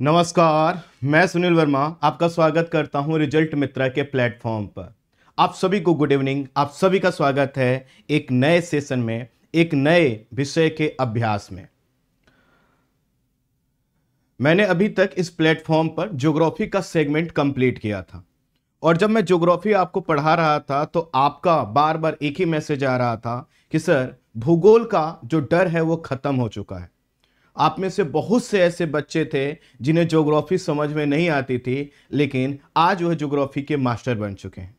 नमस्कार, मैं सुनील वर्मा आपका स्वागत करता हूँ रिज़ल्ट मित्रा के प्लेटफॉर्म पर। आप सभी को गुड इवनिंग आप सभी का स्वागत है एक नए सेशन में, एक नए विषय के अभ्यास में। मैंने अभी तक इस प्लेटफॉर्म पर ज्योग्राफी का सेगमेंट कंप्लीट किया था। और जब मैं ज्योग्राफी आपको पढ़ा रहा था तो आपका बार बार एक ही मैसेज आ रहा था कि, सर, भूगोल का जो डर है वो खत्म हो चुका है। आप में से बहुत से ऐसे बच्चे थे जिन्हें ज्योग्राफी समझ में नहीं आती थी, लेकिन आज वह ज्योग्राफी के मास्टर बन चुके हैं।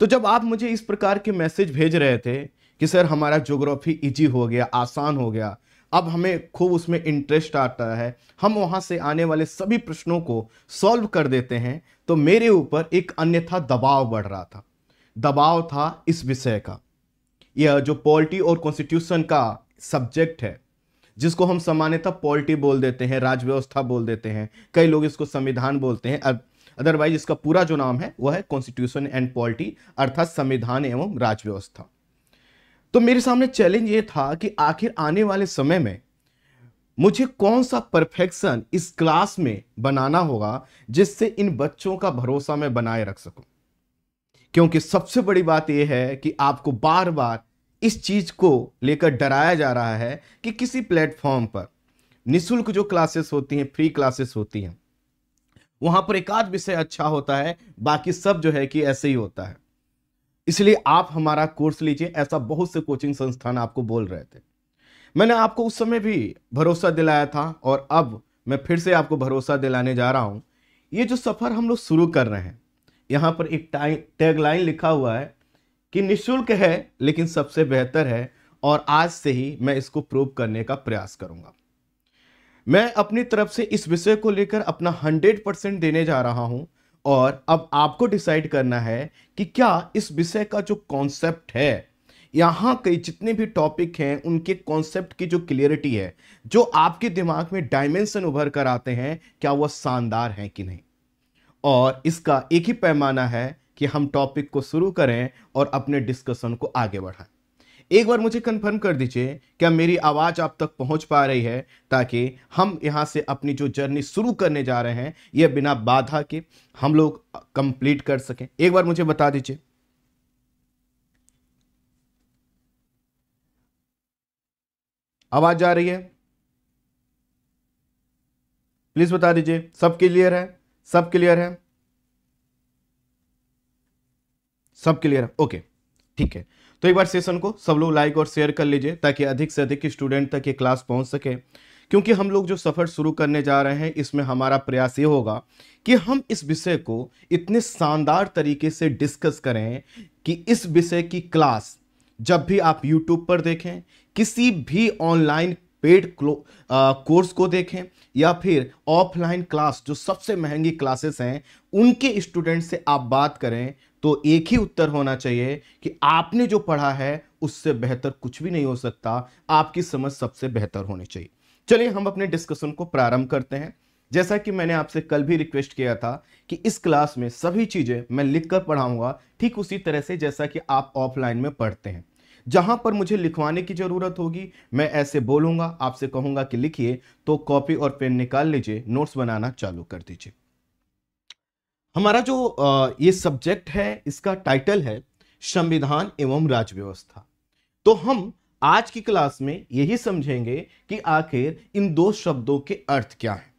तो जब आप मुझे इस प्रकार के मैसेज भेज रहे थे कि सर हमारा ज्योग्राफी इजी हो गया, आसान हो गया, अब हमें खूब उसमें इंटरेस्ट आता है, हम वहाँ से आने वाले सभी प्रश्नों को सॉल्व कर देते हैं तो मेरे ऊपर एक अन्यथा दबाव बढ़ रहा था। दबाव था इस विषय का। यह जो पॉलिटी और कॉन्स्टिट्यूशन का सब्जेक्ट है जिसको हम सामान्यतः पॉलिटी बोल देते हैं, राजव्यवस्था बोल देते हैं, कई लोग इसको संविधान बोलते हैं अदरवाइज़ इसका पूरा जो नाम है, वह है कॉन्स्टिट्यूशन एंड पॉलिटी अर्थात संविधान एवं राजव्यवस्था। तो मेरे सामने चैलेंज ये था कि आखिर आने वाले समय में मुझे कौन सा परफेक्शन इस क्लास में बनाना होगा, जिससे इन बच्चों का भरोसा मैं बनाए रख सकूँ? क्योंकि सबसे बड़ी बात यह है कि आपको बार बार इस चीज़ को लेकर डराया जा रहा है कि किसी प्लेटफॉर्म पर निशुल्क जो क्लासेस होती हैं, फ्री क्लासेस होती हैं, वहाँ पर एक आध विषय अच्छा होता है, बाकी सब जो है कि ऐसे ही होता है। इसलिए आप हमारा कोर्स लीजिए, ऐसा बहुत से कोचिंग संस्थान आपको बोल रहे थे। मैंने आपको उस समय भी भरोसा दिलाया था और अब मैं फिर से आपको भरोसा दिलाने जा रहा हूँ। ये जो सफ़र हम लोग शुरू कर रहे हैं, यहाँ पर एक टैग लाइन लिखा हुआ है कि निशुल्क है, लेकिन सबसे बेहतर है, और आज से ही मैं इसको प्रूव करने का प्रयास करूँगा। मैं अपनी तरफ़ से इस विषय को लेकर अपना हंड्रेड परसेंट देने जा रहा हूँ, और अब आपको डिसाइड करना है कि क्या इस विषय का जो कॉन्सेप्ट है, यहाँ कई जितने भी टॉपिक हैं, उनके कॉन्सेप्ट की जो क्लियरिटी है, जो आपके दिमाग में डायमेंशन उभर कर आते हैं, क्या वह शानदार है कि नहीं? और इसका एक ही पैमाना है कि हम टॉपिक को शुरू करें और अपने डिस्कशन को आगे बढ़ाएँ। एक बार मुझे कंफर्म कर दीजिए, क्या मेरी आवाज़ आप तक पहुँच पा रही है ताकि हम यहाँ से अपनी जो जर्नी शुरू करने जा रहे हैं, यह बिना बाधा के हम लोग कंप्लीट कर सकें। एक बार मुझे बता दीजिए। आवाज़ जा रही है? प्लीज़ बता दीजिए। सब क्लियर है? सब क्लियर है? सब क्लियर ओके ठीक है। तो एक बार सेशन को सब लोग लाइक और शेयर कर लीजिए, ताकि अधिक से अधिक स्टूडेंट तक ये क्लास पहुँच सके। क्योंकि हम लोग जो सफ़र शुरू करने जा रहे हैं, इसमें हमारा प्रयास ये होगा कि हम इस विषय को इतने शानदार तरीके से डिस्कस करें कि इस विषय की क्लास जब भी आप यूट्यूब पर देखें, किसी भी ऑनलाइन पेड कोर्स को देखें, या फिर ऑफलाइन क्लास जो सबसे महँगी क्लासेस हैं, उनके स्टूडेंट से आप बात करें तो एक ही उत्तर होना चाहिए कि आपने जो पढ़ा है, उससे बेहतर कुछ भी नहीं हो सकता। आपकी समझ सबसे बेहतर होनी चाहिए। चलिए हम अपने डिस्कशन को प्रारंभ करते हैं। जैसा कि मैंने आपसे कल भी रिक्वेस्ट किया था कि इस क्लास में सभी चीज़ें मैं लिखकर पढ़ाऊँगा, ठीक उसी तरह से जैसा कि आप ऑफलाइन में पढ़ते हैं। जहाँ पर मुझे लिखवाने की ज़रूरत होगी, मैं ऐसे बोलूँगा, आपसे कहूँगा कि लिखिए तो कॉपी और पेन निकाल लीजिए नोट्स बनाना चालू कर दीजिए। हमारा जो ये सब्जेक्ट है, इसका टाइटल है संविधान एवं राजव्यवस्था। तो हम आज की क्लास में यही समझेंगे कि आखिर इन दो शब्दों के अर्थ क्या है।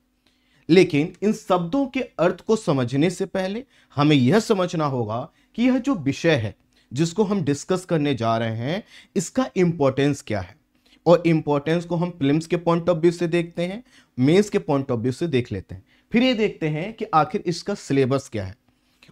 लेकिन इन शब्दों के अर्थ को समझने से पहले हमें यह समझना होगा कि यह जो विषय है, जिसको हम डिस्कस करने जा रहे हैं, इसका इंपॉर्टेंस क्या है। और इंपॉर्टेंस को हम फिल्म्स के पॉइंट ऑफ़ व्यू से देखते हैं मेंस के पॉइंट ऑफ़ व्यू से देख लेते हैं। फिर ये देखते हैं कि आखिर इसका सिलेबस क्या है।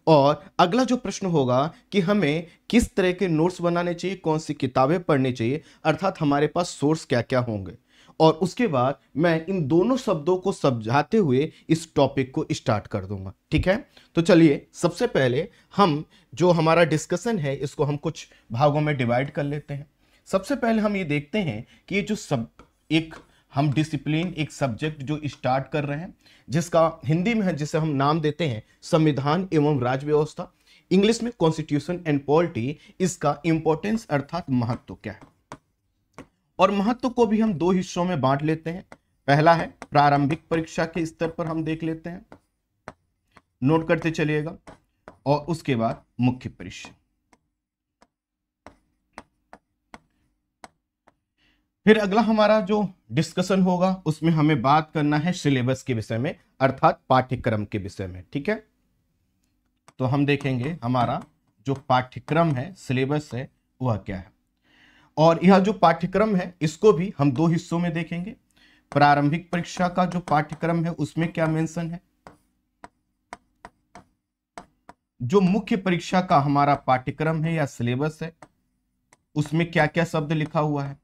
और अगला जो प्रश्न होगा कि हमें किस तरह के नोट्स बनाने चाहिए, कौन सी किताबें पढ़नी चाहिए, अर्थात हमारे पास सोर्स क्या क्या होंगे। और उसके बाद मैं इन दोनों शब्दों को समझाते हुए इस टॉपिक को स्टार्ट कर दूँगा। ठीक है? तो चलिए, सबसे पहले हम जो हमारा डिस्कशन है, इसको हम कुछ भागों में डिवाइड कर लेते हैं। सबसे पहले हम ये देखते हैं कि ये जो सब, एक हम डिसिप्लिन एक सब्जेक्ट जो स्टार्ट कर रहे हैं, जिसका हिंदी में है, जिसे हम नाम देते हैं संविधान एवं राज व्यवस्था इंग्लिश में कॉन्स्टिट्यूशन एंड पॉलिटी इसका इंपॉर्टेंस अर्थात महत्व क्या है? और महत्व को भी हम दो हिस्सों में बांट लेते हैं। पहला है, प्रारंभिक परीक्षा के स्तर पर हम देख लेते हैं। नोट करते चलिएगा, और उसके बाद मुख्य परीक्षा। फिर अगला हमारा जो डिस्कशन होगा, उसमें हमें बात करना है सिलेबस के विषय में, अर्थात पाठ्यक्रम के विषय में, ठीक है? तो हम देखेंगे हमारा जो पाठ्यक्रम है सिलेबस है, वह क्या है। और यह जो पाठ्यक्रम है, इसको भी हम दो हिस्सों में देखेंगे। प्रारंभिक परीक्षा का जो पाठ्यक्रम है, उसमें क्या मेंशन है? जो मुख्य परीक्षा का हमारा पाठ्यक्रम है या सिलेबस है, उसमें क्या क्या शब्द लिखा हुआ है?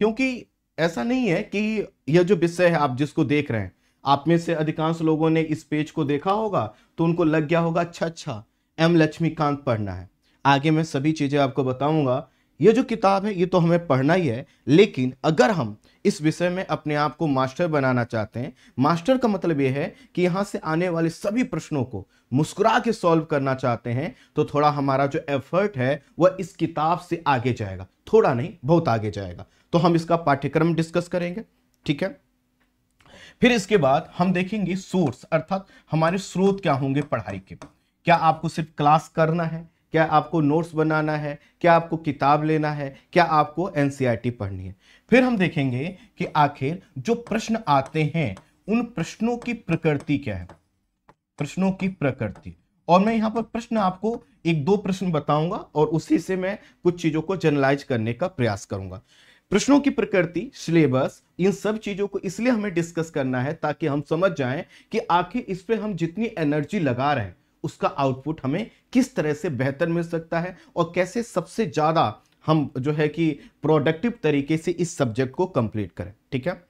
क्योंकि ऐसा नहीं है कि यह जो विषय है आप जिसको देख रहे हैं, आप में से अधिकांश लोगों ने इस पेज को देखा होगा तो उनको लग गया होगा अच्छा अच्छा एम लक्ष्मीकांत पढ़ना है। आगे मैं सभी चीज़ें आपको बताऊँगा। ये जो किताब है ये तो हमें पढ़ना ही है, लेकिन अगर हम इस विषय में अपने आप को मास्टर बनाना चाहते हैं। मास्टर का मतलब ये है कि यहाँ से आने वाले सभी प्रश्नों को मुस्कुरा के सॉल्व करना चाहते हैं तो थोड़ा हमारा जो एफर्ट है, वह इस किताब से आगे जाएगा। थोड़ा नहीं, बहुत आगे जाएगा। तो हम इसका पाठ्यक्रम डिस्कस करेंगे, ठीक है? फिर इसके बाद हम देखेंगे सोर्स अर्थात हमारे स्रोत क्या होंगे पढ़ाई के। क्या आपको सिर्फ़ क्लास करना है? क्या आपको नोट्स बनाना है? क्या आपको किताब लेना है? क्या आपको एनसीईआरटी पढ़नी है? फिर हम देखेंगे कि आखिर जो प्रश्न आते हैं, उन प्रश्नों की प्रकृति क्या है? प्रश्नों की प्रकृति। और मैं यहाँ पर प्रश्न आपको एक दो प्रश्न बताऊँगा और उसी से मैं कुछ चीज़ों को जनरलाइज करने का प्रयास करूँगा। प्रश्नों की प्रकृति सिलेबस इन सब चीज़ों को इसलिए हमें डिस्कस करना है ताकि हम समझ जाएँ कि आखिर इस पे हम जितनी एनर्जी लगा रहे हैं, उसका आउटपुट हमें किस तरह से बेहतर मिल सकता है और कैसे सबसे ज़्यादा हम जो है कि प्रोडक्टिव तरीके से इस सब्जेक्ट को कंप्लीट करें, ठीक है?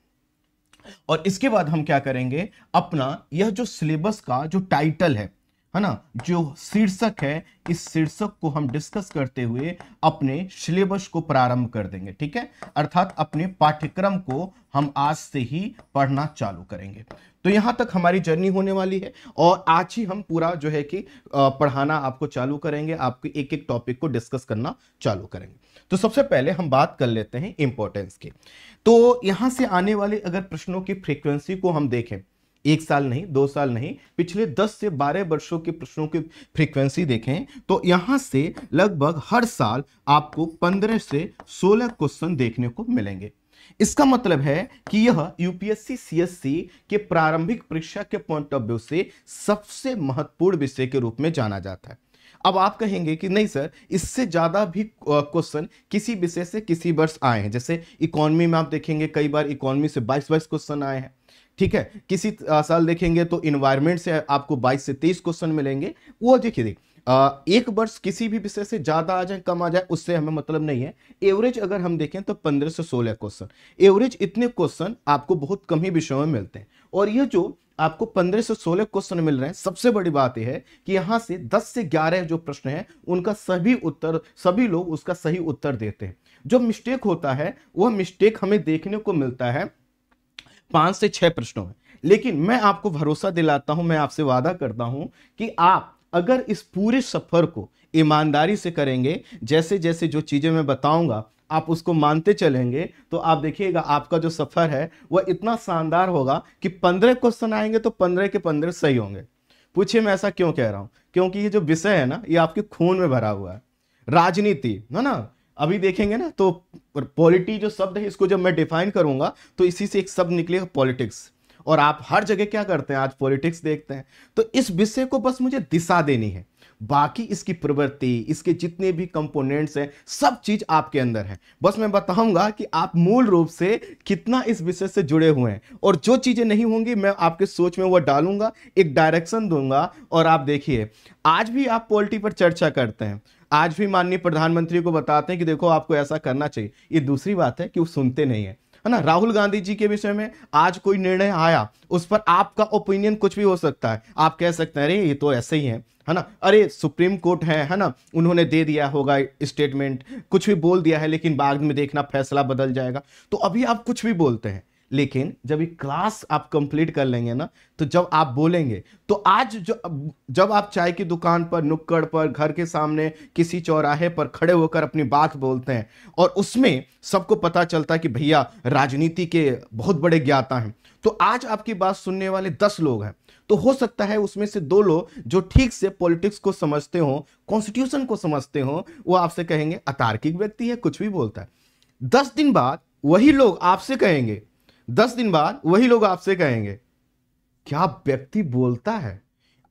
और इसके बाद हम क्या करेंगे? अपना यह जो सिलेबस का जो टाइटल है है ना? जो शीर्षक है, इस शीर्षक को हम डिस्कस करते हुए अपने सिलेबस को प्रारंभ कर देंगे, ठीक है? अर्थात अपने पाठ्यक्रम को हम आज से ही पढ़ना चालू करेंगे। तो यहाँ तक हमारी जर्नी होने वाली है और आज ही हम पूरा जो है कि पढ़ाना आपको चालू करेंगे, आपके एक एक टॉपिक को डिस्कस करना चालू करेंगे। तो सबसे पहले हम बात कर लेते हैं इंपॉर्टेंस की। तो यहाँ से आने वाले अगर प्रश्नों की फ्रीक्वेंसी को हम देखें एक साल नहीं, दो साल नहीं, पिछले दस से बारह वर्षों के प्रश्नों की फ्रीक्वेंसी देखें तो यहाँ से लगभग हर साल आपको पंद्रह से सोलह क्वेश्चन देखने को मिलेंगे। इसका मतलब है कि यह यूपीएससी सीएससी के प्रारंभिक परीक्षा के पॉइंट ऑफ़ व्यू से सबसे महत्वपूर्ण विषय के रूप में जाना जाता है। अब आप कहेंगे कि नहीं सर, इससे ज़्यादा भी क्वेश्चन किसी विषय से किसी वर्ष आए हैं। जैसे इकोनॉमी में आप देखेंगे, कई बार इकोनॉमी से 22 22 क्वेश्चन आए हैं। ठीक है? किसी साल देखेंगे तो इन्वायरमेंट से आपको 22 से 23 क्वेश्चन मिलेंगे। वो देखिए, देख एक वर्ष किसी भी विषय से ज़्यादा आ जाए, कम आ जाए, उससे हमें मतलब नहीं है। एवरेज अगर हम देखें तो पंद्रह से सोलह क्वेश्चन एवरेज इतने क्वेश्चन आपको बहुत कम ही विषयों में मिलते हैं। और ये जो आपको पंद्रह से सोलह क्वेश्चन मिल रहे हैं, सबसे बड़ी बात यह है कि यहाँ से दस से ग्यारह जो प्रश्न है, उनका सभी उत्तर, सभी लोग उसका सही उत्तर देते हैं। जो मिस्टेक होता है, वह मिस्टेक हमें देखने को मिलता है। पाँच से छह प्रश्नों में। लेकिन मैं आपको भरोसा दिलाता हूँ, मैं आपसे वादा करता हूँ कि आप अगर इस पूरे सफ़र को ईमानदारी से करेंगे जैसे जैसे जो चीज़ें मैं बताऊँगा, आप उसको मानते चलेंगे तो आप देखिएगा, आपका जो सफ़र है, वह इतना शानदार होगा कि पंद्रह क्वेश्चन आएँगे तो पंद्रह के पंद्रह सही होंगे। पूछिए मैं ऐसा क्यों कह रहा हूँ? क्योंकि ये जो विषय है ना, ये आपके खून में भरा हुआ है। राजनीति, है ना? अभी देखेंगे ना तो पॉलिटी जो शब्द है, इसको जब मैं डिफाइन करूँगा तो इसी से एक शब्द निकलेगा पॉलिटिक्स और आप हर जगह क्या करते हैं, आज पॉलिटिक्स देखते हैं तो इस विषय को बस मुझे दिशा देनी है। बाकी इसकी प्रवृत्ति, इसके जितने भी कंपोनेंट्स हैं, सब चीज़ आपके अंदर है। बस मैं बताऊँगा कि आप मूल रूप से कितना इस विषय से जुड़े हुए हैं। और जो चीज़ें नहीं होंगी, मैं आपके सोच में वह डालूँगा, एक डायरेक्शन दूँगा। और आप देखिए, आज भी आप पॉलिटी पर चर्चा करते हैं। आज भी माननीय प्रधानमंत्री को बताते हैं कि देखो आपको ऐसा करना चाहिए। ये दूसरी बात है कि वो सुनते नहीं है। है ना? राहुल गांधी जी के विषय में आज कोई निर्णय आया, उस पर आपका ओपिनियन कुछ भी हो सकता है। आप कह सकते हैं, अरे, ये तो ऐसे ही है। है ना? अरे, सुप्रीम कोर्ट है है ना? उन्होंने दे दिया होगा स्टेटमेंट कुछ भी बोल दिया है, लेकिन बाद में देखना फैसला बदल जाएगा। तो अभी आप कुछ भी बोलते हैं। लेकिन जब ये क्लास आप कंप्लीट कर लेंगे ना तो जब आप बोलेंगे तो आज जो, जब आप चाय की दुकान पर, नुक्कड़ पर, घर के सामने किसी चौराहे पर खड़े होकर अपनी बात बोलते हैं, और उसमें सबको पता चलता है कि भैया, राजनीति के बहुत बड़े ज्ञाता हैं। तो आज आपकी बात सुनने वाले दस लोग हैं। तो हो सकता है उसमें से दो लोग जो ठीक से पॉलिटिक्स को समझते हो कॉन्स्टिट्यूशन को समझते हो, वो आपसे कहेंगे, अतार्किक व्यक्ति है, कुछ भी बोलता है। दस दिन बाद वही लोग आपसे कहेंगे दस दिन बाद वही लोग आपसे कहेंगे, क्या व्यक्ति बोलता है?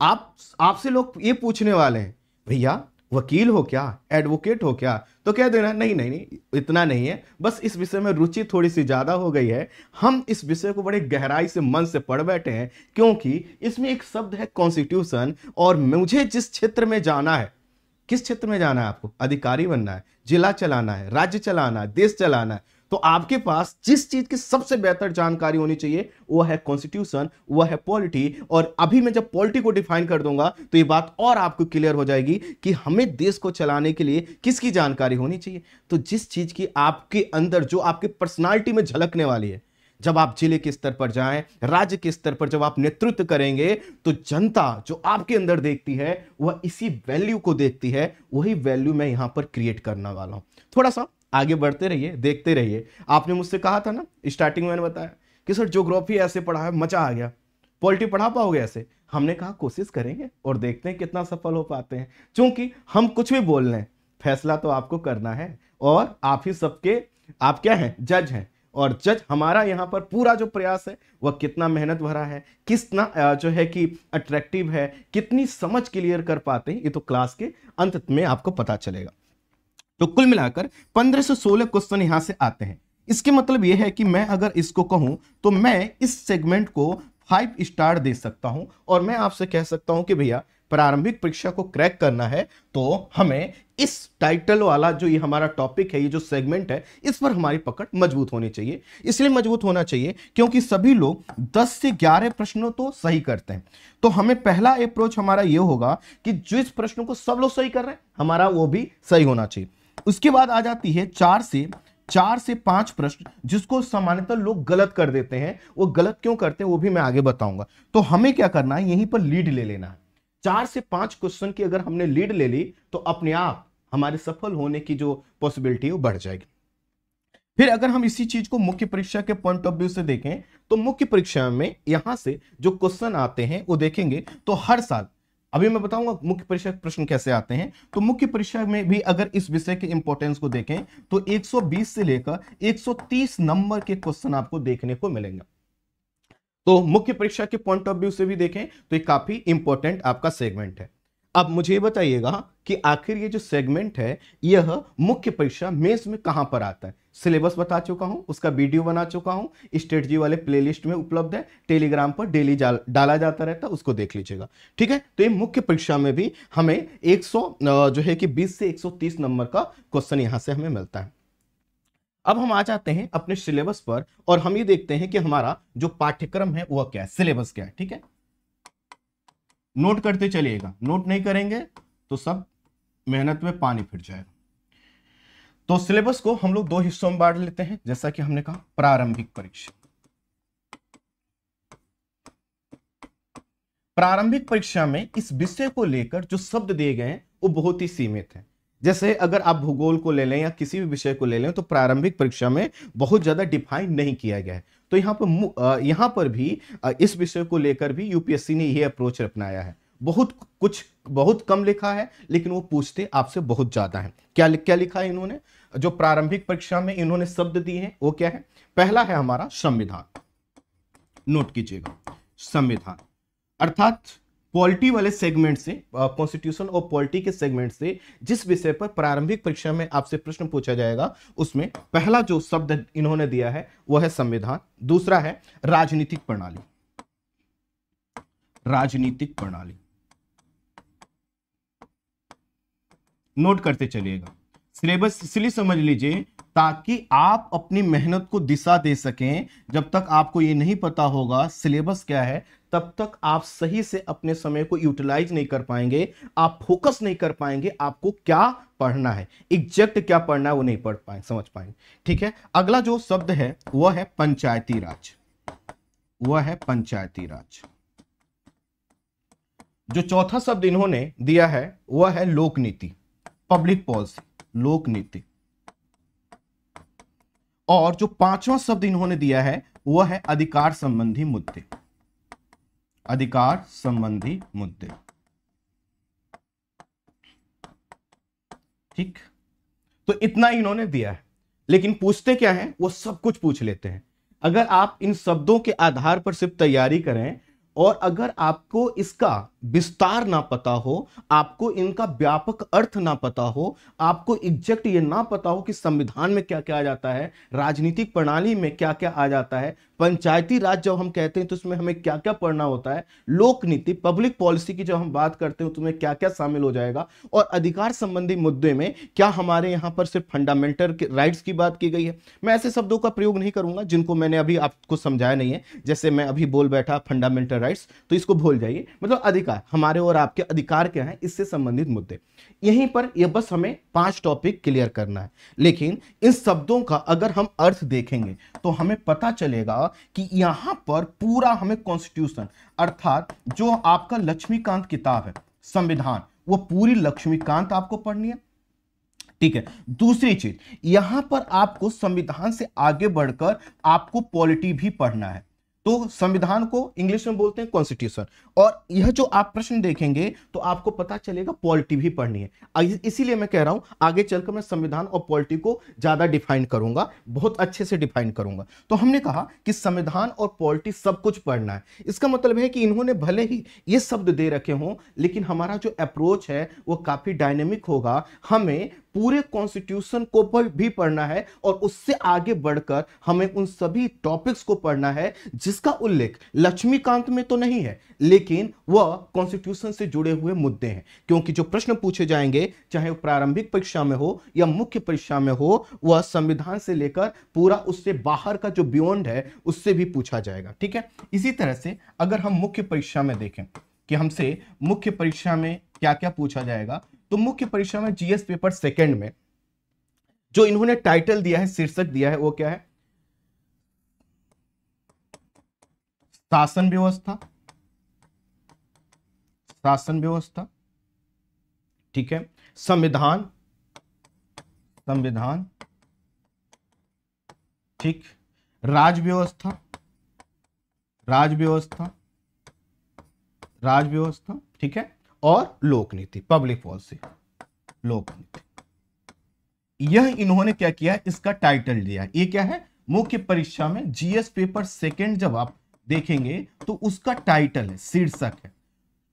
आप, आपसे लोग ये पूछने वाले हैं, भैया, वकील हो क्या? एडवोकेट हो क्या? तो कह देना, नहीं नहीं नहीं, इतना नहीं है। बस इस विषय में रुचि थोड़ी सी ज़्यादा हो गई है। हम इस विषय को बड़े गहराई से मन से पढ़ बैठे हैं, क्योंकि इसमें एक शब्द है कॉन्स्टिट्यूशन और मुझे जिस क्षेत्र में जाना है, किस क्षेत्र में जाना है आपको? अधिकारी बनना है, जिला चलाना है, राज्य चलाना है, देश चलाना है तो आपके पास जिस चीज़ की सबसे बेहतर जानकारी होनी चाहिए, वो है कॉन्स्टिट्यूशन वो है पॉलिटी और अभी मैं जब पॉलिटी को डिफाइन कर दूँगा तो ये बात और आपको क्लियर हो जाएगी कि हमें देश को चलाने के लिए किसकी जानकारी होनी चाहिए। तो जिस चीज़ की आपके अंदर, जो आपकी पर्सनालिटी में झलकने वाली है, जब आप ज़िले के स्तर पर जाएँ, राज्य के स्तर पर जब आप नेतृत्व करेंगे तो जनता जो आपके अंदर देखती है, वह इसी वैल्यू को देखती है, वही वैल्यू मैं यहाँ पर क्रिएट करने वाला हूँ। थोड़ा सा आगे बढ़ते रहिए, देखते रहिए। आपने मुझसे कहा था ना स्टार्टिंग मैंने बताया कि सर ज्योग्राफी ऐसे पढ़ा है, मज़ा आ गया। पॉलिटी पढ़ा पाओगे ऐसे? हमने कहा, कोशिश करेंगे और देखते हैं कितना सफल हो पाते हैं। क्योंकि हम कुछ भी बोल रहे फैसला तो आपको करना है और आप ही सबके, आप क्या हैं? जज हैं। और जज हमारा यहाँ पर पूरा जो प्रयास है, वह कितना मेहनत भरा है, कितना जो है कि अट्रैक्टिव है, कितनी समझ क्लियर कर पाते हैं, ये तो क्लास के अंत में आपको पता चलेगा। तो कुल मिलाकर पंद्रह से सोलह क्वेश्चन यहाँ से आते हैं। इसके मतलब यह है कि मैं अगर इसको कहूँ तो मैं इस सेगमेंट को फाइव स्टार दे सकता हूँ और मैं आपसे कह सकता हूँ कि भैया, प्रारंभिक परीक्षा को क्रैक करना है तो हमें इस टाइटल वाला जो ये हमारा टॉपिक है, ये जो सेगमेंट है, इस पर हमारी पकड़ मज़बूत होनी चाहिए। इसलिए मज़बूत होना चाहिए क्योंकि सभी लोग 10 से 11 प्रश्नों तो सही करते हैं। तो हमें पहला अप्रोच हमारा ये होगा कि जिस प्रश्नों को सब लोग सही कर रहे हैं, हमारा वो भी सही होना चाहिए। उसके बाद आ जाती है चार से चार से पाँच प्रश्न, जिसको सामान्यतः लोग गलत कर देते हैं। वो गलत क्यों करते हैं, वो भी मैं आगे बताऊँगा। तो हमें क्या करना है, यहीं पर लीड ले लेना है। चार से पाँच क्वेश्चन की अगर हमने लीड ले ली तो अपने आप हमारे सफल होने की जो पॉसिबिलिटी है, वो बढ़ जाएगी। फिर अगर हम इसी चीज़ को मुख्य परीक्षा के पॉइंट ऑफ़ व्यू से देखें तो मुख्य परीक्षा में यहाँ से जो क्वेश्चन आते हैं, वो देखेंगे तो हर साल अभी मैं बताऊँगा मुख्य परीक्षा प्रश्न कैसे आते हैं। तो मुख्य परीक्षा में भी अगर इस विषय के इंपॉर्टेंस को देखें तो 120 से लेकर 130 नंबर के क्वेश्चन आपको देखने को मिलेंगे। तो मुख्य परीक्षा के पॉइंट ऑफ़ व्यू से भी देखें तो ये काफ़ी इंपॉर्टेंट आपका सेगमेंट है। अब मुझे बताइएगा कि आखिर ये जो सेगमेंट है, यह मुख्य परीक्षा मेंस में कहाँ पर आता है? सिलेबस बता चुका हूँ, उसका वीडियो बना चुका हूँ स्टेट जी वाले प्लेलिस्ट में उपलब्ध है, टेलीग्राम पर डेली डाला जाता रहता है, उसको देख लीजिएगा। ठीक है? तो ये मुख्य परीक्षा में भी हमें 100 जो है कि 20 से 130 नंबर का क्वेश्चन यहाँ से हमें मिलता है। अब हम आ जाते हैं अपने सिलेबस पर और हम ये देखते हैं कि हमारा जो पाठ्यक्रम है, वह क्या है, सिलेबस क्या है, ठीक है? नोट करते चलिएगा। नोट नहीं करेंगे तो सब मेहनत में पानी फिर जाएगा। तो सिलेबस को हम लोग दो हिस्सों में बांट लेते हैं, जैसा कि हमने कहा, प्रारंभिक परीक्षा। प्रारंभिक परीक्षा में इस विषय को लेकर जो शब्द दिए गए हैं, वो बहुत ही सीमित है। जैसे अगर आप भूगोल को ले लें या किसी भी विषय को ले लें तो प्रारंभिक परीक्षा में बहुत ज़्यादा डिफाइन नहीं किया गया है। तो यहाँ पर यहाँ पर भी इस विषय को लेकर भी यूपीएससी ने यह अप्रोच अपनाया है। बहुत कुछ, बहुत कम लिखा है, लेकिन वो पूछते आपसे बहुत ज़्यादा है। क्या क्या लिखा है इन्होंने? जो प्रारंभिक परीक्षा में इन्होंने शब्द दिए हैं, वो क्या है? पहला है हमारा संविधान। नोट कीजिएगा। संविधान। अर्थात पॉलिटी वाले सेगमेंट से कॉन्स्टिट्यूशन और पॉलिटी के सेगमेंट से जिस विषय पर प्रारंभिक परीक्षा में आपसे प्रश्न पूछा जाएगा, उसमें पहला जो शब्द इन्होंने दिया है वह है संविधान। दूसरा है राजनीतिक प्रणाली। राजनीतिक प्रणाली। नोट करते चलिएगा। सिलेबस इसलिए समझ लीजिए ताकि आप अपनी मेहनत को दिशा दे सकें। जब तक आपको ये नहीं पता होगा सिलेबस क्या है, तब तक आप सही से अपने समय को यूटिलाइज नहीं कर पाएँगे, आप फोकस नहीं कर पाएँगे आपको क्या पढ़ना है। एग्जैक्ट क्या पढ़ना है वो नहीं पढ़ पाए, समझ पाएँगे। ठीक है, अगला जो शब्द है वह है पंचायती राज। वह है पंचायती राज। जो चौथा शब्द इन्होंने दिया है वह है लोक नीति पब्लिक पॉलिसी। लोक नीति और जो पांचवा शब्द इन्होंने दिया है, वह है अधिकार संबंधी मुद्दे। अधिकार संबंधी मुद्दे। ठीक? तो इतना इन्होंने दिया है। लेकिन पूछते क्या है? वो सब कुछ पूछ लेते हैं। अगर आप इन शब्दों के आधार पर सिर्फ़ तैयारी करें, और अगर आपको इसका विस्तार ना पता हो, आपको इनका व्यापक अर्थ ना पता हो, आपको एग्जैक्ट ये ना पता हो कि संविधान में क्या क्या आ जाता है, राजनीतिक प्रणाली में क्या क्या आ जाता है, पंचायती राज जब हम कहते हैं तो उसमें हमें क्या क्या पढ़ना होता है, लोक नीति पब्लिक पॉलिसी की जब हम बात करते हैं तो उसमें क्या क्या शामिल हो जाएगा और अधिकार संबंधी मुद्दे में क्या हमारे यहाँ पर सिर्फ़ फंडामेंटल राइट्स की बात की गई है। मैं ऐसे शब्दों का प्रयोग नहीं करूँगा जिनको मैंने अभी आपको समझाया नहीं है, जैसे मैं अभी बोल बैठा फंडामेंटल राइट्स तो इसको भूल जाइए। मतलब अधिकार हमारे और आपके अधिकार क्या है, इससे संबंधित मुद्दे। यहीं पर यह बस हमें पाँच टॉपिक क्लियर करना है। लेकिन इन शब्दों का अगर हम अर्थ देखेंगे तो हमें पता चलेगा कि यहाँ पर पूरा हमें कॉन्स्टिट्यूशन अर्थात जो आपका लक्ष्मीकांत किताब है, संविधान, वो पूरी लक्ष्मीकांत आपको पढ़नी है। ठीक है, दूसरी चीज़, यहाँ पर आपको संविधान से आगे बढ़कर आपको पॉलिटी भी पढ़ना है। तो संविधान को इंग्लिश में बोलते हैं कॉन्स्टिट्यूशन और यह जो आप प्रश्न देखेंगे तो आपको पता चलेगा पॉलिटी भी पढ़नी है। इसीलिए मैं कह रहा हूँ, आगे चलकर मैं संविधान और पॉलिटी को ज़्यादा डिफाइन करूँगा, बहुत अच्छे से डिफाइन करूँगा। तो हमने कहा कि संविधान और पॉलिटी सब कुछ पढ़ना है। इसका मतलब है कि इन्होंने भले ही ये शब्द दे रखे हों, लेकिन हमारा जो अप्रोच है, वो काफ़ी डायनेमिक होगा। हमें पूरे कॉन्स्टिट्यूशन को भी पढ़ना है और उससे आगे बढ़कर हमें उन सभी टॉपिक्स को पढ़ना है जिसका उल्लेख लक्ष्मीकांत में तो नहीं है, लेकिन वह कॉन्स्टिट्यूशन से जुड़े हुए मुद्दे हैं। क्योंकि जो प्रश्न पूछे जाएँगे, चाहे वो प्रारंभिक परीक्षा में हो या मुख्य परीक्षा में हो, वह संविधान से लेकर पूरा उससे बाहर का जो बियॉन्ड है, उससे भी पूछा जाएगा। ठीक है? इसी तरह से अगर हम मुख्य परीक्षा में देखें कि हमसे मुख्य परीक्षा में क्या क्या पूछा जाएगा तो मुख्य परीक्षा में जीएस पेपर सेकंड में, जो इन्होंने टाइटल दिया है, शीर्षक दिया है, वो क्या है? शासन व्यवस्था। शासन व्यवस्था। ठीक है? संविधान। संविधान। ठीक। राज व्यवस्था। राज व्यवस्था। राज व्यवस्था। ठीक है? और लोक नीति पब्लिक पॉलिसी लोक नीति। यह इन्होंने क्या किया? इसका टाइटल दिया। ये क्या है? मुख्य परीक्षा में जीएस पेपर सेकंड जब आप देखेंगे तो उसका टाइटल है, शीर्षक है।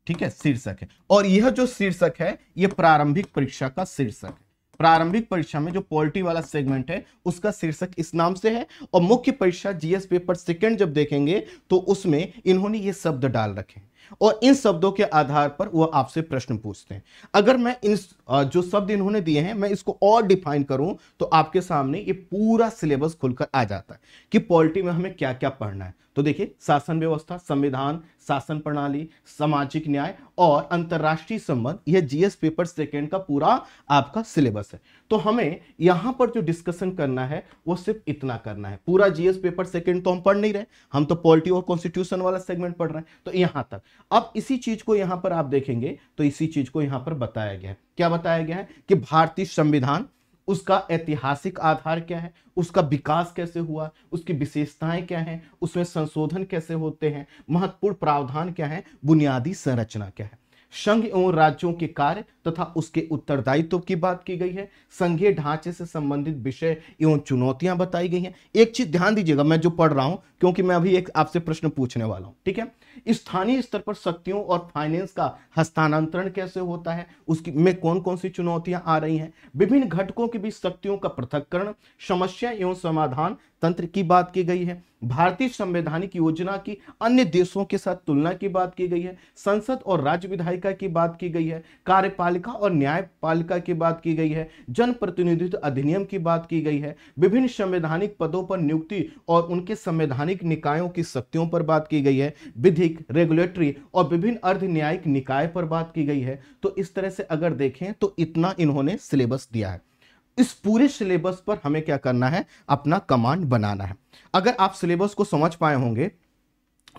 ठीक है? शीर्षक है। और यह जो शीर्षक है यह प्रारंभिक परीक्षा का शीर्षक है। प्रारंभिक परीक्षा में जो पॉलिटी वाला सेगमेंट है, उसका शीर्षक इस नाम से है। और मुख्य परीक्षा जीएस पेपर सेकंड जब देखेंगे तो उसमें इन्होंने ये शब्द डाल रखे और इन शब्दों के आधार पर वह आपसे प्रश्न पूछते हैं। अगर मैं इन जो शब्द इन्होंने दिए हैं, मैं इसको और डिफाइन करूँ तो आपके सामने ये पूरा सिलेबस खुलकर आ जाता है कि पॉलिटी में हमें क्या क्या पढ़ना है। तो देखिए, शासन व्यवस्था, संविधान, शासन प्रणाली, सामाजिक न्याय और अंतरराष्ट्रीय संबंध, यह जीएस पेपर सेकेंड का पूरा आपका सिलेबस है। तो हमें यहाँ पर जो डिस्कशन करना है, वो सिर्फ़ इतना करना है। पूरा जीएस पेपर सेकेंड तो हम पढ़ नहीं रहे, हम तो पॉलिटी और कॉन्स्टिट्यूशन वाला सेगमेंट पढ़ रहे हैं। तो यहाँ तक। अब इसी चीज़ को यहाँ पर आप देखेंगे तो इसी चीज़ को यहाँ पर बताया गया है। क्या बताया गया है कि भारतीय संविधान उसका ऐतिहासिक आधार क्या है? उसका विकास कैसे हुआ? उसकी विशेषताएँ क्या हैं? उसमें संशोधन कैसे होते हैं? महत्वपूर्ण प्रावधान क्या है? बुनियादी संरचना क्या है? संघ एवं राज्यों के कार्य तथा उसके उत्तरदायित्व की बात की गई है। संघीय ढांचे से संबंधित विषय एवं चुनौतियाँ बताई गई हैं। एक चीज़ ध्यान दीजिएगा, मैं जो पढ़ रहा हूँ क्योंकि मैं अभी एक आपसे प्रश्न पूछने वाला हूँ, ठीक है? स्थानीय स्तर पर शक्तियों और फाइनेंस का हस्तांतरण कैसे होता है? उसकी में कौन कौन सी चुनौतियाँ आ रही हैं? विभिन्न घटकों के बीच शक्तियों का पृथककरण, समस्या एवं समाधान तंत्र की बात की गई है। भारतीय संवैधानिक योजना की अन्य देशों के साथ तुलना की बात की गई है। संसद और राज्य विधायिका की बात की गई है। कार्यपालिका और न्यायपालिका की बात की गई है। जनप्रतिनिधित्व अधिनियम की बात की गई है। विभिन्न संवैधानिक पदों पर नियुक्ति और उनके संवैधानिक निकायों की शक्तियों पर बात की गई है, विधिक रेगुलेटरी और विभिन्न अर्ध न्यायिक निकाय पर बात की गई है। तो इस तरह से अगर देखें तो इतना इन्होंने सिलेबस दिया है। इस पूरे सिलेबस पर हमें क्या करना है? अपना कमांड बनाना है। अगर आप सिलेबस को समझ पाए होंगे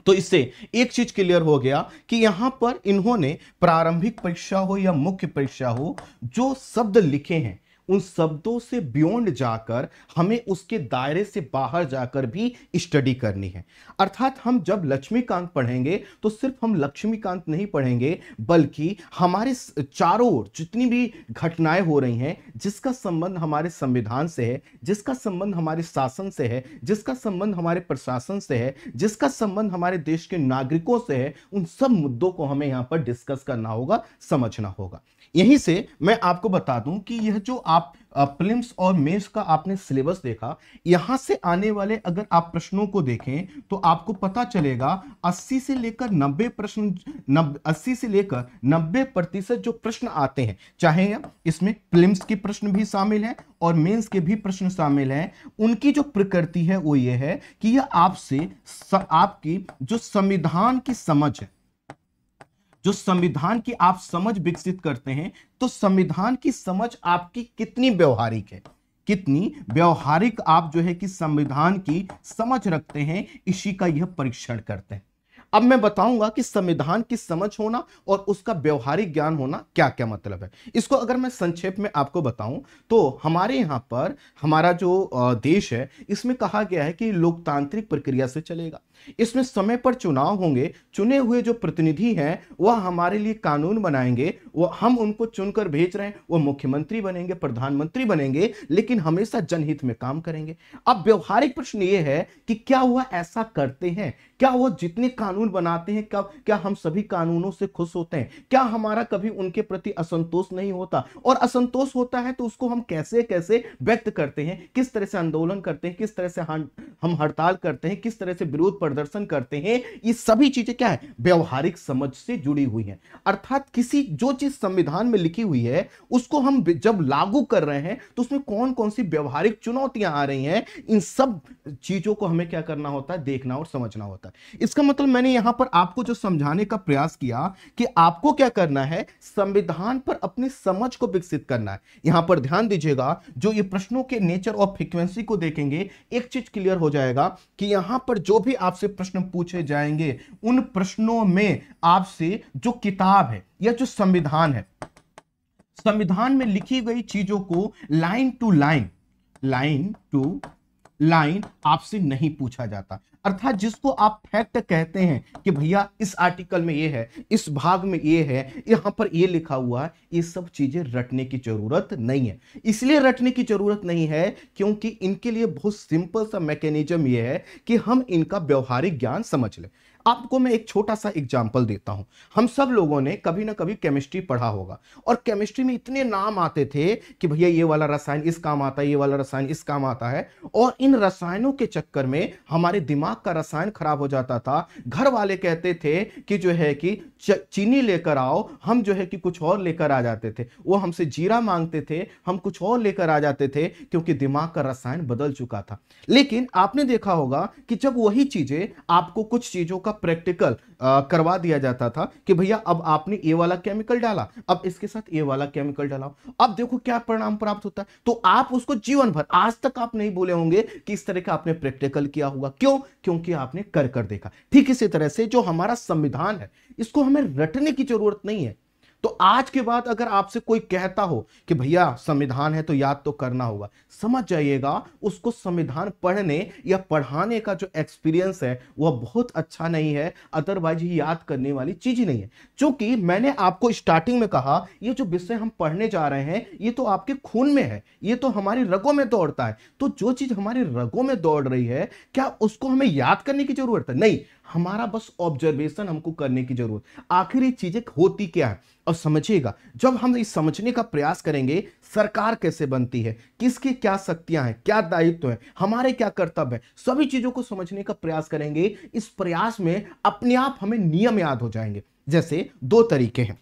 तो इससे एक चीज़ क्लियर हो गया कि यहाँ पर इन्होंने प्रारंभिक परीक्षा हो या मुख्य परीक्षा हो, जो शब्द लिखे हैं उन शब्दों से बियॉन्ड जाकर हमें उसके दायरे से बाहर जाकर भी स्टडी करनी है। अर्थात हम जब लक्ष्मीकांत पढ़ेंगे तो सिर्फ़ हम लक्ष्मीकांत नहीं पढ़ेंगे, बल्कि हमारे चारों ओर जितनी भी घटनाएँ हो रही हैं, जिसका संबंध हमारे संविधान से है, जिसका संबंध हमारे शासन से है, जिसका संबंध हमारे प्रशासन से है, जिसका संबंध हमारे देश के नागरिकों से है, उन सब मुद्दों को हमें यहाँ पर डिस्कस करना होगा, समझना होगा। यहीं से मैं आपको बता दूँ कि यह जो आप प्रिलिम्स और मेंस का आपने सिलेबस देखा, यहाँ से आने वाले अगर आप प्रश्नों को देखें तो आपको पता चलेगा 80 से लेकर 90 प्रश्न 80 से लेकर 90 प्रतिशत जो प्रश्न आते हैं, चाहे इसमें प्रिलिम्स के प्रश्न भी शामिल हैं और मेंस के भी प्रश्न शामिल हैं, उनकी जो प्रकृति है वो ये है कि यह आपसे आपकी जो संविधान की समझ है जो संविधान की आप समझ विकसित करते हैं तो संविधान की समझ आपकी कितनी व्यवहारिक है? कितनी व्यवहारिक आप जो है कि संविधान की समझ रखते हैं, इसी का यह परीक्षण करते हैं। अब मैं बताऊँगा कि संविधान की समझ होना और उसका व्यवहारिक ज्ञान होना क्या क्या मतलब है। इसको अगर मैं संक्षेप में आपको बताऊँ तो हमारे यहाँ पर हमारा जो देश है, इसमें कहा गया है कि लोकतांत्रिक प्रक्रिया से चलेगा। इसमें समय पर चुनाव होंगे, चुने हुए जो प्रतिनिधि हैं, वह हमारे लिए कानून बनाएँगे, वह हम उनको चुनकर भेज रहे हैं वो मुख्यमंत्री बनेंगे, प्रधानमंत्री बनेंगे, लेकिन हमेशा जनहित में काम करेंगे। अब व्यवहारिक प्रश्न ये है कि क्या वह ऐसा करते हैं? क्या वो जितने कानून बनाते हैं क्या क्या हम सभी कानूनों से खुश होते हैं? क्या हमारा कभी उनके प्रति असंतोष नहीं होता? और असंतोष होता है तो उसको हम कैसे कैसे व्यक्त करते हैं? किस तरह से आंदोलन करते हैं? किस तरह से हम हड़ताल करते हैं? किस तरह से विरोध प्रदर्शन करते हैं? ये सभी चीज़ें क्या है? व्यवहारिक समझ से जुड़ी हुई है। अर्थात किसी, जो चीज़ संविधान में लिखी हुई है, उसको हम जब लागू कर रहे हैं तो उसमें कौन कौन सी व्यवहारिक चुनौतियाँ आ रही हैं? इन सब चीज़ों को हमें क्या करना होता है? देखना और समझना होता है। इसका मतलब मैंने यहाँ पर आपको जो समझाने का प्रयास किया कि आपको क्या करना है, संविधान पर अपनी समझ को विकसित करना है। यहाँ पर ध्यान दीजिएगा, जो ये प्रश्नों के नेचर और फ्रीक्वेंसी को देखेंगे, एक चीज़ क्लियर हो जाएगा कि यहाँ पर जो भी आपसे प्रश्न पूछे जाएँगे, उन प्रश्नों में आपसे जो किताब है या जो संविधान है, संविधान में लिखी गई चीज़ों को line to line line to line आपसे नहीं पूछा जाता। अर्थात जिसको आप फैक्ट कहते हैं कि भैया इस आर्टिकल में ये है, इस भाग में ये है, यहाँ पर ये लिखा हुआ है, ये सब चीज़ें रटने की ज़रूरत नहीं है। इसलिए रटने की ज़रूरत नहीं है क्योंकि इनके लिए बहुत सिंपल सा मैकेनिज्म ये है कि हम इनका व्यवहारिक ज्ञान समझ लें। आपको मैं एक छोटा सा एग्ज़ाम्पल देता हूँ। हम सब लोगों ने कभी ना कभी केमिस्ट्री पढ़ा होगा। और केमिस्ट्री में इतने नाम आते थे कि भैया ये वाला रसायन इस काम आता है, ये वाला रसायन इस काम आता है। और इन रसायनों के चक्कर में हमारे दिमाग का रसायन खराब हो जाता था। घर वाले कहते थे कि जो है कि चीनी लेकर आओ, हम जो है कि कुछ और लेकर आ जाते थे। वो हमसे जीरा मांगते थे, हम कुछ और लेकर आ जाते थे क्योंकि दिमाग का रसायन बदल चुका था। लेकिन आपने देखा होगा कि जब वही चीज़ें आपको कुछ चीज़ों का प्रैक्टिकल करवा दिया जाता था कि भैया, अब आपने ये वाला केमिकल डाला, अब इसके साथ ये वाला केमिकल डाला। अब देखो क्या परिणाम प्राप्त होता है। तो आप उसको जीवन भर, आज तक आप नहीं बोले होंगे कि इस तरह का आपने प्रैक्टिकल किया होगा। क्यों? क्योंकि आपने कर कर देखा। ठीक इसी तरह से जो हमारा संविधान है, इसको हमें रटने की ज़रूरत नहीं है। तो आज के बाद अगर आपसे कोई कहता हो कि भैया संविधान है तो याद तो करना होगा, समझ जाइएगा, उसको संविधान पढ़ने या पढ़ाने का जो एक्सपीरियंस है, वह बहुत अच्छा नहीं है अदरवाइज़ ही याद करने वाली चीज़ ही नहीं है। क्योंकि मैंने आपको स्टार्टिंग में कहा, ये जो विषय हम पढ़ने जा रहे हैं, ये तो आपके खून में है, ये तो हमारी रगों में दौड़ता है। तो जो चीज़ हमारी रगों में दौड़ रही है, क्या उसको हमें याद करने की ज़रूरत है? नहीं हमारा बस ऑब्जर्वेशन हमको करने की ज़रूरत। आखिर ये चीज़ें होती क्या है? और समझिएगा, जब हम इस समझने का प्रयास करेंगे, सरकार कैसे बनती है? किसकी क्या शक्तियाँ हैं? क्या दायित्व है? हमारे क्या कर्तव्य है? सभी चीज़ों को समझने का प्रयास करेंगे, इस प्रयास में अपने आप हमें नियम याद हो जाएँगे। जैसे दो तरीके हैं।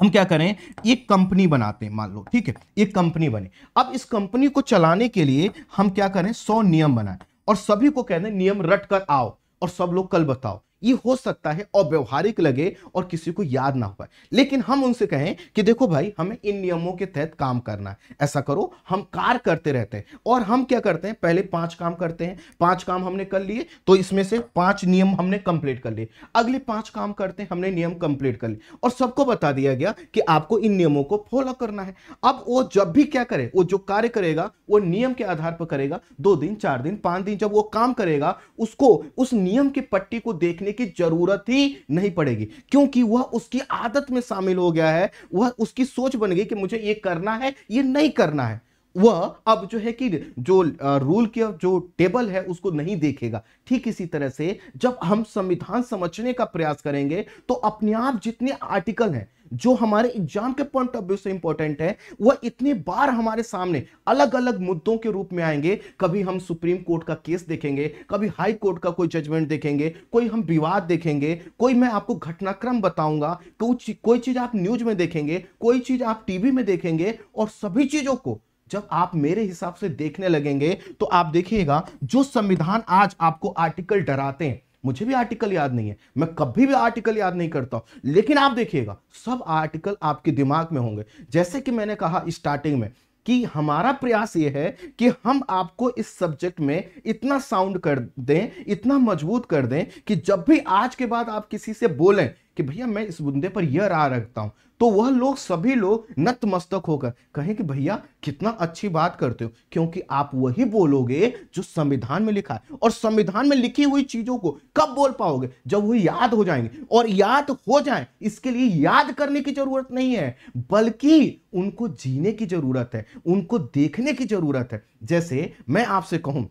हम क्या करें? एक कंपनी बनाते हैं, मान लो, ठीक है? एक कंपनी बने। अब इस कंपनी को चलाने के लिए हम क्या करें? सौ नियम बनाए। और सभी को कहते हैं नियम रट कर आओ। और सब लोग कल बताओ। ये हो सकता है अव्यवहारिक लगे और किसी को याद ना हो पाए। लेकिन हम उनसे कहें कि देखो भाई, हमें इन नियमों के तहत काम करना है। ऐसा करो, हम कार्य करते रहते हैं। और हम क्या करते हैं? पहले पाँच काम करते हैं। पाँच काम हमने कर लिए तो इसमें से पाँच नियम हमने कंप्लीट कर लिए। अगले पाँच काम करते हैं, हमने नियम कंप्लीट कर लिए। और सबको बता दिया गया कि आपको इन नियमों को फॉलो करना है। अब वो जब भी क्या करे, वो जो कार्य करेगा, वो नियम के आधार पर करेगा। दो दिन, चार दिन, पाँच दिन, जब वो काम करेगा, उसको, उस नियम की पट्टी को देखने की ज़रूरत ही नहीं पड़ेगी, क्योंकि वह उसकी आदत में शामिल हो गया है। वह उसकी सोच बन गई कि मुझे ये करना है, ये नहीं करना है। वह अब जो है कि जो रूल के जो टेबल है, उसको नहीं देखेगा। ठीक इसी तरह से जब हम संविधान समझने का प्रयास करेंगे तो अपने आप जितने आर्टिकल हैं जो हमारे एग्ज़ाम के पॉइंट ऑफ़ व्यू से इंपॉर्टेंट है, वह इतने बार हमारे सामने अलग अलग मुद्दों के रूप में आएँगे। कभी हम सुप्रीम कोर्ट का केस देखेंगे, कभी हाई कोर्ट का कोई जजमेंट देखेंगे, कोई हम विवाद देखेंगे, कोई मैं आपको घटनाक्रम बताऊँगा, कोई कोई चीज़ आप न्यूज़ में देखेंगे, कोई चीज़ आप टीवी में देखेंगे और सभी चीज़ों को जब आप मेरे हिसाब से देखने लगेंगे तो आप देखिएगा, जो संविधान आज आपको आर्टिकल डराते हैं मुझे भी आर्टिकल याद नहीं है। मैं कभी भी आर्टिकल याद नहीं करता लेकिन आप देखिएगा, सब आर्टिकल आपके दिमाग में होंगे। जैसे कि मैंने कहा स्टार्टिंग में कि हमारा प्रयास यह है कि हम आपको इस सब्जेक्ट में इतना साउंड कर दें, इतना मज़बूत कर दें कि जब भी आज के बाद आप किसी से बोलें कि भैया मैं इस मुद्दे पर यह राह रखता हूँ। तो वह लोग सभी लोग नतमस्तक होकर कहें कि भैया कितना अच्छी बात करते हो, क्योंकि आप वही बोलोगे जो संविधान में लिखा है। और संविधान में लिखी हुई चीज़ों को कब बोल पाओगे? जब वो याद हो जाएँगे। और याद हो जाए, इसके लिए याद करने की ज़रूरत नहीं है, बल्कि उनको जीने की ज़रूरत है, उनको देखने की ज़रूरत है। जैसे मैं आपसे कहूँ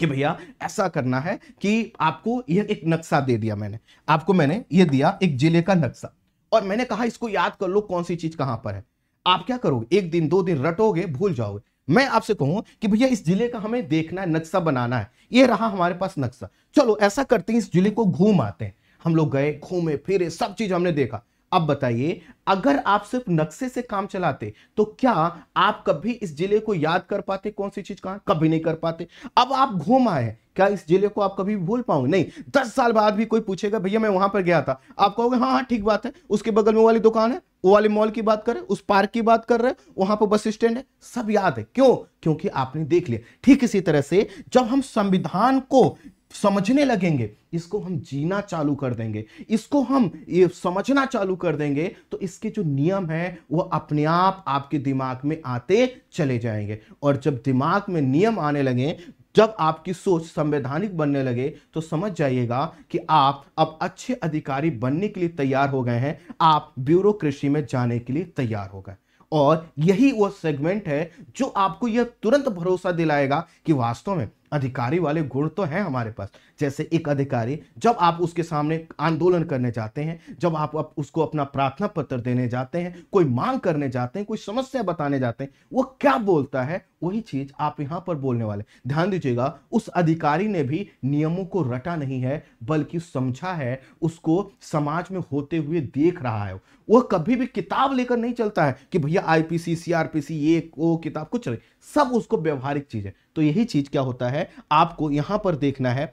कि भैया, ऐसा करना है कि आपको यह एक नक्शा दे दिया मैंने। आपको मैंने यह दिया एक ज़िले का नक्शा। और मैंने कहा, इसको याद कर लो कौन सी चीज़ कहाँ पर है। आप क्या करोगे? एक दिन, दो दिन रटोगे, भूल जाओगे। मैं आपसे कहूँ कि भैया, इस ज़िले का हमें देखना है, नक्शा बनाना है। ये रहा हमारे पास नक्शा। चलो, ऐसा करते हैं, इस ज़िले को घूम आते हैं। हम लोग गए, घूमे, फिरे, सब चीज़ हमने देखा। अब बताइए, अगर आप सिर्फ़ नक्शे से काम चलाते तो क्या आप कभी इस ज़िले को याद कर पाते? कौन सी चीज़ कहा? कभी नहीं कर पाते। अब आप घूम आए क्या इस ज़िले को आप कभी भूल पाओगे? नहीं। दस साल बाद भी कोई पूछेगा, भैया, मैं वहाँ पर गया था। आप कहोगे हाँ हाँ ठीक बात है। उसके बगल में वाली दुकान है, वो वाले मॉल की बात कर करें उस पार्क की बात कर रहे वहाँ पर बस स्टैंड है। सब याद है। क्यों? क्योंकि आपने देख लिया। ठीक इसी तरह से जब हम संविधान को समझने लगेंगे, इसको हम जीना चालू कर देंगे, इसको हम ये समझना चालू कर देंगे तो इसके जो नियम हैं, वो अपने आप आपके दिमाग में आते चले जाएँगे। और जब दिमाग में नियम आने लगे, जब आपकी सोच संवैधानिक बनने लगे तो समझ जाइएगा कि आप अब अच्छे अधिकारी बनने के लिए तैयार हो गए हैं, आप ब्यूरोक्रेसी में जाने के लिए तैयार हो गए। और यही वो सेगमेंट है, जो आपको यह तुरंत भरोसा दिलाएगा कि वास्तव में अधिकारी वाले गुण तो हैं हमारे पास। जैसे एक अधिकारी जब आप उसके सामने आंदोलन करने जाते हैं जब आप, उसको अपना प्रार्थना पत्र देने जाते हैं कोई मांग करने जाते हैं कोई समस्या बताने जाते हैं वो क्या बोलता है वही चीज़ आप यहाँ पर बोलने वाले ध्यान दीजिएगा उस अधिकारी ने भी नियमों को रटा नहीं है बल्कि समझा है उसको समाज में होते हुए देख रहा है। वह कभी भी किताब लेकर नहीं चलता है कि भैया आईपीसी सीआरपीसी ये वो किताब कुछ नहीं सब उसको व्यवहारिक चीज़ है। तो यही चीज़ क्या होता है आपको यहाँ पर देखना है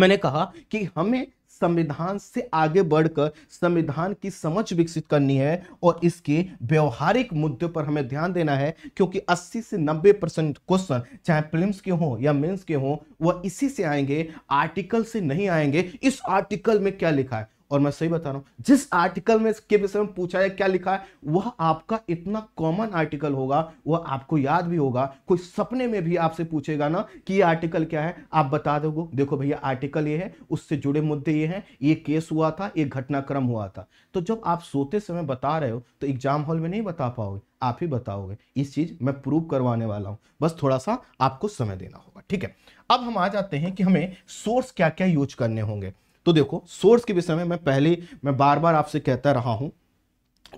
मैंने कहा कि हमें संविधान से आगे बढ़कर संविधान की समझ विकसित करनी है और इसके व्यवहारिक मुद्दे पर हमें ध्यान देना है, क्योंकि 80 से 90 परसेंट क्वेश्चन, चाहे फिल्म्स के हों या मेंस के हों वह इसी से आएँगे, आर्टिकल से नहीं आएँगे। इस आर्टिकल में क्या लिखा है? और मैं सही बता रहा हूँ, जिस आर्टिकल में के विषय में पूछा है, क्या लिखा है, वह आपका इतना कॉमन आर्टिकल होगा, वह आपको याद भी होगा, कोई सपने में भी आपसे पूछेगा ना कि आर्टिकल क्या है, आप बता दोगे, देखो भैया आर्टिकल ये है, उससे जुड़े मुद्दे ये हैं, ये केस हुआ था, ये घटनाक्रम हुआ था। तो जब आप सोते समय बता रहे हो तो एग्ज़ाम हॉल में नहीं बता पाओगे, आप ही बताओगे, इस चीज़ मैं प्रूव करवाने वाला हूँ, बस थोड़ा सा आपको समय देना होगा, ठीक है? अब हम आ जाते हैं कि हमें सोर्स क्या क्या यूज़ करने होंगे। तो देखो सोर्स के विषय में मैं पहले, मैं बार बार आपसे कहता रहा हूँ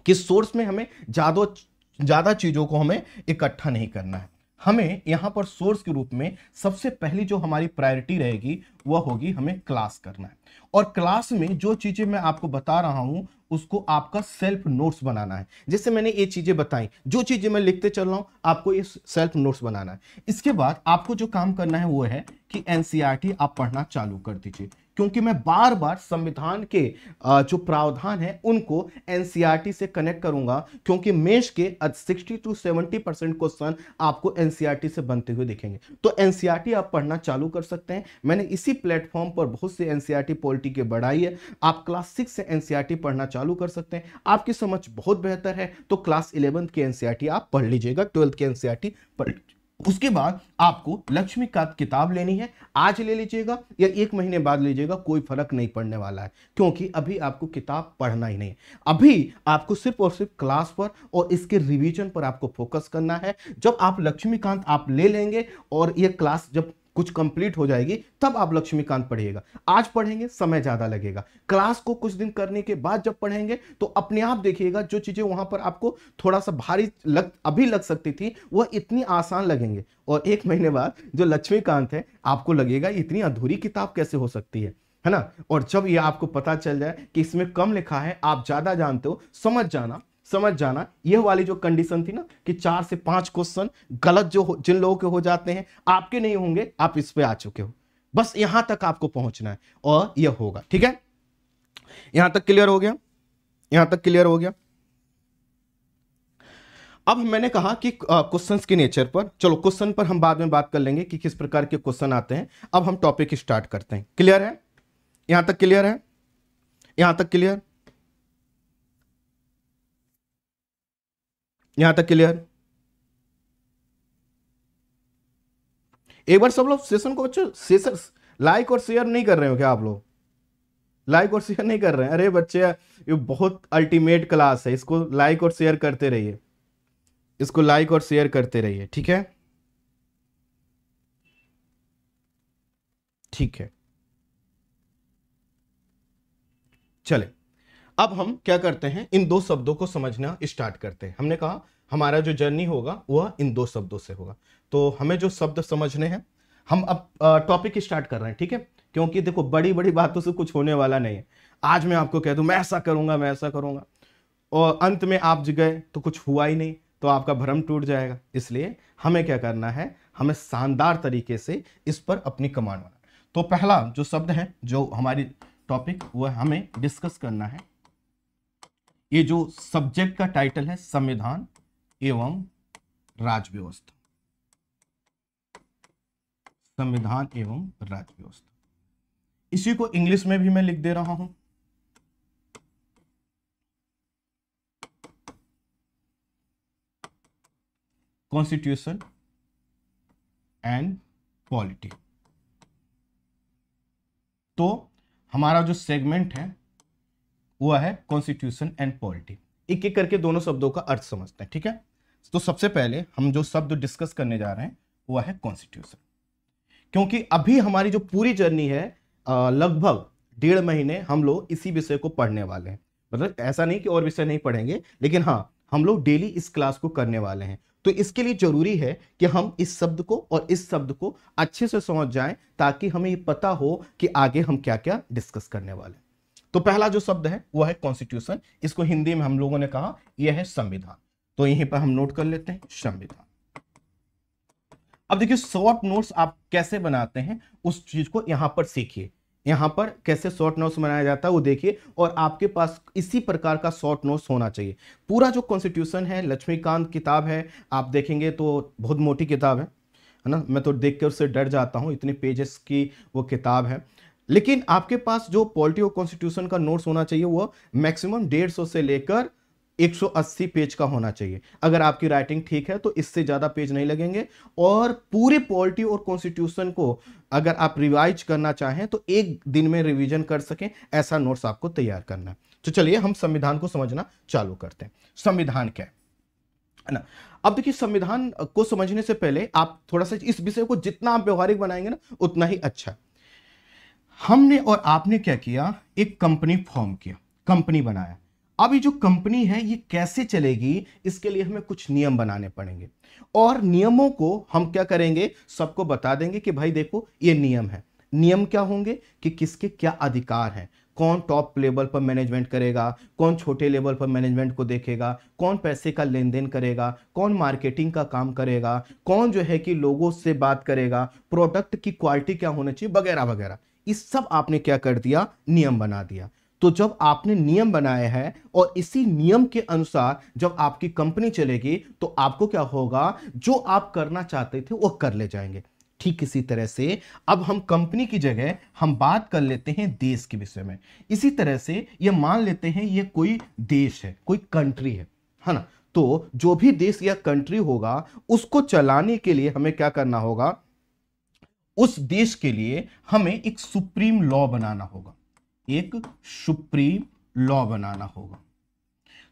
कि सोर्स में हमें ज़्यादा ज़्यादा चीज़ों को हमें इकट्ठा नहीं करना है। हमें यहाँ पर सोर्स के रूप में सबसे पहली जो हमारी प्रायोरिटी रहेगी, वह होगी हमें क्लास करना है। और क्लास में जो चीज़ें मैं आपको बता रहा हूँ, उसको आपका सेल्फ नोट्स बनाना है। जैसे मैंने ये चीज़ें बताई, जो चीज़ें मैं लिखते चल रहा हूँ, आपको ये सेल्फ नोट्स बनाना है। इसके बाद आपको जो काम करना है, वो है कि एनसीईआरटी आप पढ़ना चालू कर दीजिए। क्योंकि मैं बार बार संविधान के जो प्रावधान है, उनको एनसीईआरटी से कनेक्ट करूँगा, क्योंकि मेष के 60 टू 70 परसेंट क्वेश्चन आपको एनसीईआरटी से बनते हुए दिखेंगे। तो एनसीईआरटी आप पढ़ना चालू कर सकते हैं। मैंने इसी प्लेटफॉर्म पर बहुत से एनसीईआरटी पॉलिटी के बढ़ाई है। आप क्लास सिक्स से एनसीईआरटी पढ़ना चालू कर सकते हैं। आपकी समझ बहुत बेहतर है तो क्लास इलेवंथ की एनसीईआरटी आप पढ़ लीजिएगा ट्वेल्थ की एनसीईआरटी पढ़ लीजिए। उसके बाद आपको लक्ष्मी का किताब लेनी है। आज ले लीजिएगा या एक महीने बाद लीजिएगा, कोई फ़र्क नहीं पड़ने वाला है, क्योंकि अभी आपको किताब पढ़ना ही नहीं। अभी आपको सिर्फ़ और सिर्फ़ क्लास पर और इसके रिवीजन पर आपको फोकस करना है। जब आप लक्ष्मीकांत आप ले लेंगे और ये क्लास जब कुछ कंप्लीट हो जाएगी, तब आप लक्ष्मीकांत पढ़िएगा। आज पढ़ेंगे, समय ज़्यादा लगेगा। क्लास को कुछ दिन करने के बाद जब पढ़ेंगे तो अपने आप देखिएगा, जो चीज़ें वहाँ पर आपको थोड़ा सा भारी लग, अभी लग सकती थी, वह इतनी आसान लगेंगे। और एक महीने बाद जो लक्ष्मीकांत है, आपको लगेगा, इतनी अधूरी किताब कैसे हो सकती है? है ना? और जब ये आपको पता चल जाए कि इसमें कम लिखा है, आप ज़्यादा जानते हो, समझ जाना समझ जाना। यह वाली जो कंडीशन थी ना कि चार से पाँच क्वेश्चन गलत जो जिन लोगों के हो जाते हैं, आपके नहीं होंगे, आप इस पे आ चुके हो। बस यहाँ तक आपको पहुँचना है और यह होगा, ठीक है? यहाँ तक क्लियर हो गया? यहाँ तक क्लियर हो गया? अब मैंने कहा कि क्वेश्चंस के नेचर पर, चलो क्वेश्चन पर हम बाद में बात कर लेंगे कि किस प्रकार के क्वेश्चन आते हैं। अब हम टॉपिक स्टार्ट करते हैं। क्लियर है? यहाँ तक क्लियर है? यहाँ तक क्लियर यहाँ तक क्लियर? एक बार सब लोग सेशन को बच्चों सेशन लाइक और शेयर नहीं कर रहे हो क्या आप लोग? लाइक और शेयर नहीं कर रहे हैं। अरे बच्चे, ये बहुत अल्टीमेट क्लास है। इसको लाइक और शेयर करते रहिए। इसको लाइक और शेयर करते रहिए, ठीक है? ठीक है। चले। अब हम क्या करते हैं? इन दो शब्दों को समझना स्टार्ट करते हैं। हमने कहा, हमारा जो जर्नी होगा, वह इन दो शब्दों से होगा। तो हमें जो शब्द समझने हैं, हम अब टॉपिक स्टार्ट कर रहे हैं, ठीक है? क्योंकि देखो बड़ी बड़ी बातों से कुछ होने वाला नहीं है। आज मैं आपको कह दूँ, मैं ऐसा करूँगा, मैं ऐसा करूँगा। और अंत में आप गए तो कुछ हुआ ही नहीं तो आपका भ्रम टूट जाएगा। इसलिए हमें क्या करना है, हमें शानदार तरीके से इस पर अपनी कमांड बनाना तो पहला जो शब्द है, जो हमारी टॉपिक वह हमें डिस्कस करना है। ये जो सब्जेक्ट का टाइटल है, संविधान एवं राज व्यवस्था संविधान एवं राज व्यवस्था इसी को इंग्लिश में भी मैं लिख दे रहा हूँ। कॉन्स्टिट्यूशन एंड पॉलिटी तो हमारा जो सेगमेंट है वो है कॉन्स्टिट्यूशन एंड पॉलिटी एक एक करके दोनों शब्दों का अर्थ समझते हैं, ठीक है? तो सबसे पहले हम जो शब्द डिस्कस करने जा रहे हैं वह है कॉन्स्टिट्यूशन क्योंकि अभी हमारी जो पूरी जर्नी है लगभग डेढ़ महीने हम लोग इसी विषय को पढ़ने वाले हैं। मतलब ऐसा नहीं कि और विषय नहीं पढ़ेंगे, लेकिन हाँ हम लोग डेली इस क्लास को करने वाले हैं। तो इसके लिए ज़रूरी है कि हम इस शब्द को और इस शब्द को अच्छे से समझ जाएँ, ताकि हमें पता हो कि आगे हम क्या क्या डिस्कस करने वाले तो पहला जो शब्द है, वो है कॉन्स्टिट्यूशन इसको हिंदी में हम लोगों ने कहा यह है संविधान। तो यहीं पर हम नोट कर लेते हैं, संविधान। अब देखिए शॉर्ट नोट्स आप कैसे बनाते हैं, उस चीज़ को यहाँ पर सीखिए। यहाँ पर कैसे शॉर्ट नोट्स बनाया जाता है, वो देखिए, और आपके पास इसी प्रकार का शॉर्ट नोट्स होना चाहिए। पूरा जो कॉन्स्टिट्यूशन है, लक्ष्मीकांत किताब है, आप देखेंगे तो बहुत मोटी किताब है है ना? मैं तो देख कर उससे डर जाता हूँ, इतने पेजेस की वो किताब है। लेकिन आपके पास जो पॉलिटी ऑफ़ कॉन्स्टिट्यूशन का नोट्स होना चाहिए, वो मैक्सिमम डेढ़ सौ से लेकर 180 पेज का होना चाहिए। अगर आपकी राइटिंग ठीक है तो इससे ज़्यादा पेज नहीं लगेंगे। और पूरे पॉलिटी और कॉन्स्टिट्यूशन को अगर आप रिवाइज करना चाहें तो एक दिन में रिवीजन कर सकें, ऐसा नोट्स आपको तैयार करना है। तो चलिए, हम संविधान को समझना चालू करते हैं। संविधान क्या है ना? अब देखिए, संविधान को समझने से पहले आप थोड़ा सा इस विषय को जितना आप व्यवहारिक बनाएँगे ना, उतना ही अच्छा। हमने और आपने क्या किया? एक कंपनी फॉर्म किया कंपनी बनाया। अब ये जो कंपनी है, ये कैसे चलेगी, इसके लिए हमें कुछ नियम बनाने पड़ेंगे। और नियमों को हम क्या करेंगे? सबको बता देंगे कि भाई देखो, ये नियम है। नियम क्या होंगे? कि किसके क्या अधिकार हैं। कौन टॉप लेवल पर मैनेजमेंट करेगा? कौन छोटे लेवल पर मैनेजमेंट को देखेगा? कौन पैसे का लेन देन करेगा? कौन मार्केटिंग का काम करेगा? कौन जो है कि लोगों से बात करेगा? प्रोडक्ट की क्वालिटी क्या होनी चाहिए? वगैरह वगैरह। इस सब आपने क्या कर दिया? नियम बना दिया। तो जब आपने नियम बनाया है और इसी नियम के अनुसार जब आपकी कंपनी चलेगी तो आपको क्या होगा? जो आप करना चाहते थे, वो कर ले जाएँगे। ठीक इसी तरह से अब हम कंपनी की जगह हम बात कर लेते हैं देश के विषय में। इसी तरह से ये मान लेते हैं ये कोई देश है, कोई कंट्री है है ना? तो जो भी देश या कंट्री होगा, उसको चलाने के लिए हमें क्या करना होगा? उस देश के लिए हमें एक सुप्रीम लॉ बनाना होगा। एक सुप्रीम लॉ बनाना होगा।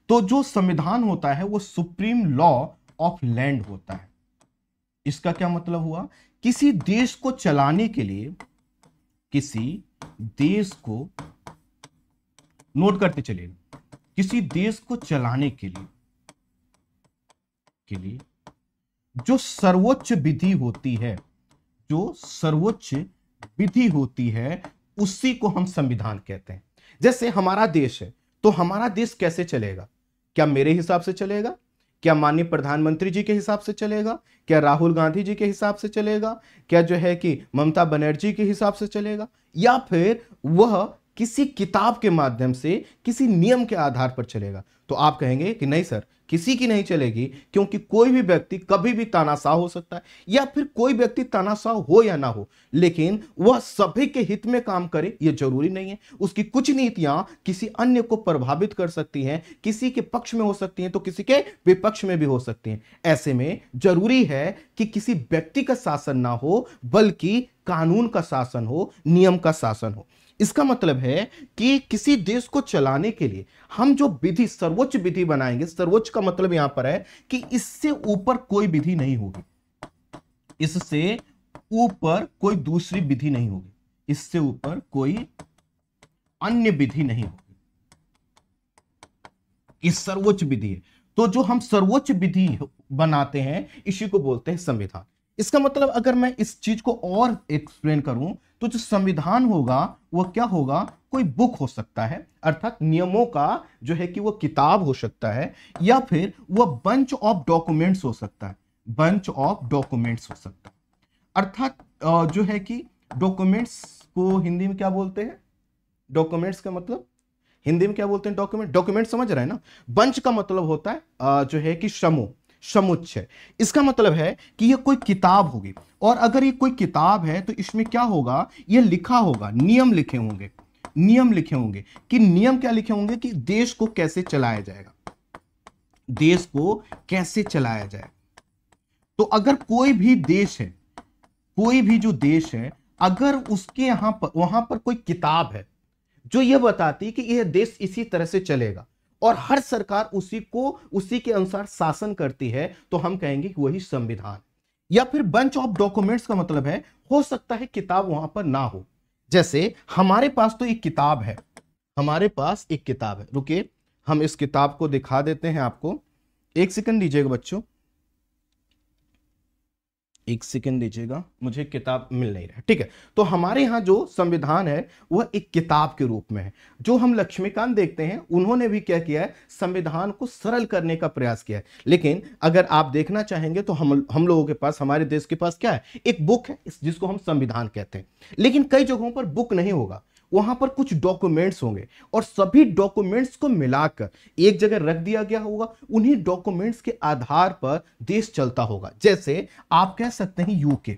तो जो संविधान होता है, वो सुप्रीम लॉ ऑफ़ लैंड होता है। इसका क्या मतलब हुआ? किसी देश को चलाने के लिए, किसी देश को, नोट करते चलिए, किसी देश को चलाने के लिए के लिए जो सर्वोच्च विधि होती है जो सर्वोच्च विधि होती है, उसी को हम संविधान कहते हैं। जैसे हमारा देश है तो हमारा देश कैसे चलेगा? क्या मेरे हिसाब से चलेगा? क्या माननीय प्रधानमंत्री जी के हिसाब से चलेगा? क्या राहुल गांधी जी के हिसाब से चलेगा? क्या जो है कि ममता बनर्जी के हिसाब से चलेगा? या फिर वह किसी किताब के माध्यम से, किसी नियम के आधार पर चलेगा? तो आप कहेंगे कि नहीं, सर किसी की नहीं चलेगी, क्योंकि कोई भी व्यक्ति कभी भी तानाशाह हो सकता है, या फिर कोई व्यक्ति तानाशाह हो या ना हो, लेकिन वह सभी के हित में काम करे यह ज़रूरी नहीं है। उसकी कुछ नीतियाँ किसी अन्य को प्रभावित कर सकती हैं, किसी के पक्ष में हो सकती हैं तो किसी के विपक्ष में भी हो सकती हैं। ऐसे में ज़रूरी है कि किसी व्यक्ति का शासन ना हो, बल्कि कानून का शासन हो, नियम का शासन हो। इसका मतलब है कि किसी देश को चलाने के लिए हम जो विधि, सर्वोच्च विधि बनाएँगे, सर्वोच्च का मतलब यहाँ पर है कि इससे ऊपर कोई विधि नहीं होगी। इससे ऊपर कोई दूसरी विधि नहीं होगी। इससे ऊपर कोई अन्य विधि नहीं होगी। इस सर्वोच्च विधि है। तो जो हम सर्वोच्च विधि बनाते हैं, इसी को बोलते हैं संविधान। इसका मतलब अगर मैं इस चीज़ को और एक्सप्लेन करूँ तो जो संविधान होगा, वह क्या होगा? कोई बुक हो सकता है, अर्थात नियमों का जो है कि वह किताब हो सकता है, या फिर वह बंच ऑफ़ डॉक्यूमेंट्स हो सकता है। बंच ऑफ़ डॉक्यूमेंट्स हो सकता है। अर्थात जो है कि डॉक्यूमेंट्स को हिंदी में क्या बोलते हैं? डॉक्यूमेंट्स का मतलब? हिंदी में क्या बोलते हैं डॉक्यूमेंट डॉक्यूमेंट समझ रहे हैं ना? बंच का मतलब होता है जो है कि समूह। समुच्चय। इसका मतलब है कि यह कोई किताब होगी। और अगर ये कोई किताब है तो इसमें क्या होगा? यह लिखा होगा। नियम लिखे होंगे। नियम लिखे होंगे। कि नियम क्या लिखे होंगे? कि देश को कैसे चलाया जाएगा। देश को कैसे चलाया जाएगा तो अगर कोई भी देश है, कोई भी जो देश है, अगर उसके यहाँ पर वहाँ पर कोई किताब है, जो यह बताती कि यह देश इसी तरह से चलेगा और हर सरकार उसी को, उसी के अनुसार शासन करती है तो हम कहेंगे कि वही संविधान। या फिर बंच ऑफ़ डॉक्यूमेंट्स का मतलब है, हो सकता है किताब वहाँ पर ना हो। जैसे, हमारे पास तो एक किताब है। हमारे पास एक किताब है। रुके हम इस किताब को दिखा देते हैं आपको। एक सेकंड दीजिएगा बच्चों। एक सेकेंड दीजिएगा, मुझे किताब मिल नहीं रहा, ठीक है? तो हमारे यहाँ जो संविधान है, वह एक किताब के रूप में है। जो हम लक्ष्मीकांत देखते हैं, उन्होंने भी क्या किया है, संविधान को सरल करने का प्रयास किया है। लेकिन अगर आप देखना चाहेंगे तो हम हम लोगों के पास, हमारे देश के पास क्या है? एक बुक है, जिसको हम संविधान कहते हैं। लेकिन कई जगहों पर बुक नहीं होगा। वहाँ पर कुछ डॉक्यूमेंट्स होंगे और सभी डॉक्यूमेंट्स को मिलाकर एक जगह रख दिया गया होगा। उन्हीं डॉक्यूमेंट्स के आधार पर देश चलता होगा। जैसे आप कह सकते हैं यूके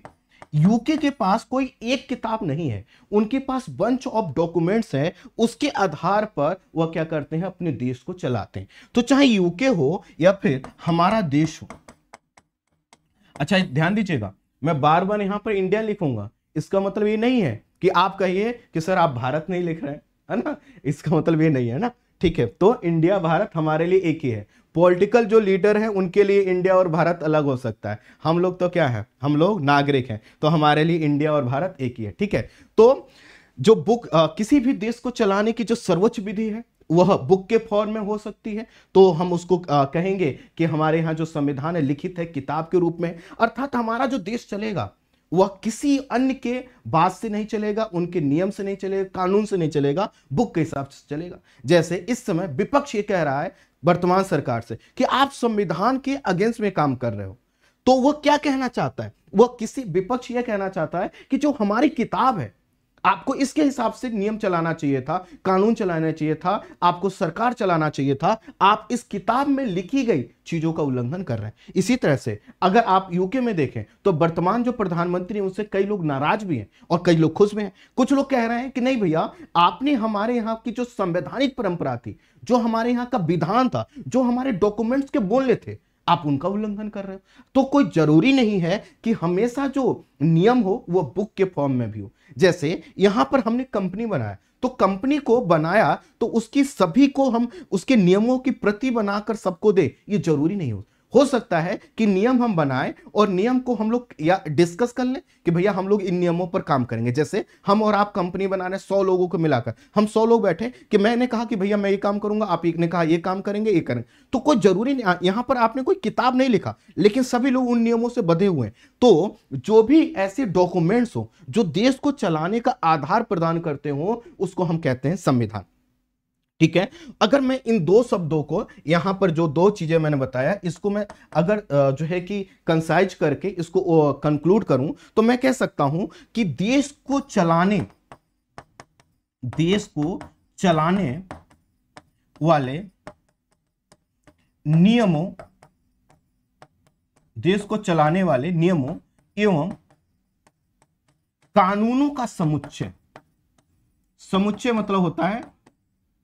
यूके के पास कोई एक किताब नहीं है। उनके पास बंच ऑफ़ डॉक्यूमेंट्स है। उसके आधार पर वह क्या करते हैं? अपने देश को चलाते हैं। तो चाहे यूके हो या फिर हमारा देश हो। अच्छा ध्यान दीजिएगा। मैं बार बार यहाँ पर इंडिया लिखूँगा। इसका मतलब ये नहीं है कि आप कहिए कि सर आप भारत नहीं लिख रहे हैं है ना? इसका मतलब ये नहीं है ना? ठीक है तो इंडिया भारत हमारे लिए एक ही है। पॉलिटिकल जो लीडर है उनके लिए इंडिया और भारत अलग हो सकता है। हम लोग तो क्या है? हम लोग नागरिक हैं तो हमारे लिए इंडिया और भारत एक ही है ठीक है? तो जो बुक आ, किसी भी देश को चलाने की जो सर्वोच्च विधि है वह बुक के फॉर्म में हो सकती है। तो हम उसको आ, कहेंगे कि हमारे यहाँ जो संविधान है लिखित है किताब के रूप में अर्थात हमारा जो देश चलेगा वह किसी अन्य के बात से नहीं चलेगा, उनके नियम से नहीं चलेगा, कानून से नहीं चलेगा, बुक के हिसाब से चलेगा। जैसे इस समय विपक्ष ये कह रहा है वर्तमान सरकार से कि आप संविधान के अगेंस्ट में काम कर रहे हो। तो वह क्या कहना चाहता है? वह किसी विपक्ष यह कहना चाहता है कि जो हमारी किताब है आपको इसके हिसाब से नियम चलाना चाहिए था, कानून चलाना चाहिए था, आपको सरकार चलाना चाहिए था, आप इस किताब में लिखी गई चीज़ों का उल्लंघन कर रहे हैं। इसी तरह से अगर आप यूके में देखें तो वर्तमान जो प्रधानमंत्री उनसे कई लोग नाराज़ भी हैं और कई लोग खुश भी हैं। कुछ लोग कह रहे हैं कि नहीं भैया, आपने हमारे यहाँ की जो संवैधानिक परंपरा थी, जो हमारे यहाँ का विधान था, जो हमारे डॉक्यूमेंट्स के बोलने थे आप उनका उल्लंघन कर रहे हो। तो कोई ज़रूरी नहीं है कि हमेशा जो नियम हो, वो बुक के फॉर्म में भी हो। जैसे यहाँ पर हमने कंपनी बनाया। तो कंपनी को बनाया तो उसकी सभी को हम उसके नियमों की प्रति बनाकर सबको दे, ये ज़रूरी नहीं हो। हो सकता है कि नियम हम बनाएँ और नियम को हम लोग या डिस्कस कर लें कि भैया हम लोग इन नियमों पर काम करेंगे। जैसे हम और आप कंपनी बना रहे सौ लोगों को मिलाकर। हम सौ लोग बैठे कि मैंने कहा कि भैया मैं ये काम करूँगा, आप एक ने कहा ये काम करेंगे, ये करेंगे। तो कोई ज़रूरी नहीं यहाँ पर आपने कोई किताब नहीं लिखा, लेकिन सभी लोग उन नियमों से बधे हुए हैं। तो जो भी ऐसे डॉक्यूमेंट्स हो, जो देश को चलाने का आधार प्रदान करते हो, उसको हम कहते हैं संविधान। ठीक है? अगर मैं इन दो शब्दों को यहाँ पर जो दो चीज़ें मैंने बताया, इसको मैं अगर जो है कि कंसाइज करके इसको कंक्लूड करूँ तो मैं कह सकता हूँ कि देश को चलाने, देश को चलाने वाले नियमों, देश को चलाने वाले नियमों एवं कानूनों का समुच्चय। समुच्चय मतलब होता है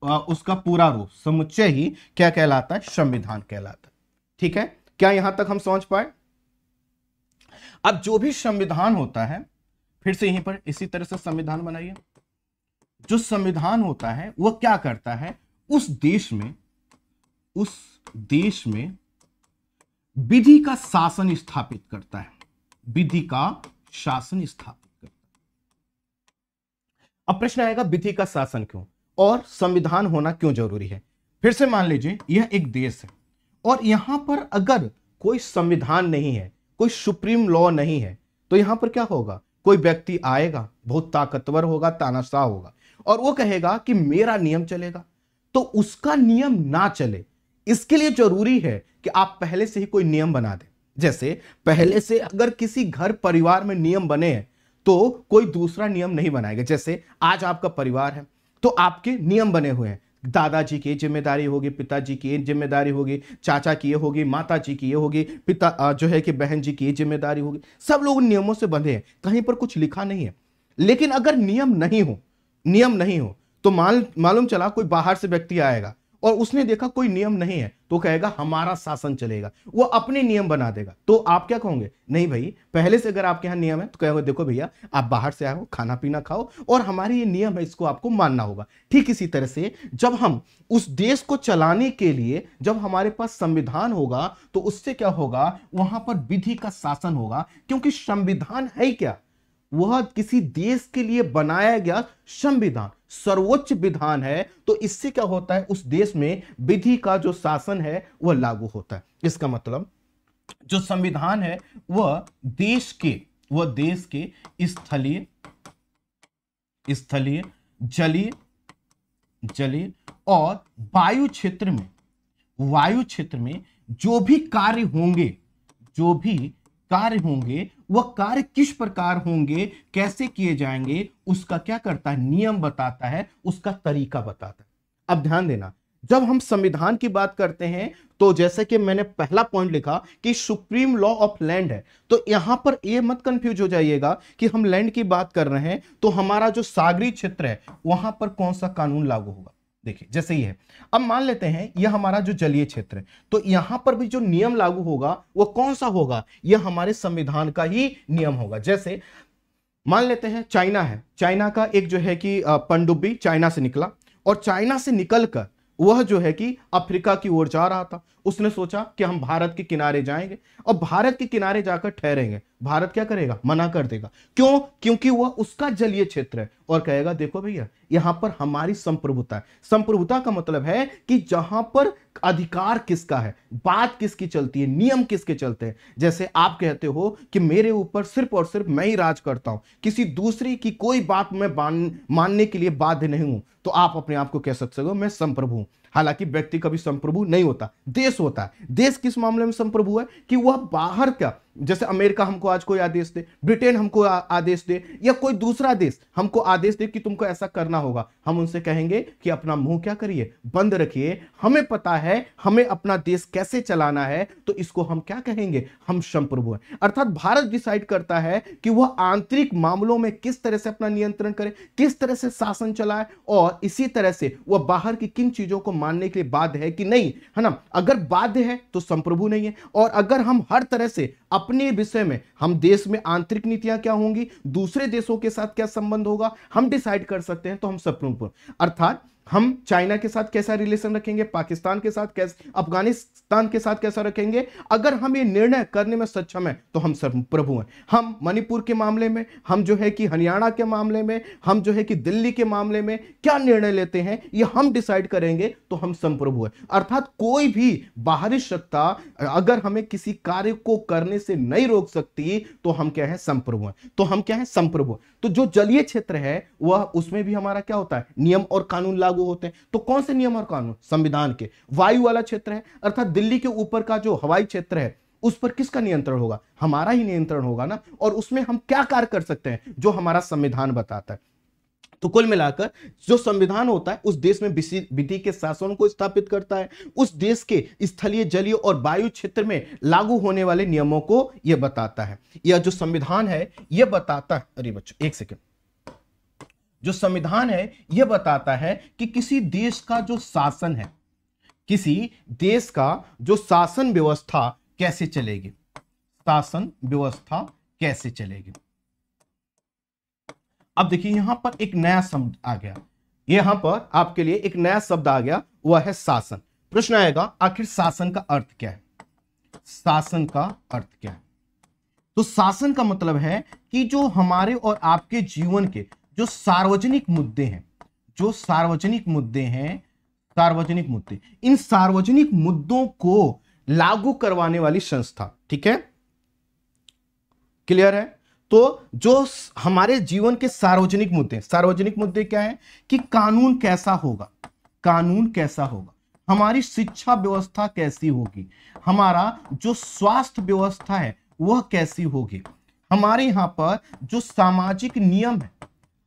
उसका पूरा रूप, समुच्चय ही क्या कहलाता है? संविधान कहलाता है। ठीक है? क्या यहाँ तक हम समझ पाए? अब जो भी संविधान होता है, फिर से यहीं पर इसी तरह से संविधान बनाइए। जो संविधान होता है वह क्या करता है? उस देश में, उस देश में विधि का शासन स्थापित करता है। विधि का शासन स्थापित करता है। अब प्रश्न आएगा, विधि का शासन क्यों? और संविधान होना क्यों ज़रूरी है? फिर से मान लीजिए, यह एक देश है और यहाँ पर अगर कोई संविधान नहीं है, कोई सुप्रीम लॉ नहीं है तो यहाँ पर क्या होगा? कोई व्यक्ति आएगा, बहुत ताकतवर होगा, तानाशाह होगा और वो कहेगा कि मेरा नियम चलेगा। तो उसका नियम ना चले, इसके लिए ज़रूरी है कि आप पहले से ही कोई नियम बना दें। जैसे पहले से अगर किसी घर परिवार में नियम बने हैं तो कोई दूसरा नियम नहीं बनाएगा। जैसे आज आपका परिवार है तो आपके नियम बने हुए हैं। दादाजी की ज़िम्मेदारी होगी, पिताजी की ज़िम्मेदारी होगी, चाचा की ये होगी माता जी की ये होगी, पिता जो है कि बहन जी की ज़िम्मेदारी होगी। सब लोग नियमों से बंधे हैं। कहीं पर कुछ लिखा नहीं है। लेकिन अगर नियम नहीं हो, नियम नहीं हो तो मालूम चला कोई बाहर से व्यक्ति आएगा। और उसने देखा कोई नियम नहीं है तो कहेगा, हमारा शासन चलेगा। वो अपने नियम बना देगा। तो आप क्या कहोगे? नहीं भाई, पहले से अगर आपके यहाँ नियम है तो कहोगे, देखो भैया, आप बाहर से आए हो, खाना पीना खाओ, और हमारे ये नियम है, इसको आपको मानना होगा। ठीक इसी तरह से जब हम उस देश को चलाने के लिए, जब हमारे पास संविधान होगा तो उससे क्या होगा? वहाँ पर विधि का शासन होगा, क्योंकि संविधान है क्या? वह किसी देश के लिए बनाया गया संविधान, सर्वोच्च विधान है तो इससे क्या होता है? उस देश में विधि का जो शासन है, वह लागू होता है। इसका मतलब जो संविधान है, वह देश के, वह देश के स्थलीय स्थलीय, जलीय जलीय और वायु क्षेत्र में, वायु क्षेत्र में जो भी कार्य होंगे, जो भी कार्य होंगे वह कार्य किस प्रकार होंगे, कैसे किए जाएँगे, उसका क्या करता है, नियम बताता है, उसका तरीका बताता है। अब ध्यान देना, जब हम संविधान की बात करते हैं तो जैसे कि मैंने पहला पॉइंट लिखा कि सुप्रीम लॉ ऑफ़ लैंड है तो यहाँ पर यह मत कंफ्यूज हो जाइएगा कि हम लैंड की बात कर रहे हैं तो हमारा जो सागरी क्षेत्र है, वहाँ पर कौन सा कानून लागू होगा? देखिए, जैसे ही है। अब मान लेते हैं, यह हमारा जो जलीय क्षेत्र है तो यहाँ पर भी जो नियम लागू होगा वह कौन सा होगा? यह हमारे संविधान का ही नियम होगा। जैसे, मान लेते हैं, चाइना है। चाइना का एक जो है कि पनडुब्बी चाइना से निकला और चाइना से निकलकर, वह जो है कि अफ्रीका की ओर जा रहा था। उसने सोचा कि हम भारत के किनारे जाएँगे और भारत के किनारे जाकर ठहरेंगे। भारत क्या करेगा? मना कर देगा। क्यों? क्योंकि वह उसका जलीय क्षेत्र है। और कहेगा, देखो भैया, यहाँ पर हमारी संप्रभुता है। संप्रभुता का मतलब है कि जहाँ पर अधिकार किसका है? बात किसकी चलती है? नियम किसके चलते हैं? जैसे आप कहते हो कि मेरे ऊपर सिर्फ़ और सिर्फ़ मैं ही राज करता हूँ। किसी दूसरे की कोई बात मैं मानने के लिए बाध्य नहीं हूँ। तो आप अपने आप को कह सकते हो, मैं संप्रभु हूँ। हालाँकि व्यक्ति कभी संप्रभु नहीं होता। देश होता है। देश किस मामले में संप्रभु है? कि वह बाहर का जैसे अमेरिका हमको आज कोई आदेश दे, ब्रिटेन हमको आदेश दे, या कोई दूसरा देश हमको आदेश दे कि तुमको ऐसा करना होगा, हम उनसे कहेंगे कि अपना मुँह क्या करिए, बंद रखिए, हमें पता है, हमें अपना देश कैसे चलाना है तो इसको हम क्या कहेंगे, हम संप्रभु हैं। अर्थात भारत डिसाइड करता है कि वह आंतरिक मामलों में किस तरह से अपना नियंत्रण करे, किस तरह से शासन चलाए, और इसी तरह से वह बाहर की किन चीज़ों को मानने के लिए बाध्य है कि नहीं, है ना? अगर बाध्य है तो संप्रभु नहीं है, और अगर हम हर तरह से अपने विषय में, हम देश में आंतरिक नीतियाँ क्या होंगी, दूसरे देशों के साथ क्या संबंध होगा, हम डिसाइड कर सकते हैं तो हम संप्रभु अर्थात हम चाइना के साथ कैसा रिलेशन रखेंगे, पाकिस्तान के साथ कैसे, अफ़गानिस्तान के साथ कैसा रखेंगे? अगर हम ये निर्णय करने में सक्षम है तो हम सब प्रभु हैं। हम मणिपुर के मामले में, हम जो है कि हरियाणा के मामले में, हम जो है कि दिल्ली के मामले में क्या निर्णय लेते हैं, ये हम डिसाइड करेंगे तो हम संप्रभु हैं। अर्थात कोई भी बाहरी सत्ता, अगर हमें किसी कार्य को करने से नहीं रोक सकती तो हम क्या है संप्रभु हैं। तो हम क्या है संप्रभु तो जो जलीय क्षेत्र है, वह, उसमें भी हमारा क्या होता है? नियम और कानून लागू लागू होते हैं। तो कौन से नियम और कानून? संविधान के। वायु वाला क्षेत्र है, अर्थात दिल्ली के ऊपर का जो हवाई क्षेत्र है, उस पर किसका नियंत्रण होगा? हमारा ही नियंत्रण होगा ना? और उसमें हम क्या कार्य कर सकते हैं, जो हमारा संविधान बताता है? तो कुल मिलाकर, जो संविधान होता है, उस देश में विधि के शासन को स्थापित करता है। उस देश के स्थलीय, जलीय और वायु क्षेत्र में लागू होने वाले नियमों को यह बताता है। यह जो संविधान है यह बताता है। अरे बच्चों, एक सेकेंड। जो संविधान है यह बताता है कि किसी देश का जो शासन है, किसी देश का जो शासन व्यवस्था कैसे चलेगी? शासन व्यवस्था कैसे चलेगी? अब देखिए, यहाँ पर एक नया शब्द आ गया। यहाँ पर आपके लिए एक नया शब्द आ गया, वह है शासन। प्रश्न आएगा, आखिर शासन का अर्थ क्या है? शासन का अर्थ क्या है? तो शासन का मतलब है कि जो हमारे और आपके जीवन के जो सार्वजनिक मुद्दे हैं, जो सार्वजनिक मुद्दे हैं, सार्वजनिक मुद्दे, इन सार्वजनिक मुद्दों को लागू करवाने वाली संस्था, ठीक है? क्लियर है? तो जो हमारे जीवन के सार्वजनिक मुद्दे सार्वजनिक मुद्दे क्या है? कि कानून कैसा होगा, कानून कैसा होगा, हमारी शिक्षा व्यवस्था कैसी होगी, हमारा जो स्वास्थ्य व्यवस्था है, वह कैसी होगी, हमारे यहाँ पर जो सामाजिक नियम है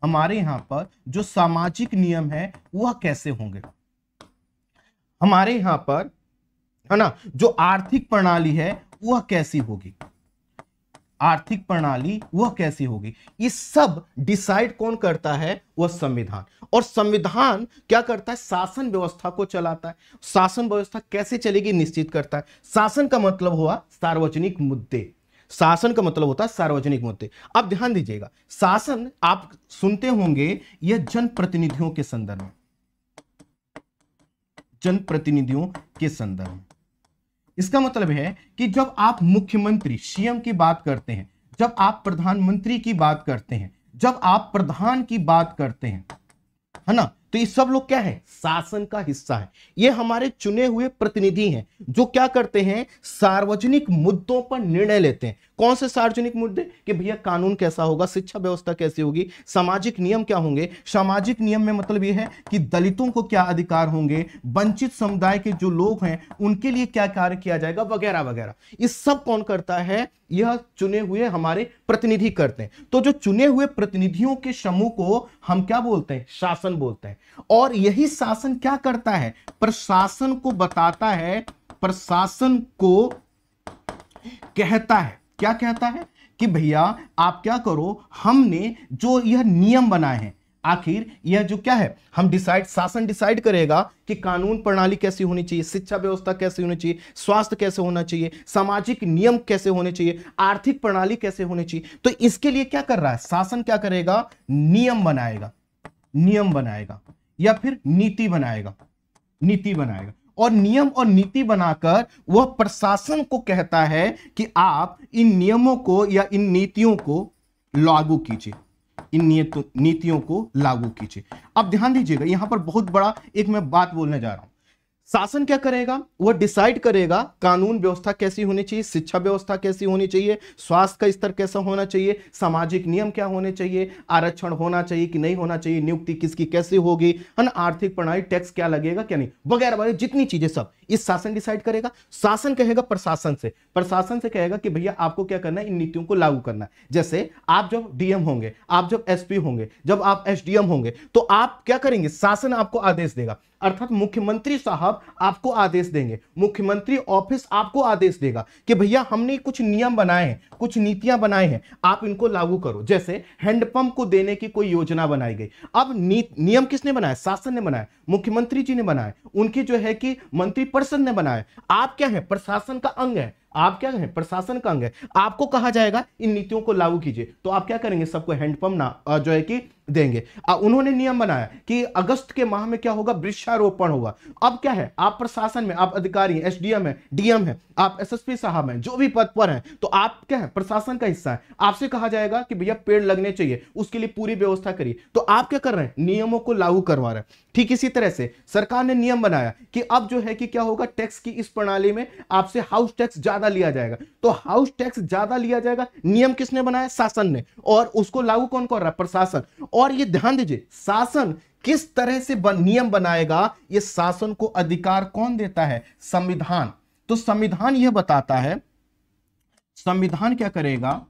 हमारे यहाँ पर जो सामाजिक नियम है, वह कैसे होंगे? हमारे यहाँ पर, है ना, जो आर्थिक प्रणाली है, वह कैसी होगी? आर्थिक प्रणाली, वह कैसी होगी? ये सब डिसाइड कौन करता है? वह संविधान। और संविधान क्या करता है? शासन व्यवस्था को चलाता है। शासन व्यवस्था कैसे चलेगी? निश्चित करता है। शासन का मतलब हुआ सार्वजनिक मुद्दे। शासन का मतलब होता है सार्वजनिक मुद्दे। अब ध्यान दीजिएगा, शासन, आप सुनते होंगे, यह जनप्रतिनिधियों के संदर्भ में। जनप्रतिनिधियों के संदर्भ में। इसका मतलब है कि जब आप मुख्यमंत्री, सीएम की बात करते हैं, जब आप प्रधानमंत्री की बात करते हैं, जब आप प्रधान की बात करते हैं, है ना? तो ये सब लोग क्या है? शासन का हिस्सा है। ये हमारे चुने हुए प्रतिनिधि हैं, जो क्या करते हैं? सार्वजनिक मुद्दों पर निर्णय लेते हैं। कौन से सार्वजनिक मुद्दे? कि भैया, कानून कैसा होगा? शिक्षा व्यवस्था कैसी होगी? सामाजिक नियम क्या होंगे? सामाजिक नियम में मतलब यह है कि दलितों को क्या अधिकार होंगे? वंचित समुदाय के जो लोग हैं, उनके लिए क्या कार्य किया जाएगा? वगैरह वगैरह। ये सब कौन करता है? यह चुने हुए हमारे प्रतिनिधि करते हैं। तो जो चुने हुए प्रतिनिधियों के समूह को हम क्या बोलते हैं? शासन बोलते हैं। और यही शासन क्या करता है? प्रशासन को बताता है, प्रशासन को कहता है। क्या कहता है? कि भैया, आप क्या करो, हमने जो यह नियम बनाए हैं, आखिर यह जो क्या है? हम डिसाइड शासन डिसाइड करेगा कि कानून प्रणाली कैसी होनी चाहिए, शिक्षा व्यवस्था कैसी होनी चाहिए, स्वास्थ्य कैसे होना चाहिए, सामाजिक नियम कैसे होने चाहिए, आर्थिक प्रणाली कैसे होनी चाहिए। तो इसके लिए क्या कर रहा है? शासन क्या करेगा? नियम बनाएगा। नियम बनाएगा या फिर नीति बनाएगा नीति बनाएगा। और नियम और नीति बनाकर वह प्रशासन को कहता है कि आप इन नियमों को या इन नीतियों को लागू कीजिए। इन नीतियों को लागू कीजिए। अब ध्यान दीजिएगा, यहाँ पर बहुत बड़ा एक मैं बात बोलने जा रहा हूँ। शासन क्या करेगा? वह डिसाइड करेगा कानून व्यवस्था कैसी होनी चाहिए, शिक्षा व्यवस्था कैसी होनी चाहिए, स्वास्थ्य का स्तर कैसा होना चाहिए, सामाजिक नियम क्या होने चाहिए, आरक्षण होना चाहिए कि नहीं होना चाहिए, नियुक्ति किसकी कैसी होगी है ना आर्थिक प्रणाली टैक्स क्या लगेगा क्या नहीं वगैरह वगैरह जितनी चीज़ें सब। इस शासन डिसाइड करेगा, शासन कहेगा प्रशासन से। प्रशासन से कहेगा कि भैया आपको क्या करना है, इन नीतियों को लागू करना है। जैसे आप जब डीएम होंगे, आप जब एसपी होंगे, जब आप एसडीएम होंगे तो आप क्या करेंगे? शासन आपको आदेश देगा। अर्थात मुख्यमंत्री साहब आपको आदेश देंगे। मुख्यमंत्री ऑफ़िस आपको आदेश देगा कि भैया, हमने कुछ नियम बनाए हैं, कुछ नीतियाँ बनाए हैं, आप इनको लागू करो। जैसे हैंडपंप को देने की कोई योजना बनाई गई। अब नियम किसने बनाया शासन ने बनाया मुख्यमंत्री जी ने बनाया उनकी जो है कि मंत्री परिषद ने बनाया आप क्या है? प्रशासन का अंग है। आप क्या है प्रशासन का अंग है। आपको कहा जाएगा इन नीतियों को लागू कीजिए। तो आप क्या करेंगे? सबको हैंडपंप ना जो है कि देंगे। आ, उन्होंने नियम बनाया कि अगस्त के माह में क्या होगा? वृक्षारोपण होगा। अब क्या है? आप प्रशासन में आप अधिकारी एसडीएम है डीएम है आप एसएसपी साहब हैं जो भी पद पर हैं तो आप क्या है? प्रशासन का हिस्सा है। आपसे कहा जाएगा कि भैया पेड़ लगने चाहिए उसके लिए पूरी व्यवस्था करिए। तो आप क्या कर रहे हैं? नियमों को लागू करवा रहे हैं। ठीक इसी तरह से सरकार ने नियम बनाया कि अब जो है कि क्या होगा टैक्स की इस प्रणाली में आपसे हाउस टैक्स ज़्यादा लिया जाएगा। तो हाउस टैक्स ज़्यादा लिया जाएगा नियम किसने बनाया? शासन ने। और उसको लागू कौन कर रहा है? प्रशासन। और ये ध्यान दीजिए शासन किस तरह से बन, नियम बनाएगा ये शासन को अधिकार कौन देता है? संविधान। तो संविधान यह बताता है संविधान क्या करेगा?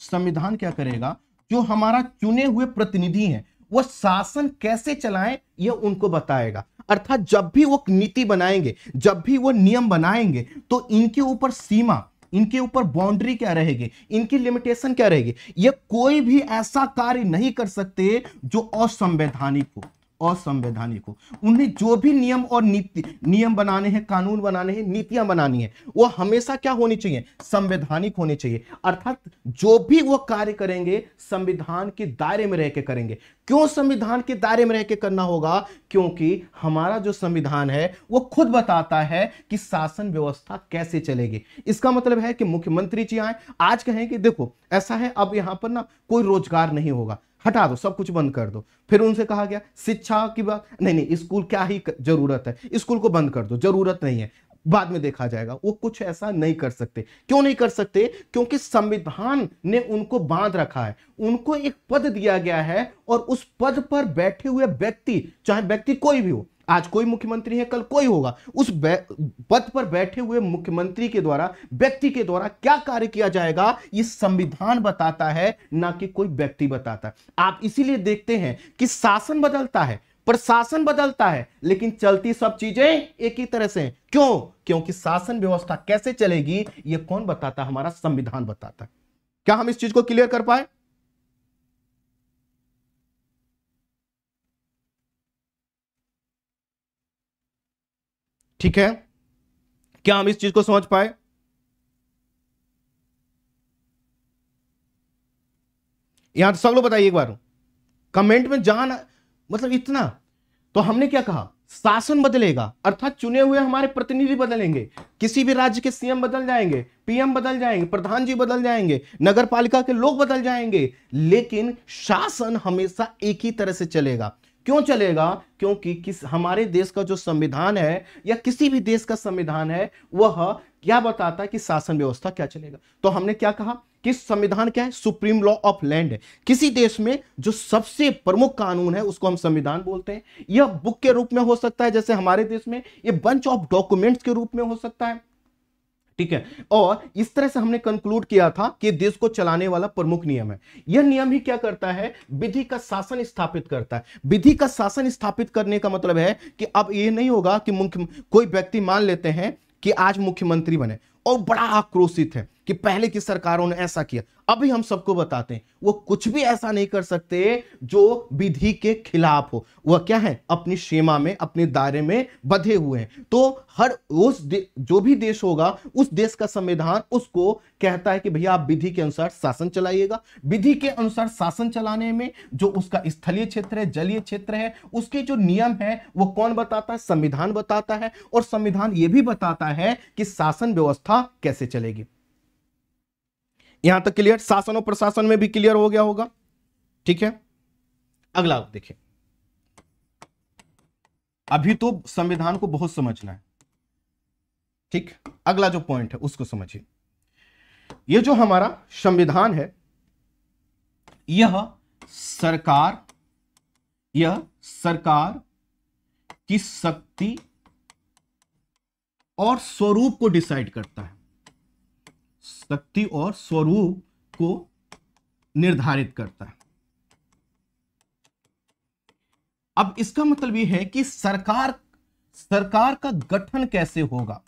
संविधान क्या करेगा? जो हमारा चुने हुए प्रतिनिधि हैं वो शासन कैसे चलाएँ, ये उनको बताएगा। अर्थात जब भी वो नीति बनाएँगे, जब भी वो नियम बनाएँगे तो इनके ऊपर सीमा, इनके ऊपर बाउंड्री क्या रहेगी? इनकी लिमिटेशन क्या रहेगी? ये कोई भी ऐसा कार्य नहीं कर सकते जो असंवैधानिक हो। असंवैधानिक हो। उन्हें जो भी नियम और नीति, नियम बनाने हैं, कानून बनाने हैं, नीतियाँ बनानी है, वो हमेशा क्या होनी चाहिए? संवैधानिक होनी चाहिए। अर्थात जो भी वो कार्य करेंगे, संविधान के दायरे में रह के करेंगे। क्यों संविधान के दायरे में रह के करना होगा? क्योंकि हमारा जो संविधान है, वो खुद बताता है कि शासन व्यवस्था कैसे चलेगी। इसका मतलब है कि मुख्यमंत्री जी आए, आज कहें कि देखो, ऐसा है, अब यहाँ पर ना कोई रोज़गार नहीं होगा। हटा दो, सब कुछ बंद कर दो। फिर उनसे कहा गया, शिक्षा की बात नहीं नहीं, स्कूल क्या ही ज़रूरत है। स्कूल को बंद कर दो, ज़रूरत नहीं है। बाद में देखा जाएगा, वो कुछ ऐसा नहीं कर सकते। क्यों नहीं कर सकते? क्योंकि संविधान ने उनको बाँध रखा है। उनको एक पद दिया गया है और उस पद पर बैठे हुए व्यक्ति, चाहे व्यक्ति कोई भी हो आज कोई मुख्यमंत्री है, कल कोई होगा। उस पद पर बैठे हुए मुख्यमंत्री के द्वारा, व्यक्ति के द्वारा क्या कार्य किया जाएगा, ये संविधान बताता है, ना कि कोई व्यक्ति बताता। है आप इसीलिए देखते हैं कि शासन बदलता है, प्रशासन बदलता है, लेकिन चलती सब चीज़ें एक ही तरह से क्यों? क्योंकि शासन व्यवस्था कैसे चलेगी यह कौन बताता? हमारा संविधान बताता। क्या हम इस चीज़ को क्लियर कर पाए? ठीक है? क्या हम इस चीज़ को समझ पाए? यहाँ सब लोग बताइए एक बार। कमेंट में जान मतलब इतना। तो हमने क्या कहा? शासन बदलेगा। अर्थात चुने हुए हमारे प्रतिनिधि बदलेंगे। किसी भी राज्य के सीएम बदल जाएँगे, पीएम बदल जाएँगे प्रधान जी बदल जाएँगे नगर पालिका के लोग बदल जाएँगे। लेकिन शासन हमेशा एक ही तरह से चलेगा। क्यों चलेगा? क्योंकि किस, हमारे देश का जो संविधान है, या किसी भी देश का संविधान है, वह क्या बताता है कि शासन व्यवस्था क्या चलेगा? तो हमने क्या कहा कि संविधान क्या है? सुप्रीम लॉ ऑफ़ लैंड है। किसी देश में जो सबसे प्रमुख कानून है, उसको हम संविधान बोलते हैं। यह बुक के रूप में हो सकता है, जैसे हमारे देश में यह बंच ऑफ़ डॉक्यूमेंट्स के रूप में हो सकता है। ठीक है? और इस तरह से हमने कंक्लूड किया था कि देश को चलाने वाला प्रमुख नियम है। यह नियम ही क्या करता है? विधि का शासन स्थापित करता है। विधि का शासन स्थापित करने का मतलब है कि अब यह नहीं होगा कि मुख्य कोई व्यक्ति मान लेते हैं कि आज मुख्यमंत्री बने और बड़ा आक्रोशित है। कि पहले की सरकारों ने ऐसा किया। अभी हम सबको बताते हैं, वो कुछ भी ऐसा नहीं कर सकते जो विधि के खिलाफ हो। वह क्या है? अपनी सीमा में, अपने दायरे में बधे हुए हैं। तो हर उस जो भी देश होगा, उस देश का संविधान उसको कहता है कि भैया आप विधि के अनुसार शासन चलाइएगा। विधि के अनुसार शासन चलाने में जो उसका स्थलीय क्षेत्र है, जलीय क्षेत्र है, उसके जो नियम है, वो कौन बताता है? संविधान बताता है। और संविधान ये भी बताता है कि शासन व्यवस्था कैसे चलेगी। यहाँ तक क्लियर? शासन और प्रशासन में भी क्लियर हो गया होगा। ठीक है? अगला, देखिए। अभी तो संविधान को बहुत समझना है। ठीक? अगला जो पॉइंट है, उसको समझिए। यह जो हमारा संविधान है, यह सरकार यह सरकार की शक्ति और स्वरूप को डिसाइड करता है। शक्ति और स्वरूप को निर्धारित करता है। अब इसका मतलब यह है कि सरकार सरकार का गठन कैसे होगा?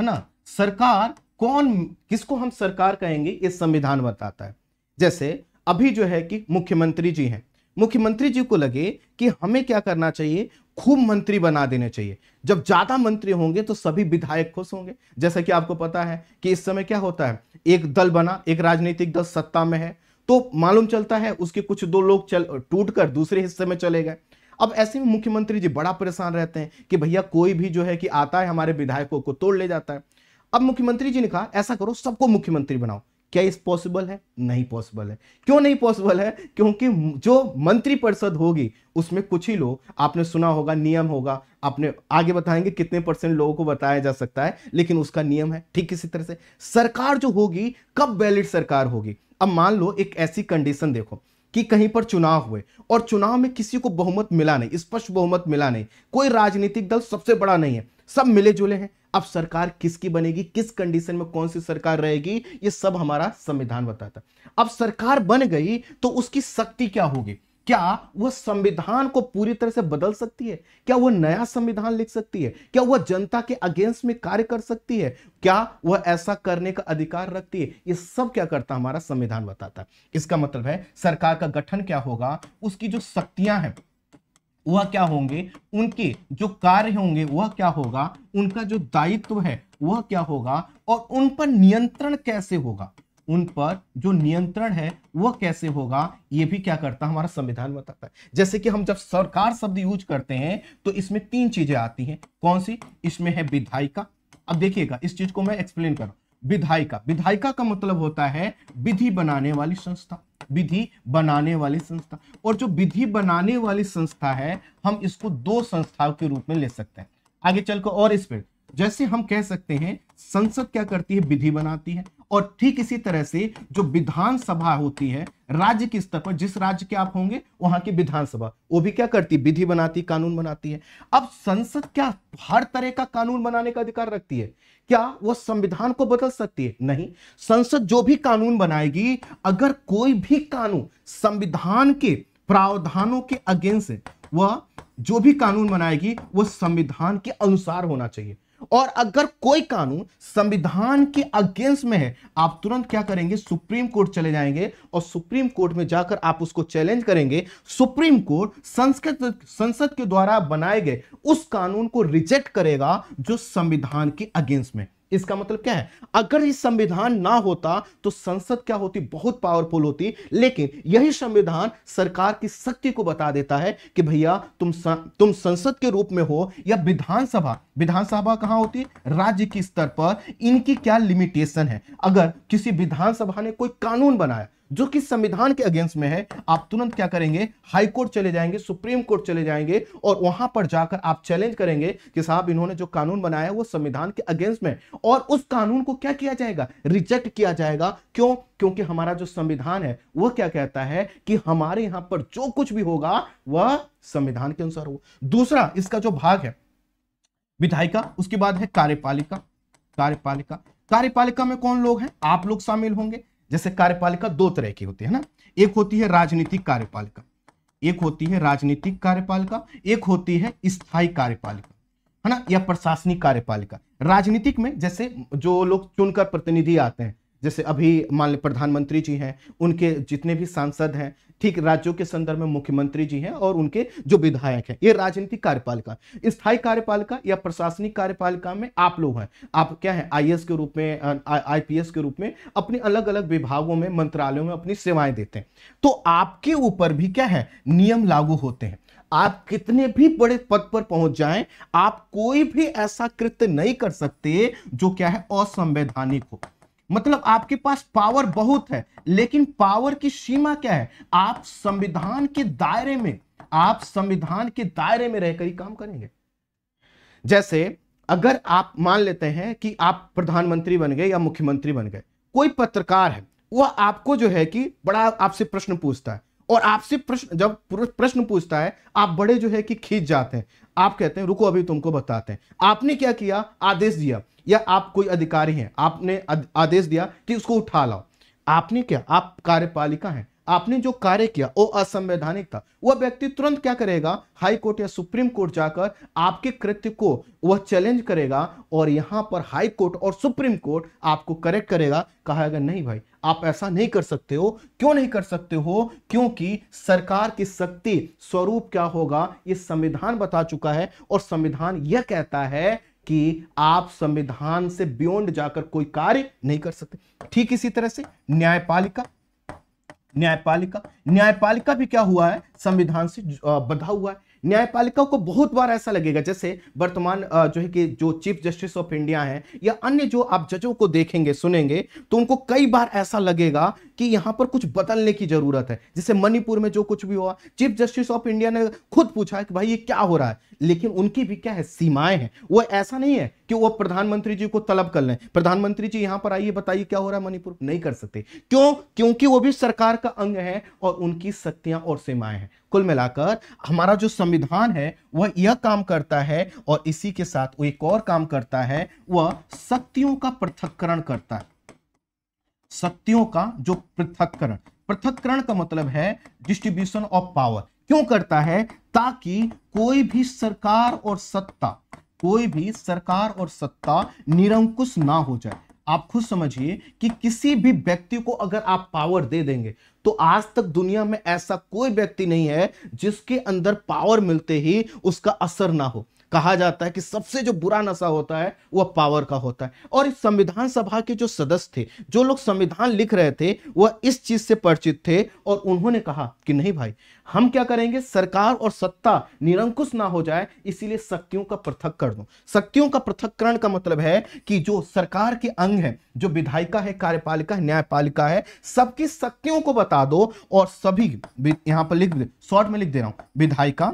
है ना? सरकार कौन, किसको हम सरकार कहेंगे? ये संविधान बताता है। जैसे अभी जो है कि मुख्यमंत्री जी हैं। मुख्यमंत्री जी को लगे कि हमें क्या करना चाहिए? खूब मंत्री बना देने चाहिए। जब ज़्यादा मंत्री होंगे तो सभी विधायक खुश होंगे। जैसा कि आपको पता है कि इस समय क्या होता है? एक दल बना, एक राजनीतिक दल सत्ता में है तो मालूम चलता है उसके कुछ दो लोग चल, टूट कर दूसरे हिस्से में चले गए। अब ऐसे में मुख्यमंत्री जी बड़ा परेशान रहते हैं कि भैया कोई भी जो है कि आता है हमारे विधायकों को तोड़ ले जाता है। अब मुख्यमंत्री जी ने कहा, ऐसा करो, सबको मुख्यमंत्री बनाओ। क्या इस पॉसिबल है? नहीं पॉसिबल है। क्यों नहीं पॉसिबल है? क्योंकि जो मंत्री परिषद होगी, उसमें कुछ ही लोग, आपने सुना होगा, नियम होगा। आपने आगे बताएँगे कितने परसेंट लोगों को बताया जा सकता है, लेकिन उसका नियम है ठीक इसी तरह से। सरकार जो होगी, कब वैलिड सरकार होगी? अब मान लो एक ऐसी कंडीशन देखो, कि कहीं पर चुनाव हुए, और चुनाव में किसी को बहुमत मिला नहीं, स्पष्ट बहुमत मिला नहीं। कोई राजनीतिक दल सबसे बड़ा नहीं है। सब मिले जुले हैं। अब सरकार किसकी बनेगी? किस कंडीशन में कौन सी सरकार रहेगी? ये सब हमारा संविधान बताता अब सरकार बन गई तो उसकी शक्ति क्या होगी? क्या वह संविधान को पूरी तरह से बदल सकती है? क्या वह नया संविधान लिख सकती है? क्या वह जनता के अगेंस्ट में कार्य कर सकती है? क्या वह ऐसा करने का अधिकार रखती है? ये सब क्या करता हमारा संविधान बताता है। इसका मतलब है सरकार का गठन क्या होगा? उसकी जो शक्तियाँ हैं वह क्या होंगे? उनके जो कार्य होंगे, वह क्या होगा? उनका जो दायित्व है, वह क्या होगा? और उन पर नियंत्रण कैसे होगा? उन पर जो नियंत्रण है, वह कैसे होगा? यह भी क्या करता है, हमारा संविधान बताता है। जैसे कि हम जब सरकार शब्द यूज़ करते हैं तो इसमें तीन चीज़ें आती हैं। कौन सी? इसमें है विधायिका। अब देखिएगा, इस चीज़ को मैं एक्सप्लेन कर रहा हूँ। विधायिका। विधायिका का मतलब होता है विधि बनाने वाली संस्था। विधि बनाने वाली संस्था। और जो विधि बनाने वाली संस्था है, हम इसको दो संस्थाओं के रूप में ले सकते हैं। आगे चलकर और इस पर जैसे हम कह सकते हैं, संसद क्या करती है? विधि बनाती है। और ठीक इसी तरह से जो विधानसभा होती है, राज्य के स्तर पर, जिस राज्य के आप होंगे, वहाँ की विधानसभा। वो भी क्या करती विधि बनाती, कानून बनाती है। अब संसद क्या हर तरह का कानून बनाने का अधिकार रखती है? क्या वो संविधान को बदल सकती है? नहीं। संसद जो भी कानून बनाएगी, अगर कोई भी कानून संविधान के प्रावधानों के अगेंस्ट वह जो भी कानून बनाएगी वह संविधान के अनुसार होना चाहिए। और अगर कोई कानून संविधान के अगेंस्ट में है, आप तुरंत क्या करेंगे? सुप्रीम कोर्ट चले जाएँगे और सुप्रीम कोर्ट में जाकर आप उसको चैलेंज करेंगे। सुप्रीम कोर्ट संसद संसद के द्वारा बनाए गए उस कानून को रिजेक्ट करेगा जो संविधान के अगेंस्ट में इसका मतलब क्या है? अगर ये संविधान ना होता तो संसद क्या होती? बहुत पावरफुल होती। लेकिन यही संविधान सरकार की शक्ति को बता देता है कि भैया, तुम तुम संसद के रूप में हो या विधानसभा। विधानसभा कहाँ होती? राज्य के स्तर पर। इनकी क्या लिमिटेशन है? अगर किसी विधानसभा ने कोई कानून बनाया जो कि संविधान के अगेंस्ट में है, आप तुरंत क्या करेंगे? हाई कोर्ट चले जाएँगे, सुप्रीम कोर्ट चले जाएँगे और वहाँ पर जाकर आप चैलेंज करेंगे कि साहब इन्होंने जो कानून बनाया वो संविधान के अगेंस्ट में और उस कानून को क्या किया जाएगा? रिजेक्ट किया जाएगा। क्यों? क्योंकि हमारा जो संविधान है वह क्या कहता है कि हमारे यहाँ पर जो कुछ भी होगा, वह संविधान के अनुसार होगा। दूसरा, इसका जो भाग है, विधायिका, उसके बाद है कार्यपालिका। कार्यपालिका। कार्यपालिका में कौन लोग हैं? आप लोग शामिल होंगे। जैसे कार्यपालिका दो तरह की होती है ना? एक होती है राजनीतिक कार्यपालिका, एक होती है राजनीतिक कार्यपालिका, एक होती है स्थायी कार्यपालिका, है ना? या प्रशासनिक कार्यपालिका। राजनीतिक में जैसे जो लोग चुनकर प्रतिनिधि आते हैं जैसे अभी मान लीजिए प्रधानमंत्री जी हैं, उनके जितने भी सांसद हैं, ठीक राज्यों के संदर्भ में मुख्यमंत्री जी हैं और उनके जो विधायक हैं, ये राजनीतिक कार्यपालिका, स्थायी कार्यपालिका या प्रशासनिक कार्यपालिका में आप लोग हैं। आप क्या है आई के रूप में आईपीएस के रूप में अपने अलग अलग विभागों में, मंत्रालयों में अपनी सेवाएँ देते हैं। तो आपके ऊपर भी क्या है, नियम लागू होते हैं। आप कितने भी बड़े पद पर पहुँच जाएँ, आप कोई भी ऐसा कृत्य नहीं कर सकते जो क्या है, असंवैधानिक हो। मतलब आपके पास पावर बहुत है, लेकिन पावर की सीमा क्या है? आप संविधान के दायरे में, आप संविधान के दायरे में रहकर ही काम करेंगे। जैसे अगर आप मान लेते हैं कि आप प्रधानमंत्री बन गए या मुख्यमंत्री बन गए, कोई पत्रकार है, वह आपको जो है कि बड़ा आपसे प्रश्न पूछता है, और आपसे प्रश्न, जब प्रश्न पूछता है, आप बड़े जो है कि खींच जाते हैं। आप कहते हैं, रुको, अभी तुमको बताते हैं। आपने क्या किया? आदेश दिया। या आप कोई अधिकारी हैं, आपने आदेश दिया कि उसको उठा लाओ। आपने क्या? आप कार्यपालिका हैं। आपने जो कार्य किया, वो असंवैधानिक था। वह व्यक्ति तुरंत क्या करेगा? हाई कोर्ट या सुप्रीम कोर्ट जाकर आपके कृत्य को, वह चैलेंज करेगा और यहाँ पर हाई कोर्ट और सुप्रीम कोर्ट आपको करेक्ट करेगा। कहेगा नहीं भाई आप ऐसा नहीं कर सकते हो। क्यों नहीं कर सकते हो? क्योंकि सरकार की शक्ति स्वरूप क्या होगा? ये संविधान बता चुका है और संविधान यह कहता है कि आप संविधान से बियॉन्ड जाकर कोई कार्य नहीं कर सकते। ठीक इसी तरह से न्यायपालिका न्यायपालिका न्यायपालिका भी क्या हुआ है? संविधान से बधा हुआ है। न्यायपालिका को बहुत बार ऐसा लगेगा, जैसे वर्तमान जो है कि जो चीफ जस्टिस ऑफ़ इंडिया है या अन्य जो आप जजों को देखेंगे, सुनेंगे तो उनको कई बार ऐसा लगेगा कि यहाँ पर कुछ बदलने की ज़रूरत है। जैसे मणिपुर में जो कुछ भी हुआ, चीफ जस्टिस ऑफ़ इंडिया ने खुद पूछा कि भाई ये क्या हो रहा है। लेकिन उनकी भी क्या है, सीमाएँ हैं। वो ऐसा नहीं है कि वो प्रधानमंत्री जी को तलब कर लें। प्रधानमंत्री जी यहाँ पर आइए, बताइए क्या हो रहा है मणिपुर? नहीं कर सकते। क्यों? क्योंकि वो भी सरकार का अंग है और उनकी शक्तियाँ और सीमाएँ हैं। कुल मिलाकर, हमारा जो संविधान है, वह यह काम करता है और इसी के साथ वो एक और काम करता है, वह शक्तियों का पृथककरण करता है। शक्तियों का जो पृथककरण। पृथककरण का मतलब है डिस्ट्रीब्यूशन ऑफ़ पावर क्यों करता है? ताकि कोई भी सरकार और सत्ता, कोई भी सरकार और सत्ता निरंकुश ना हो जाए। आप खुद समझिए कि किसी भी व्यक्ति को अगर आप पावर दे देंगे तो आज तक दुनिया में ऐसा कोई व्यक्ति नहीं है जिसके अंदर पावर मिलते ही उसका असर ना हो। कहा जाता है कि सबसे जो बुरा नशा होता है वह पावर का होता है। और इस संविधान सभा के जो सदस्य थे, जो लोग संविधान लिख रहे थे, वह इस चीज़ से परिचित थे और उन्होंने कहा कि नहीं भाई, हम क्या करेंगे? सरकार और सत्ता निरंकुश ना हो जाए, इसीलिए शक्तियों का पृथक कर दो। शक्तियों का पृथककरण का मतलब है कि जो सरकार के अंग है, जो विधायिका है, कार्यपालिका है, न्यायपालिका है, सबकी शक्तियों को बता दो और सभी, यहाँ पर लिख शॉर्ट में लिख दे रहा हूँ, विधायिका,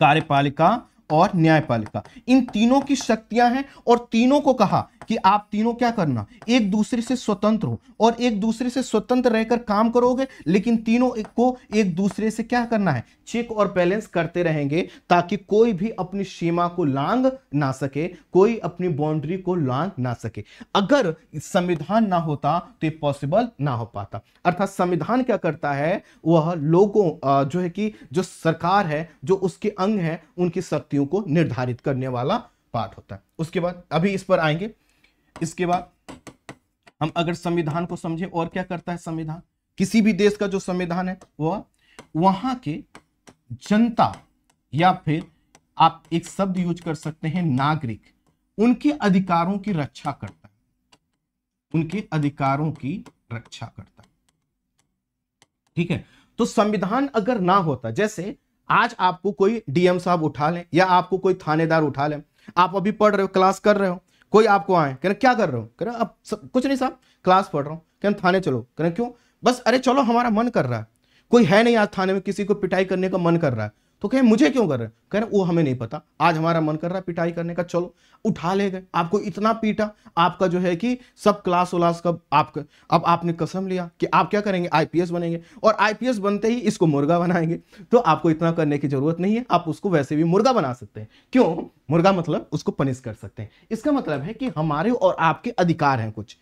कार्यपालिका और न्यायपालिका। इन तीनों की शक्तियाँ हैं और तीनों को कहा कि आप तीनों क्या करना? एक दूसरे से स्वतंत्र हो और एक दूसरे से स्वतंत्र रहकर काम करोगे, लेकिन तीनों एक को एक दूसरे से क्या करना है? चेक और बैलेंस करते रहेंगे ताकि कोई भी अपनी सीमा को लांग ना सके, कोई अपनी बाउंड्री को लांग ना सके। अगर संविधान ना होता तो पॉसिबल ना हो पाता। अर्थात संविधान क्या करता है? वह लोगों जो है कि जो सरकार है, जो उसके अंग है, उनकी शक्तियों को निर्धारित करने वाला पार्ट होता है। उसके बाद अभी इस पर आएँगे। इसके बाद हम अगर संविधान को समझे, और क्या करता है संविधान? किसी भी देश का जो संविधान है, वह वहाँ के जनता या फिर आप एक शब्द यूज़ कर सकते हैं, नागरिक। उनके अधिकारों की रक्षा करता है। उनके अधिकारों की रक्षा करता है। ठीक है? तो संविधान अगर ना होता, जैसे आज आपको कोई डीएम साहब उठा लें, या आपको कोई थानेदार उठा लें, आप अभी पढ़ रहे हो, क्लास कर रहे हो कोई आपको आए कह रहे क्या कर रहे हो? कह रहे अब सब, कुछ नहीं साहब क्लास पढ़ रहा हूँ। कह रहे थाने चलो। कह रहे क्यों? बस अरे चलो हमारा मन कर रहा है। कोई है नहीं आज थाने में किसी को पिटाई करने का मन कर रहा है। तो कहे, मुझे क्यों कर रहे हैं? कह रहे वो हमें नहीं पता। आज हमारा मन कर रहा है पिटाई करने का। चलो, उठा ले गए। आपको इतना पीटा, आपका जो है कि सब क्लास उलास का आप अब आपने कसम लिया कि आप क्या करेंगे? आईपीएस बनेंगे। और आईपीएस बनते ही इसको मुर्गा बनाएँगे। तो आपको इतना करने की ज़रूरत नहीं है। आप उसको वैसे भी मुर्गा बना सकते हैं। क्यों? मुर्गा मतलब उसको पनिश कर सकते हैं। इसका मतलब है कि हमारे और आपके अधिकार हैं कुछ।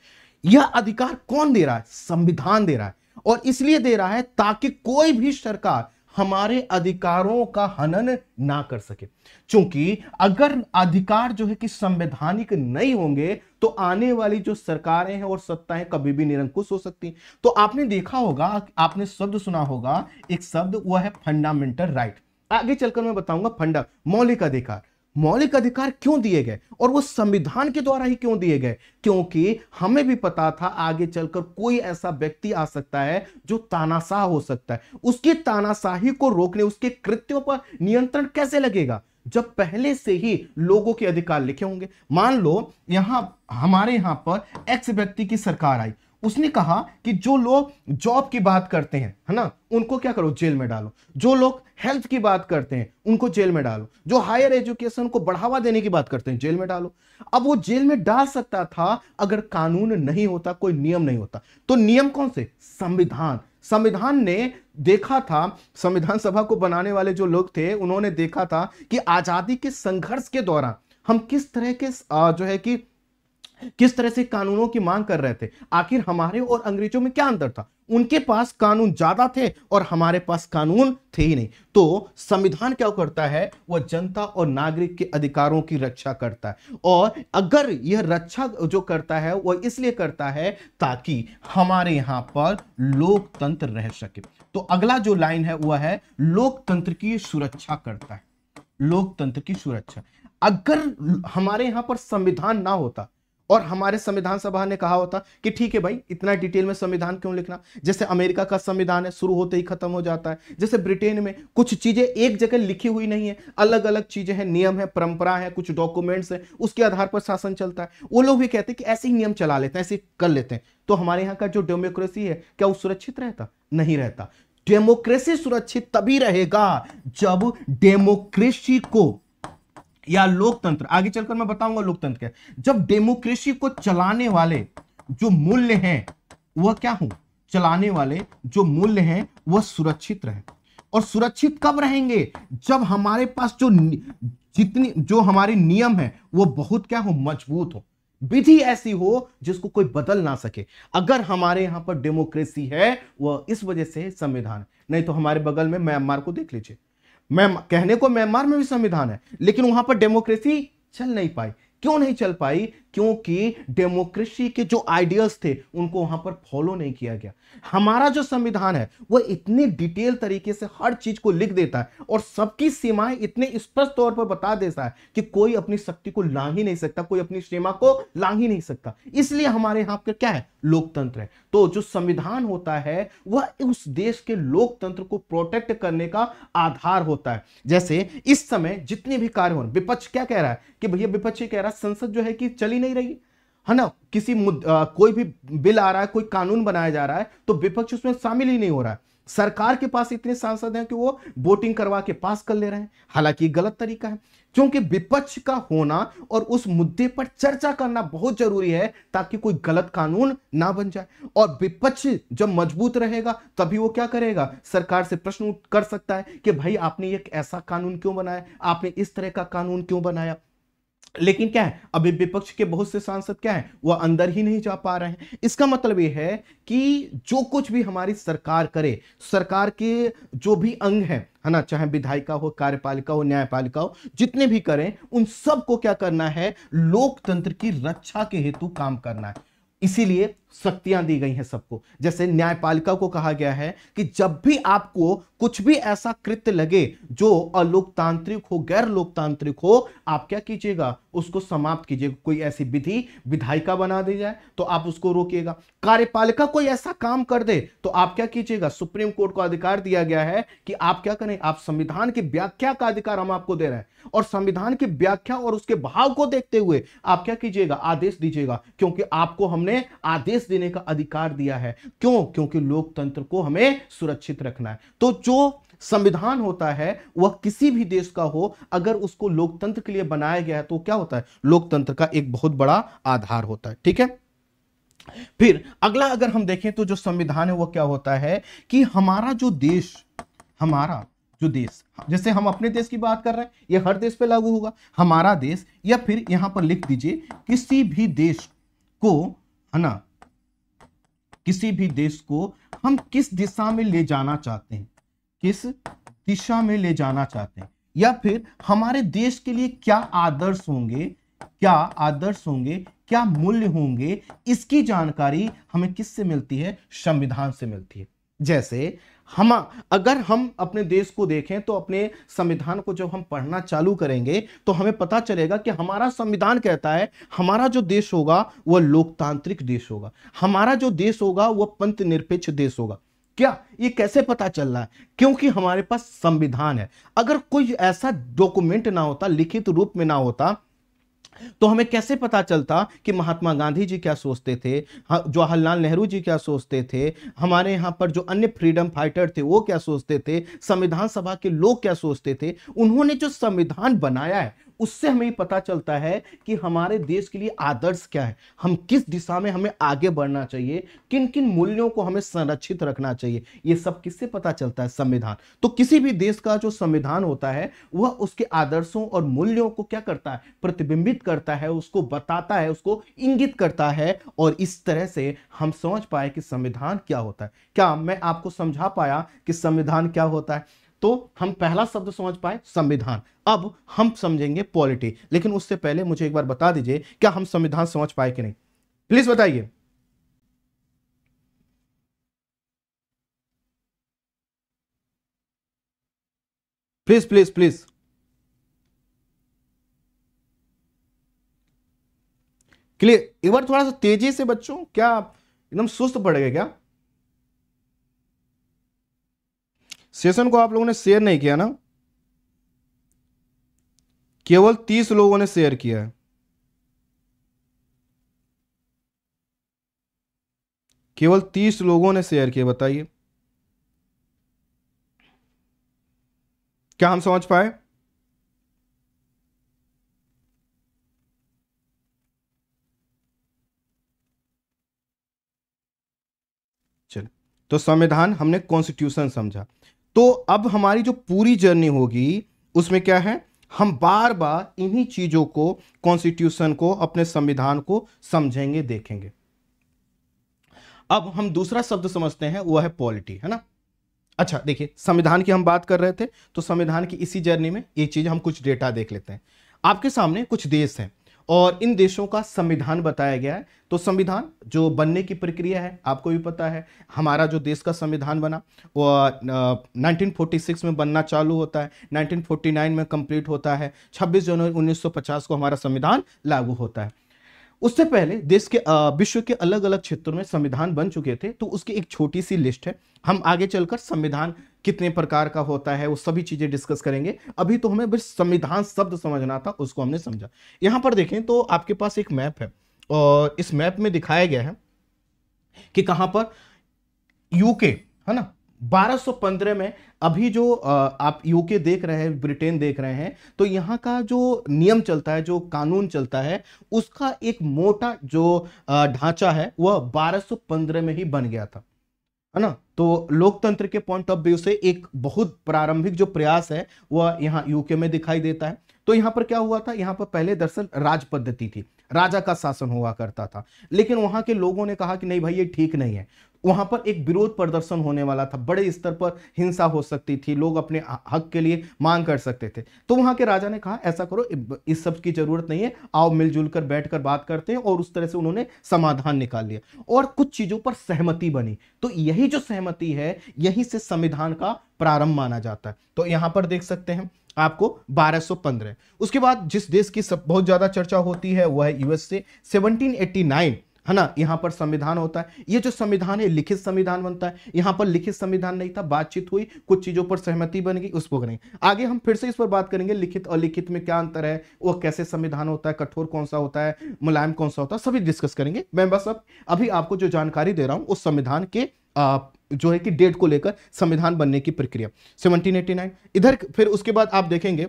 यह अधिकार कौन दे रहा है? संविधान दे रहा है। और इसलिए दे रहा है ताकि कोई भी सरकार हमारे अधिकारों का हनन ना कर सके। क्योंकि अगर अधिकार जो है कि संवैधानिक नहीं होंगे तो आने वाली जो सरकारें हैं और सत्ताएँ कभी भी निरंकुश हो सकती तो आपने देखा होगा, आपने शब्द सुना होगा, एक शब्द, वह है फंडामेंटल राइट आगे चलकर मैं बताऊँगा फंडा मौलिक अधिकार। मौलिक अधिकार क्यों दिए गए? और वो संविधान के द्वारा ही क्यों दिए गए? क्योंकि हमें भी पता था आगे चलकर कोई ऐसा व्यक्ति आ सकता है जो तानाशाह हो सकता है। उसकी तानाशाही को रोकने, उसके कृत्यों पर नियंत्रण कैसे लगेगा? जब पहले से ही लोगों के अधिकार लिखे होंगे। मान लो, यहाँ, हमारे यहाँ पर एक्स व्यक्ति की सरकार आई। उसने कहा कि जो लोग जॉब की बात करते हैं, है ना, उनको क्या करो, जेल में डालो। जो लोग हेल्थ की बात करते हैं, उनको जेल में डालो। जो हायर एजुकेशन को बढ़ावा देने की बात करते हैं, जेल में डालो। अब वो जेल में डाल सकता था, अगर कानून नहीं होता, कोई नियम नहीं होता। तो नियम कौन से? संविधान। संविधान ने देखा था, संविधान सभा को बनाने वाले जो लोग थे, उन्होंने देखा था कि आज़ादी के संघर्ष के दौरान हम किस तरह के जो है कि किस तरह से कानूनों की मांग कर रहे थे? आखिर हमारे और अंग्रेज़ों में क्या अंतर था? उनके पास कानून ज़्यादा थे और हमारे पास कानून थे ही नहीं। तो संविधान क्या करता है? वह जनता और नागरिक के अधिकारों की रक्षा करता है। और अगर यह रक्षा जो करता है, वह इसलिए करता है ताकि हमारे यहाँ पर लोकतंत्र रह सके। तो अगला जो लाइन है, वह है लोकतंत्र की सुरक्षा करता है। लोकतंत्र की सुरक्षा। अगर हमारे यहाँ पर संविधान ना होता और हमारे संविधान सभा ने कहा होता कि ठीक है भाई, इतना डिटेल में संविधान क्यों लिखना? जैसे अमेरिका का संविधान है, शुरू होते ही खत्म हो जाता है। जैसे ब्रिटेन में कुछ चीज़ें एक जगह लिखी हुई नहीं है अलग अलग चीज़ें हैं, नियम है, परंपरा है, कुछ डॉक्यूमेंट्स है, उसके आधार पर शासन चलता है। वो लोग भी कहते हैं कि ऐसे ही नियम चला लेते हैं, ऐसे कर लेते हैं। तो हमारे यहाँ का जो डेमोक्रेसी है, क्या वो सुरक्षित रहता? नहीं रहता। डेमोक्रेसी सुरक्षित तभी रहेगा जब डेमोक्रेसी को या लोकतंत्र? आगे चलकर मैं बताऊँगा लोकतंत्र क्या जब डेमोक्रेसी को चलाने वाले जो मूल्य हैं, वह क्या हो? चलाने वाले जो मूल्य हैं, वह सुरक्षित रहे। और सुरक्षित कब रहेंगे? जब हमारे पास जो जितनी, जो हमारे नियम है, वो बहुत क्या हो? मज़बूत हो। विधि ऐसी हो जिसको कोई बदल ना सके। अगर हमारे यहाँ पर डेमोक्रेसी है, वह इस वजह से संविधान नहीं तो हमारे बगल में म्यांमार को देख लीजिए। मैं कहने को म्यांमार में भी संविधान है, लेकिन वहाँ पर डेमोक्रेसी चल नहीं पाई। क्यों नहीं चल पाई? क्योंकि डेमोक्रेसी के जो आइडियल्स थे, उनको वहाँ पर फॉलो नहीं किया गया। हमारा जो संविधान है वह इतनी डिटेल तरीके से हर चीज़ को लिख देता है और सबकी सीमाएँ इतने स्पष्ट तौर पर बता देता है कि कोई अपनी शक्ति को लांग ही नहीं सकता, कोई अपनी सीमा को लांग ही नहीं सकता। इसलिए हमारे यहाँ पर क्या है? लोकतंत्र है। तो जो संविधान होता है, वह उस देश के लोकतंत्र को प्रोटेक्ट करने का आधार होता है। जैसे इस समय जितने भी कार्य हो विपक्ष क्या कह रहा है कि भैया, विपक्ष कह रहा है, संसद जो है कि चली नहीं रही। है ना? किसी आ, कोई भी बिल आ रहा है कोई कानून बनाया जा रहा है तो विपक्ष उसमें शामिल ही नहीं हो रहा है। सरकार के पास इतने सांसद हैं कि वो वोटिंग करवा के पास कर ले रहे हैं। हालाँकि गलत तरीका है क्योंकि विपक्ष का होना और उस मुद्दे पर चर्चा करना बहुत ज़रूरी है ताकि कोई गलत कानून ना बन जाए। और विपक्ष जब मज़बूत रहेगा तभी वो क्या करेगा? सरकार से प्रश्न कर सकता है कि भाई आपने एक ऐसा कानून क्यों बनाया? आपने इस तरह का कानून क्यों बनाया? लेकिन क्या है? अभी विपक्ष के बहुत से सांसद क्या है? वह अंदर ही नहीं जा पा रहे हैं। इसका मतलब यह है कि जो कुछ भी हमारी सरकार करे, सरकार के जो भी अंग है है ना? चाहे विधायिका हो, कार्यपालिका हो, न्यायपालिका हो, जितने भी करें, उन सबको क्या करना है? लोकतंत्र की रक्षा के हेतु काम करना है। इसीलिए शक्तियाँ दी गई हैं सबको। जैसे न्यायपालिका को कहा गया है कि जब भी आपको कुछ भी ऐसा कृत्य लगे जो अलोकतांत्रिक हो गैर लोकतांत्रिक हो, आप क्या कीजिएगा? उसको समाप्त कीजिएगा। कोई ऐसी विधि, विधायिका बना दी जाए तो आप उसको रोकिएगा। कार्यपालिका कोई ऐसा काम कर दे तो आप क्या कीजिएगा? सुप्रीम कोर्ट को अधिकार दिया गया है कि आप क्या करें? आप संविधान की व्याख्या का अधिकार हम आपको दे रहे हैं। और संविधान की व्याख्या और उसके भाव को देखते हुए आप क्या कीजिएगा? आदेश दीजिएगा, क्योंकि आपको हमने आदेश देने का अधिकार दिया है। क्यों? क्योंकि लोकतंत्र को हमें सुरक्षित रखना है। तो जो संविधान होता है, वह किसी भी देश का हो, अगर उसको लोकतंत्र के लिए बनाया गया है तो क्या होता है? लोकतंत्र का एक बहुत बड़ा आधार होता है। ठीक है? फिर अगला अगर हम देखें तो जो संविधान है, वह क्या होता है कि हमारा जो देश, हमारा जो देश, जैसे हम अपने देश की बात कर रहे हैं, यह हर देश पे लागू होगा। हमारा देश, या फिर यहाँ पर लिख दीजिए, किसी भी देश को है ना? किसी भी देश को हम किस दिशा में ले जाना चाहते हैं? किस दिशा में ले जाना चाहते हैं? या फिर हमारे देश के लिए क्या आदर्श होंगे? क्या आदर्श होंगे? क्या मूल्य होंगे? इसकी जानकारी हमें किससे मिलती है? संविधान से मिलती है। जैसे हम अगर हम अपने देश को देखें तो अपने संविधान को जब हम पढ़ना चालू करेंगे तो हमें पता चलेगा कि हमारा संविधान कहता है, हमारा जो देश होगा वह लोकतांत्रिक देश होगा, हमारा जो देश होगा वह पंथ निरपेक्ष देश होगा। क्या ये कैसे पता चल रहा है? क्योंकि हमारे पास संविधान है। अगर कोई ऐसा डॉक्यूमेंट ना होता, लिखित रूप में ना होता तो हमें कैसे पता चलता कि महात्मा गांधी जी क्या सोचते थे? जवाहरलाल नेहरू जी क्या सोचते थे? हमारे यहाँ पर जो अन्य फ्रीडम फाइटर थे, वो क्या सोचते थे? संविधान सभा के लोग क्या सोचते थे? उन्होंने जो संविधान बनाया है उससे हमें पता चलता है कि हमारे देश के लिए आदर्श क्या है। हम किस दिशा में हमें आगे बढ़ना चाहिए किन किन मूल्यों को हमें संरक्षित रखना चाहिए, ये सब किससे पता चलता है? संविधान। तो किसी भी देश का जो संविधान होता है, वह उसके आदर्शों और मूल्यों को क्या करता है? प्रतिबिंबित करता है, उसको बताता है, उसको इंगित करता है और इस तरह से हम समझ पाए कि संविधान क्या होता है। क्या मैं आपको समझा पाया कि संविधान क्या होता है? तो हम पहला शब्द समझ पाए संविधान। अब हम समझेंगे पॉलिटी। लेकिन उससे पहले मुझे एक बार बता दीजिए, क्या हम संविधान समझ पाए कि नहीं? प्लीज़ बताइए। प्लीज़ प्लीज़ प्लीज़ क्लियर एक बार थोड़ा सा तेज़ी से बच्चों, क्या एकदम सुस्त पड़ गए क्या? सेशन को आप लोगों ने शेयर नहीं किया ना? केवल तीस लोगों ने शेयर किया है। केवल तीस लोगों ने शेयर किया, बताइए। क्या हम समझ पाए? चलो तो संविधान हमने कॉन्स्टिट्यूशन समझा। तो अब हमारी जो पूरी जर्नी होगी, उसमें क्या है? हम बार बार इन्हीं चीज़ों को कॉन्स्टिट्यूशन को, अपने संविधान को समझेंगे, देखेंगे। अब हम दूसरा शब्द समझते हैं वह है पॉलिटी है ना? अच्छा देखिए, संविधान की हम बात कर रहे थे तो संविधान की इसी जर्नी में एक चीज़ हम कुछ डेटा देख लेते हैं। आपके सामने कुछ देश हैं और इन देशों का संविधान बताया गया है। तो संविधान जो बनने की प्रक्रिया है, आपको भी पता है, हमारा जो देश का संविधान बना, वो नाइनटीन फोर्टी में बनना चालू होता है 1949 में कंप्लीट होता है 26 जनवरी 1950 को हमारा संविधान लागू होता है। उससे पहले देश के विश्व के अलग अलग क्षेत्रों में संविधान बन चुके थे तो उसकी एक छोटी सी लिस्ट है। हम आगे चलकर संविधान कितने प्रकार का होता है, वो सभी चीज़ें डिस्कस करेंगे। अभी तो हमें बस संविधान शब्द समझना था, उसको हमने समझा। यहाँ पर देखें तो आपके पास एक मैप है और इस मैप में दिखाया गया है कि कहाँ पर यूके है ना? 1215 में अभी जो आप यूके देख रहे हैं ब्रिटेन देख रहे हैं तो यहाँ का जो नियम चलता है, जो कानून चलता है, उसका एक मोटा जो ढांचा है, वह 1215 में ही बन गया था। है ना? तो लोकतंत्र के पॉइंट ऑफ़ व्यू से एक बहुत प्रारंभिक जो प्रयास है, वह यहाँ यूके में दिखाई देता है। तो यहाँ पर क्या हुआ था? यहाँ पर पहले दरअसल राज पद्धति थी। राजा का शासन हुआ करता था। लेकिन वहाँ के लोगों ने कहा कि नहीं भाई, ये ठीक नहीं है। वहाँ पर एक विरोध प्रदर्शन होने वाला था। बड़े स्तर पर हिंसा हो सकती थी, लोग अपने हक के लिए मांग कर सकते थे। तो वहाँ के राजा ने कहा, ऐसा करो इस सब की ज़रूरत नहीं है, आओ मिलजुल कर बैठ कर बात करते हैं। और उस तरह से उन्होंने समाधान निकाल लिया। और कुछ चीज़ों पर सहमति बनी। तो यही जो सहमति है, यही से संविधान का प्रारंभ माना जाता है। तो यहाँ पर देख सकते हैं, आपको 1215 उसके बाद जिस देश की सब, बहुत ज़्यादा चर्चा होती है, वह है यूएस से 1789 है ना? यहाँ पर संविधान होता है। ये जो संविधान है लिखित संविधान बनता है। यहाँ पर लिखित संविधान नहीं था बातचीत हुई कुछ चीज़ों पर सहमति बन गई उसको करेंगे। आगे हम फिर से इस पर बात करेंगे लिखित और लिखित में क्या अंतर है वो कैसे संविधान होता है कठोर कौन सा होता है मुलायम कौन सा होता है सभी डिस्कस करेंगे। मैं बस अब अभी आपको जो जानकारी दे रहा हूँ उस संविधान के आ, जो है कि डेट को लेकर संविधान बनने की प्रक्रिया। 1789 इधर फिर उसके बाद आप देखेंगे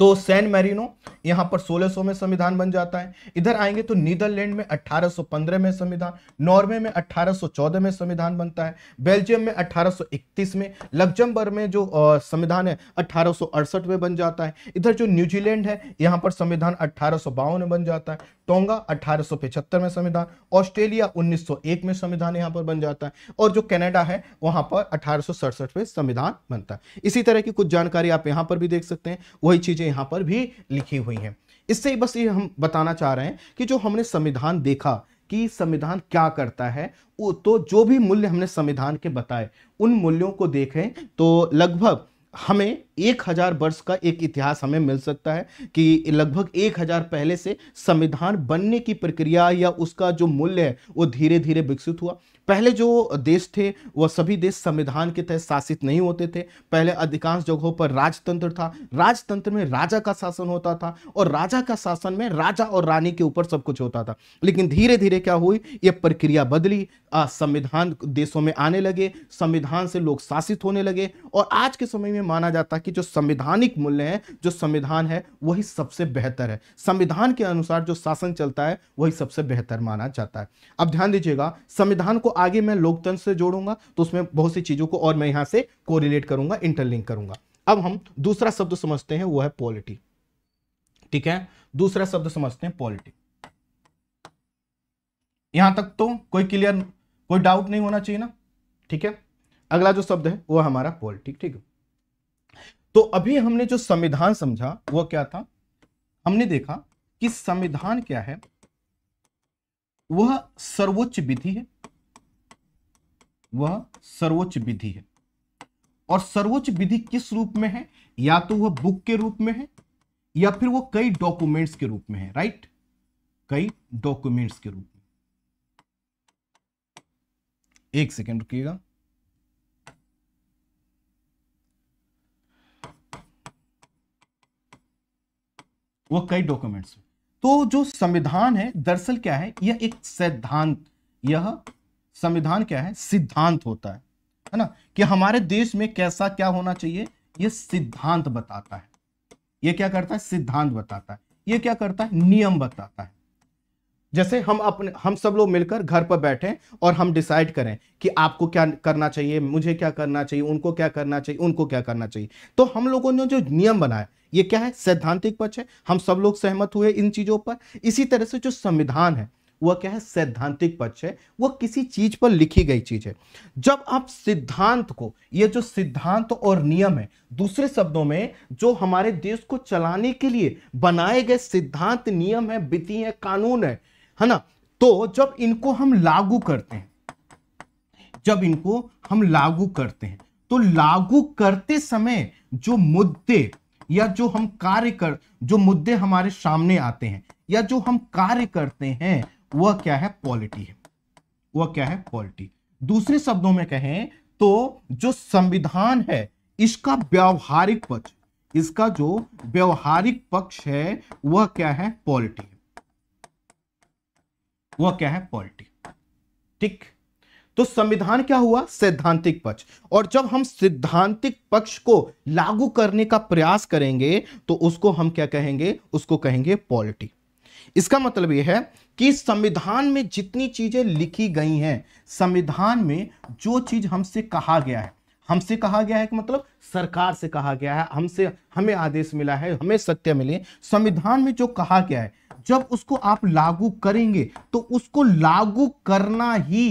तो सैन मैरिनो यहाँ पर 1600 में संविधान बन जाता है। इधर आएँगे तो नीदरलैंड में 1815 में संविधान, नॉर्वे में 1814 में संविधान बनता है, बेल्जियम में 1831 में, लग्जमबर्ग में जो संविधान है, अठारह में बन जाता है। इधर जो न्यूजीलैंड है, यहाँ पर संविधान अठारह में बन जाता है। टोंगा अठारह में संविधान, ऑस्ट्रेलिया 1901 में संविधान यहाँ पर बन जाता है। और जो कनाडा है, वहाँ पर अठारह में संविधान बनता है। इसी तरह की कुछ जानकारी आप यहाँ पर भी देख सकते हैं। वही चीज़ें यहाँ पर भी लिखी हुई हैं। इससे बस ये हम बताना चाह रहे हैं कि जो हमने संविधान देखा कि संविधान क्या करता है, वो तो जो भी मूल्य हमने संविधान के बताए, उन मूल्यों को देखें तो लगभग हमें एक हज़ार वर्ष का एक इतिहास हमें मिल सकता है कि लगभग एक हज़ार पहले से संविधान बनने की प्रक्रिया या उसका जो मूल्य है, वो धीरे धीरे विकसित हुआ। पहले जो देश थे, वह सभी देश संविधान के तहत शासित नहीं होते थे। पहले अधिकांश जगहों पर राजतंत्र था। राजतंत्र में राजा का शासन होता था और राजा का शासन में राजा और रानी के ऊपर सब कुछ होता था। लेकिन धीरे धीरे क्या हुई? ये प्रक्रिया बदली। संविधान देशों में आने लगे, संविधान से लोग शासित होने लगे और आज के समय में माना जाता कि जो संवैधानिक मूल्य है, जो संविधान है, वही सबसे बेहतर है। संविधान के अनुसार जो शासन चलता है, वही सबसे बेहतर माना जाता है। अब ध्यान दीजिएगा, संविधान को आगे मैं लोकतंत्र से जोड़ूँगा तो उसमें बहुत सी चीज़ों को और मैं यहाँ से कोरिलेट करूँगा इंटरलिंक करूँगा। अब हम दूसरा शब्द समझते हैं, वो है पॉलिटी ठीक है? दूसरा शब्द समझते हैं पॉलिटी यहाँ तक तो कोई क्लियर कोई डाउट नहीं होना चाहिए ना? ठीक है? अगला जो शब्द है, वो हमारा पॉलिटिक ठीक है? तो अभी हमने जो संविधान समझा, वो क्या था? हमने देखा कि संविधान क्या है? वह सर्वोच्च विधि है। वह सर्वोच्च विधि है। और सर्वोच्च विधि किस रूप में है? या तो वह बुक के रूप में है, या फिर वो कई डॉक्यूमेंट्स के रूप में है, राइट? कई डॉक्यूमेंट्स के रूप में। एक सेकेंड रुकिएगा। वो कई डॉक्यूमेंट्स तो जो संविधान है, दरअसल क्या है? यह एक सिद्धांत, यह संविधान क्या है? सिद्धांत होता है। है ना? कि हमारे देश में कैसा क्या होना चाहिए यह सिद्धांत बताता है। यह क्या करता है? सिद्धांत बताता है। यह क्या करता है? नियम बताता है। जैसे हम अपने, हम सब लोग मिलकर घर पर बैठे और हम डिसाइड करें कि आपको क्या करना चाहिए, मुझे क्या करना चाहिए, उनको क्या करना चाहिए, उनको क्या करना चाहिए। तो हम लोगों ने जो नियम बनाया, ये क्या है? सैद्धांतिक पक्ष है। हम सब लोग सहमत हुए इन चीज़ों पर। इसी तरह से जो संविधान है वह क्या है? सैद्धांतिक पक्ष है। वह किसी चीज़ पर लिखी गई चीज़ है। जब आप सिद्धांत को यह जो सिद्धांत और नियम है, दूसरे शब्दों में जो हमारे देश को चलाने के लिए बनाए गए सिद्धांत, नियम है, विधि है, कानून है है ना? तो जब इनको हम लागू करते हैं, जब इनको हम लागू करते हैं तो लागू करते समय जो मुद्दे या जो हम कार्य कर, जो मुद्दे हमारे सामने आते हैं, या जो हम कार्य करते हैं वह क्या है? पॉलिटी है। वह क्या है? पॉलिटी दूसरे शब्दों में कहें तो जो संविधान है, इसका व्यवहारिक पक्ष, इसका जो व्यवहारिक पक्ष है, वह क्या है? पॉलिटी वह क्या है? पॉलिटी ठीक? तो संविधान क्या हुआ? सैद्धांतिक पक्ष। और जब हम सिद्धांतिक पक्ष को लागू करने का प्रयास करेंगे तो उसको हम क्या कहेंगे? उसको कहेंगे पॉलिटी इसका मतलब यह है कि संविधान में जितनी चीज़ें लिखी गई हैं, संविधान में जो चीज़ हमसे कहा गया है, हमसे कहा गया है कि मतलब सरकार से कहा गया है, हमसे, हमें आदेश मिला है, हमें सत्य मिले। संविधान में जो कहा गया है, जब उसको आप लागू करेंगे तो उसको लागू करना ही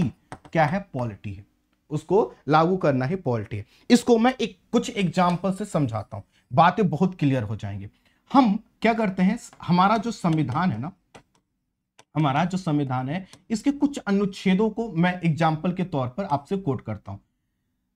क्या है? पॉलिटी है। उसको लागू करना ही पॉलिटी है। इसको मैं एक, कुछ एग्ज़ाम्पल से समझाता हूँ। बातें बहुत क्लियर हो जाएँगे। हम क्या करते हैं? हमारा जो संविधान है ना हमारा जो संविधान है इसके कुछ अनुच्छेदों को मैं एग्ज़ाम्पल के तौर पर आपसे कोट करता हूँ।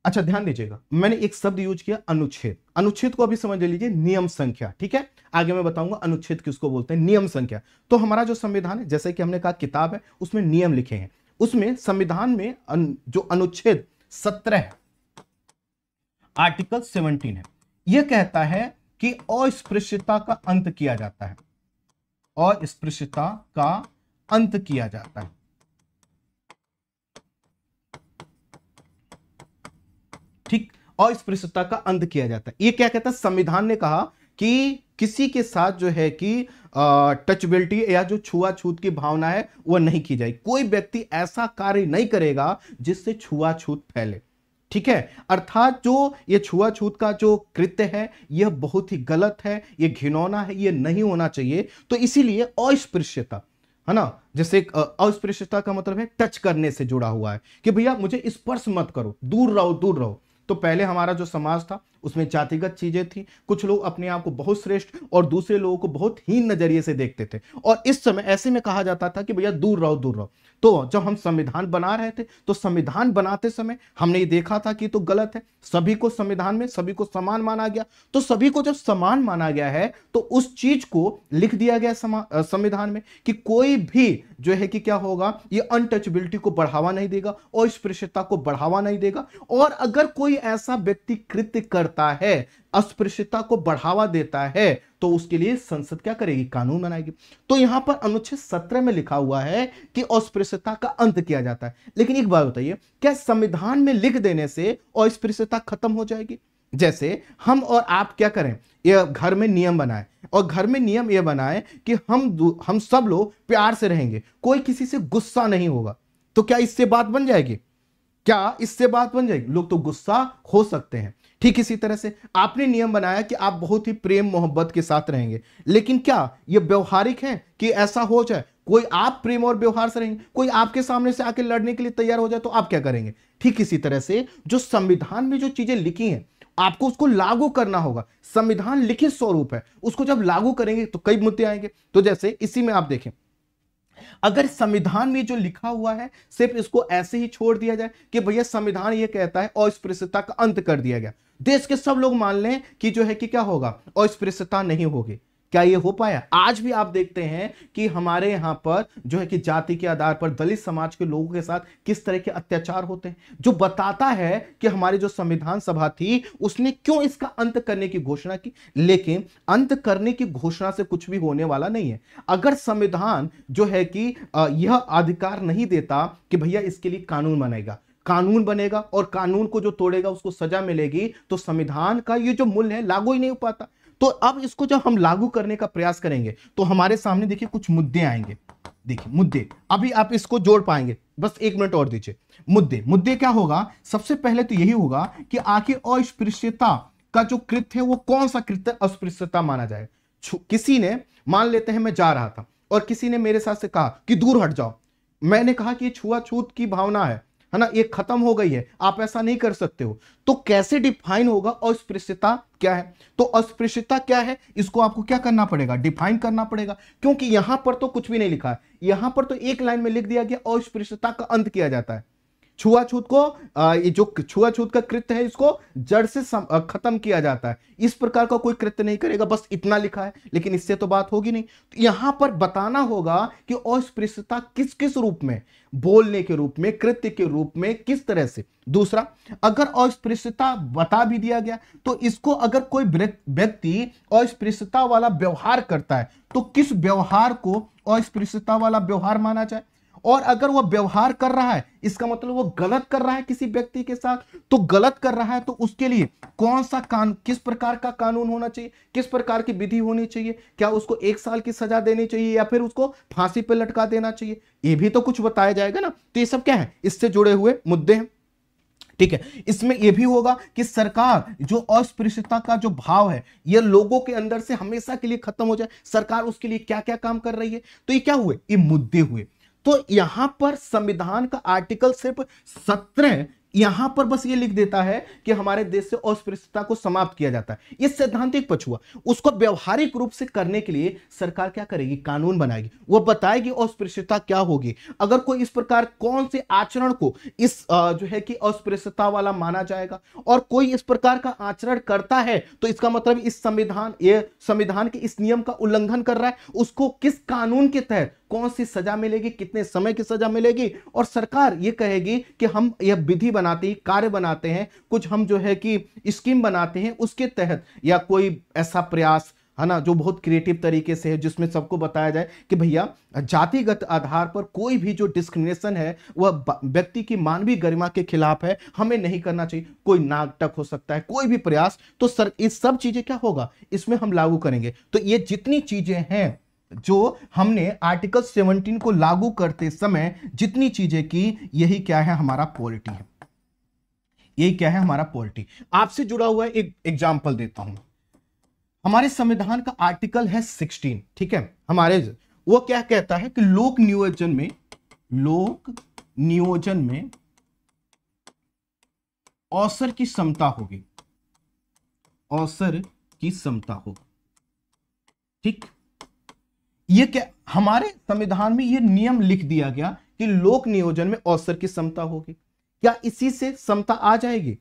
अच्छा ध्यान दीजिएगा मैंने एक शब्द यूज़ किया अनुच्छेद। अनुच्छेद को अभी समझ लीजिए नियम संख्या ठीक है? आगे मैं बताऊँगा अनुच्छेद किसको बोलते हैं? नियम संख्या। तो हमारा जो संविधान है जैसे कि हमने कहा किताब है उसमें नियम लिखे हैं। उसमें संविधान में अन, जो अनुच्छेद सत्रह आर्टिकल सेवनटीन है यह कहता है कि अस्पृश्यता का अंत किया जाता है। अस्पृश्यता का अंत किया जाता है। ठीक, अस्पृश्यता का अंत किया जाता है। ये क्या कहता है? संविधान ने कहा कि किसी के साथ जो है कि टचबिलिटी या जो छुआछूत की भावना है वह नहीं की जाए कोई व्यक्ति ऐसा कार्य नहीं करेगा जिससे छुआछूत फैले। ठीक है? अर्थात जो ये छुआछूत का जो कृत्य है, यह बहुत ही गलत है, ये घिनौना है, ये नहीं होना चाहिए। तो इसीलिए अस्पृश्यता, है ना? जैसे अस्पृश्यता का मतलब है टच करने से जुड़ा हुआ है कि भैया मुझे स्पर्श मत करो, दूर रहो दूर रहो। तो पहले हमारा जो समाज था उसमें जातिगत चीज़ें थी। कुछ लोग अपने आप को बहुत श्रेष्ठ और दूसरे लोगों को बहुत हीन नज़रिए से देखते थे। और इस समय ऐसे में कहा जाता था कि भैया दूर रहो दूर रहो। तो जब हम संविधान बना रहे थे तो संविधान बनाते समय हमने ये देखा था कि तो गलत है। सभी को संविधान में, सभी को समान माना गया। तो सभी को जब समान माना गया है तो उस चीज़ को लिख दिया गया संविधान में कि कोई भी जो है कि क्या होगा, ये अनटचबिलिटी को बढ़ावा नहीं देगा और स्पृश्यता को बढ़ावा नहीं देगा। और अगर कोई ऐसा व्यक्ति कृत्य करता है, अस्पृश्यता को बढ़ावा देता है तो उसके लिए संसद क्या करेगी? कानून बनाएगी। तो यहाँ पर अनुच्छेद सत्रह में लिखा हुआ है कि अस्पृश्यता का अंत किया जाता है। लेकिन एक बात बताइए, क्या संविधान में लिख देने से अस्पृश्यता खत्म हो जाएगी? जैसे हम और आप क्या करें? ये घर में नियम बनाए। और घर में नियम यह बनाए कि हम हम सब लोग प्यार से रहेंगे। कोई किसी से गुस्सा नहीं होगा। तो क्या इससे बात बन जाएगी? क्या इससे बात बन जाएगी? लोग तो गुस्सा हो सकते हैं। ठीक इसी तरह से आपने नियम बनाया कि आप बहुत ही प्रेम, मोहब्बत के साथ रहेंगे। लेकिन क्या यह व्यवहारिक है कि ऐसा हो जाए? कोई आप प्रेम और व्यवहार से रहेंगे। कोई आपके सामने से आके लड़ने के लिए तैयार हो जाए तो आप क्या करेंगे? ठीक इसी तरह से जो संविधान में जो चीज़ें लिखी हैं, आपको उसको लागू करना होगा। संविधान लिखित स्वरूप है। उसको जब लागू करेंगे तो कई मुद्दे आएँगे। तो जैसे इसी में आप देखें। अगर संविधान में जो लिखा हुआ है, सिर्फ़ इसको ऐसे ही छोड़ दिया जाए कि भैया संविधान ये कहता है अस्पृश्यता का अंत कर दिया गया। देश के सब लोग मान लें कि जो है कि क्या होगा? अस्पृश्यता नहीं होगी। क्या ये हो पाया? आज भी आप देखते हैं कि हमारे यहाँ पर जो है कि जाति के आधार पर, दलित समाज के लोगों के साथ किस तरह के अत्याचार होते हैं? जो बताता है कि हमारी जो संविधान सभा थी, उसने क्यों इसका अंत करने की घोषणा की? लेकिन अंत करने की घोषणा से कुछ भी होने वाला नहीं है। अगर संविधान जो है कि यह अधिकार नहीं देता कि भैया इसके लिए कानून बनेगा। कानून बनेगा और कानून को जो तोड़ेगा, उसको सजा मिलेगी तो संविधान का ये जो मूल्य है, लागू ही नहीं हो पाता। तो अब इसको जब हम लागू करने का प्रयास करेंगे तो हमारे सामने देखिए कुछ मुद्दे आएँगे। देखिए, मुद्दे। अभी आप इसको जोड़ पाएँगे। बस एक मिनट और दीजिए। मुद्दे। मुद्दे क्या होगा? सबसे पहले तो यही होगा कि आखिर अस्पृश्यता का जो कृत्य है, वो कौन सा कृत्य अस्पृश्यता माना जाए? किसी ने, मान लेते हैं मैं जा रहा था, और किसी ने मेरे साथ से कहा कि दूर हट जाओ। मैंने कहा कि छुआछूत की भावना है। है ना? ये खत्म हो गई है। आप ऐसा नहीं कर सकते हो। तो कैसे डिफाइन होगा अस्पृश्यता क्या है? तो अस्पृश्यता क्या है? इसको आपको क्या करना पड़ेगा? डिफाइन करना पड़ेगा। क्योंकि यहाँ पर तो कुछ भी नहीं लिखा है। यहाँ पर तो एक लाइन में लिख दिया गया, अस्पृश्यता का अंत किया जाता है। छुआछूत को ये जो छुआछूत का कृत्य है, इसको जड़ से खत्म किया जाता है। इस प्रकार का कोई कृत्य नहीं करेगा, बस इतना लिखा है, लेकिन इससे तो बात होगी नहीं। तो यहाँ पर बताना होगा कि अस्पृश्यता किस किस रूप में? बोलने के रूप में, कृत्य के रूप में, किस तरह से? दूसरा, अगर अस्पृश्यता बता भी दिया गया तो इसको अगर कोई व्यक्ति अस्पृश्यता वाला व्यवहार करता है तो किस व्यवहार को अस्पृश्यता वाला व्यवहार माना जाए? और अगर वह व्यवहार कर रहा है, इसका मतलब वो गलत कर रहा है किसी व्यक्ति के साथ तो गलत कर रहा है तो उसके लिए कौन सा कान, किस प्रकार का कानून होना चाहिए, किस प्रकार की विधि होनी चाहिए, क्या उसको एक साल की सजा देनी चाहिए या फिर उसको फांसी पर लटका देना चाहिए, ये भी तो कुछ बताया जाएगा ना। तो ये सब क्या है? इससे जुड़े हुए मुद्दे हैं। ठीक है? इसमें यह भी होगा कि सरकार, जो अस्पृश्यता का जो भाव है यह लोगों के अंदर से हमेशा के लिए खत्म हो जाए। सरकार उसके लिए क्या क्या काम कर रही है? तो ये क्या हुए? ये मुद्दे हुए। तो यहाँ पर संविधान का आर्टिकल सिर्फ़ सत्रह, यहाँ पर बस ये लिख देता है कि हमारे देश से अस्पृश्यता को समाप्त किया जाता है। ये सैद्धांतिक पक्ष हुआ। उसको व्यवहारिक रूप से करने के लिए सरकार क्या करेगी? कानून बनाएगी। वो बताएगी अस्पृश्यता क्या होगी। अगर कोई इस प्रकार कौन से आचरण को इस जो है कि अस्पृश्यता वाला माना जाएगा और कोई इस प्रकार का आचरण करता है तो इसका मतलब इस संविधान, ये संविधान के इस नियम का उल्लंघन कर रहा है। उसको किस कानून के तहत कौन सी सजा मिलेगी, कितने समय की सजा मिलेगी और सरकार ये कहेगी कि हम यह विधि बनाते, कार्य बनाते हैं, कुछ हम जो है कि स्कीम बनाते हैं उसके तहत या कोई ऐसा प्रयास, है ना, जो बहुत क्रिएटिव तरीके से है, जिसमें सबको बताया जाए कि भैया, जातिगत आधार पर कोई भी जो डिस्क्रिमिनेशन है, वह व्यक्ति की मानवीय गरिमा के खिलाफ है, हमें नहीं करना चाहिए। कोई नाटक हो सकता है, कोई भी प्रयास तो सर, इस सब चीज़ें क्या होगा? इसमें हम लागू करेंगे। तो ये जितनी चीज़ें हैं जो हमने आर्टिकल 17 को लागू करते समय जितनी चीज़ें की, यही क्या है हमारा पॉलिटी है। यही क्या है हमारा पॉलिटी आपसे जुड़ा हुआ एक एग्ज़ाम्पल देता हूँ। हमारे संविधान का आर्टिकल है 16 ठीक है? हमारे वो क्या कहता है कि लोक नियोजन में, लोक नियोजन में अवसर की क्षमता होगी। अवसर की समता हो ठीक? ये क्या, हमारे संविधान में ये नियम लिख दिया गया कि लोक नियोजन में अवसर की समता होगी। क्या इसी से समता आ जाएगी?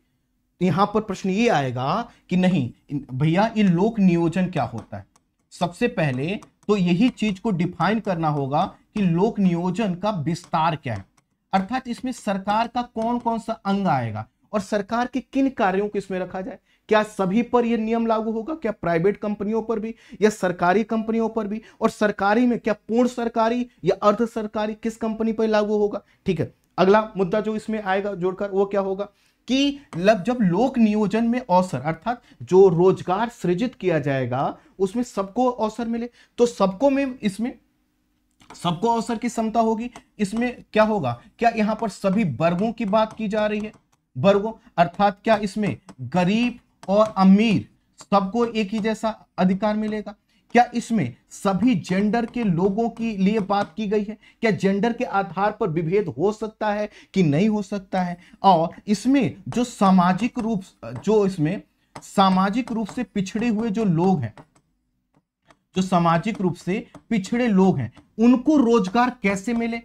यहाँ पर प्रश्न ये आएगा कि नहीं भैया, ये लोक नियोजन क्या होता है? सबसे पहले तो यही चीज़ को डिफाइन करना होगा कि लोक नियोजन का विस्तार क्या है। अर्थात इसमें सरकार का कौन कौन सा अंग आएगा और सरकार के किन कार्यों को इसमें रखा जाए? क्या सभी पर यह नियम लागू होगा? क्या प्राइवेट कंपनियों पर भी? या सरकारी कंपनियों पर भी? और सरकारी में क्या पूर्ण सरकारी या अर्ध सरकारी किस कंपनी पर लागू होगा? ठीक है, अगला मुद्दा जो इसमें आएगा जोड़कर वो क्या होगा? कि लब जब लोक नियोजन में अवसर, अर्थात जो रोज़गार सृजित किया जाएगा, उसमें सबको अवसर मिले। तो सबको में इसमें, सबको अवसर की क्षमता होगी। इसमें क्या होगा? क्या यहाँ पर सभी वर्गों की बात की जा रही है? वर्गों, अर्थात क्या इसमें गरीब और अमीर, सबको एक ही जैसा अधिकार मिलेगा। क्या इसमें सभी जेंडर के लोगों के लिए बात की गई है? क्या जेंडर के आधार पर विभेद हो सकता है कि नहीं हो सकता है? और इसमें जो सामाजिक रूप, जो इसमें सामाजिक रूप से पिछड़े हुए जो लोग हैं, जो सामाजिक रूप से पिछड़े लोग हैं, उनको रोज़गार कैसे मिले?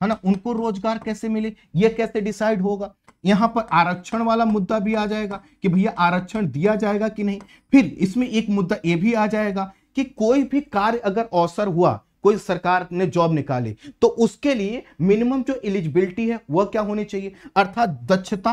है ना? उनको रोज़गार कैसे मिले? ये कैसे डिसाइड होगा? यहाँ पर आरक्षण वाला मुद्दा भी आ जाएगा कि भैया आरक्षण दिया जाएगा कि नहीं? फिर इसमें एक मुद्दा ये भी आ जाएगा कि कोई भी कार्य अगर अवसर हुआ, कोई सरकार ने जॉब निकाली तो उसके लिए मिनिमम जो एलिजिबिलिटी है, वह क्या होनी चाहिए? अर्थात दक्षता,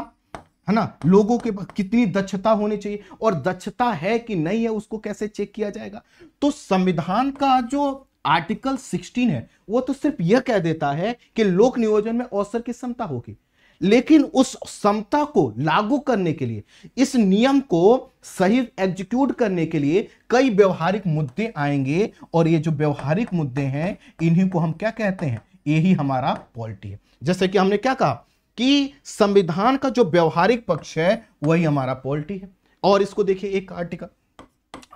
है ना? लोगों के कितनी दक्षता होनी चाहिए? और दक्षता है कि नहीं है, उसको कैसे चेक किया जाएगा? तो संविधान का जो आर्टिकल 16 है, वो तो सिर्फ़ यह कह देता है कि लोक नियोजन में अवसर की क्षमता होगी। लेकिन उस समता को लागू करने के लिए, इस नियम को सही एग्जीक्यूट करने के लिए कई व्यवहारिक मुद्दे आएँगे और ये जो व्यवहारिक मुद्दे हैं, इन्हीं को हम क्या कहते हैं? यही हमारा पॉलिटी है। जैसे कि हमने क्या कहा कि संविधान का जो व्यवहारिक पक्ष है, वही हमारा पॉलिटी है। और इसको देखिए एक आर्टिकल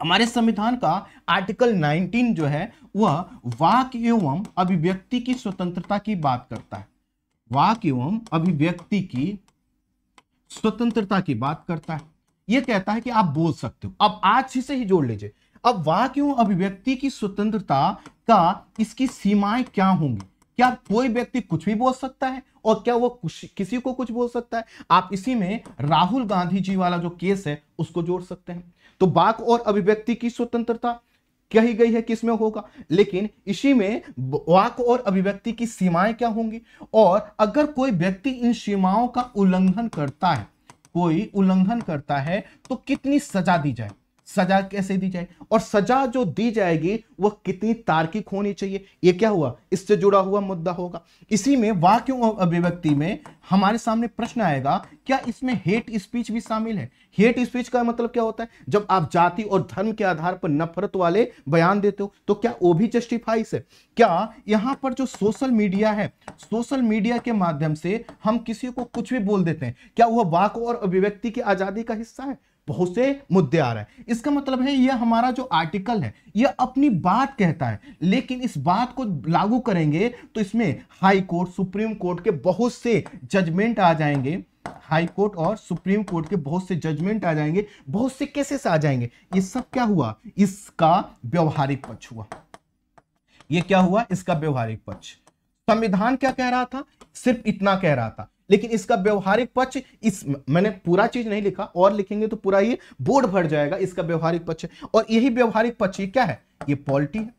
हमारे संविधान का आर्टिकल 19 जो है, वह वाक एवं अभिव्यक्ति की स्वतंत्रता की बात करता है। वाक एवं अभिव्यक्ति की स्वतंत्रता की बात करता है। यह कहता है कि आप बोल सकते हो। अब आज से ही जोड़ लीजिए। अब वाक एवं अभिव्यक्ति की स्वतंत्रता का इसकी सीमाएँ क्या होंगी? क्या कोई व्यक्ति कुछ भी बोल सकता है और क्या वो किसी को कुछ बोल सकता है? आप इसी में राहुल गांधी जी वाला जो केस है, उसको जोड़ सकते हैं। तो वाक और अभिव्यक्ति की स्वतंत्रता कही गई है किसमें होगा? लेकिन इसी में वाक और अभिव्यक्ति की सीमाएँ क्या होंगी? और अगर कोई व्यक्ति इन सीमाओं का उल्लंघन करता है, कोई उल्लंघन करता है तो कितनी सजा दी जाए? सजा कैसे दी जाए? और सजा जो दी जाएगी, वह कितनी तार्किक होनी चाहिए? यह क्या हुआ? इससे जुड़ा हुआ मुद्दा होगा। इसी में वाक्यों अभिव्यक्ति में हमारे सामने प्रश्न आएगा, क्या इसमें हेट स्पीच भी शामिल है? हेट स्पीच का मतलब क्या होता है? जब आप जाति और धर्म के आधार पर नफरत वाले बयान देते हो तो क्या वो भी जस्टिफाइस है? क्या यहाँ पर जो सोशल मीडिया है सोशल मीडिया के माध्यम से हम किसी को कुछ भी बोल देते हैं, क्या वह वाक और अभिव्यक्ति की आज़ादी का हिस्सा है? बहुत से मुद्दे आ रहे हैं। इसका मतलब है, यह हमारा जो आर्टिकल है, यह अपनी बात कहता है, लेकिन इस बात को लागू करेंगे तो इसमें हाई कोर्ट सुप्रीम कोर्ट के बहुत से जजमेंट आ जाएँगे। हाई कोर्ट और सुप्रीम कोर्ट के बहुत से जजमेंट आ जाएँगे, बहुत से केसेस आ जाएँगे। ये सब क्या हुआ? इसका व्यवहारिक पक्ष हुआ। ये क्या हुआ? इसका व्यवहारिक पक्ष। संविधान क्या कह रहा था? सिर्फ़ इतना कह रहा था। लेकिन इसका व्यवहारिक पक्ष, इस, मैंने पूरा चीज़ नहीं लिखा, और लिखेंगे तो पूरा ये बोर्ड भर जाएगा इसका व्यवहारिक पक्ष। और यही व्यवहारिक पक्ष, ये क्या है? ये पॉलिटी है।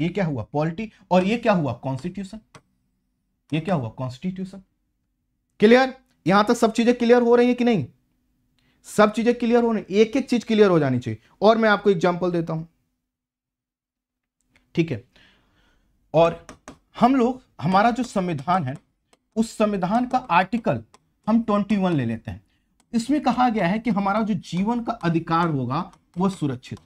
ये क्या हुआ? पॉलिटी। और ये क्या हुआ? कॉन्स्टिट्यूशन। ये क्या हुआ? कॉन्स्टिट्यूशन। क्लियर? यहाँ तक सब चीज़ें क्लियर हो रही है कि नहीं? सब चीज़ें क्लियर हो रही एक एक चीज़ क्लियर हो जानी चाहिए। और मैं आपको एग्ज़ाम्पल देता हूँ। ठीक है? और हम लोग, हमारा जो संविधान है उस संविधान का आर्टिकल हम 21 ले लेते हैं। इसमें कहा गया है कि हमारा जो जीवन का अधिकार होगा वह सुरक्षित।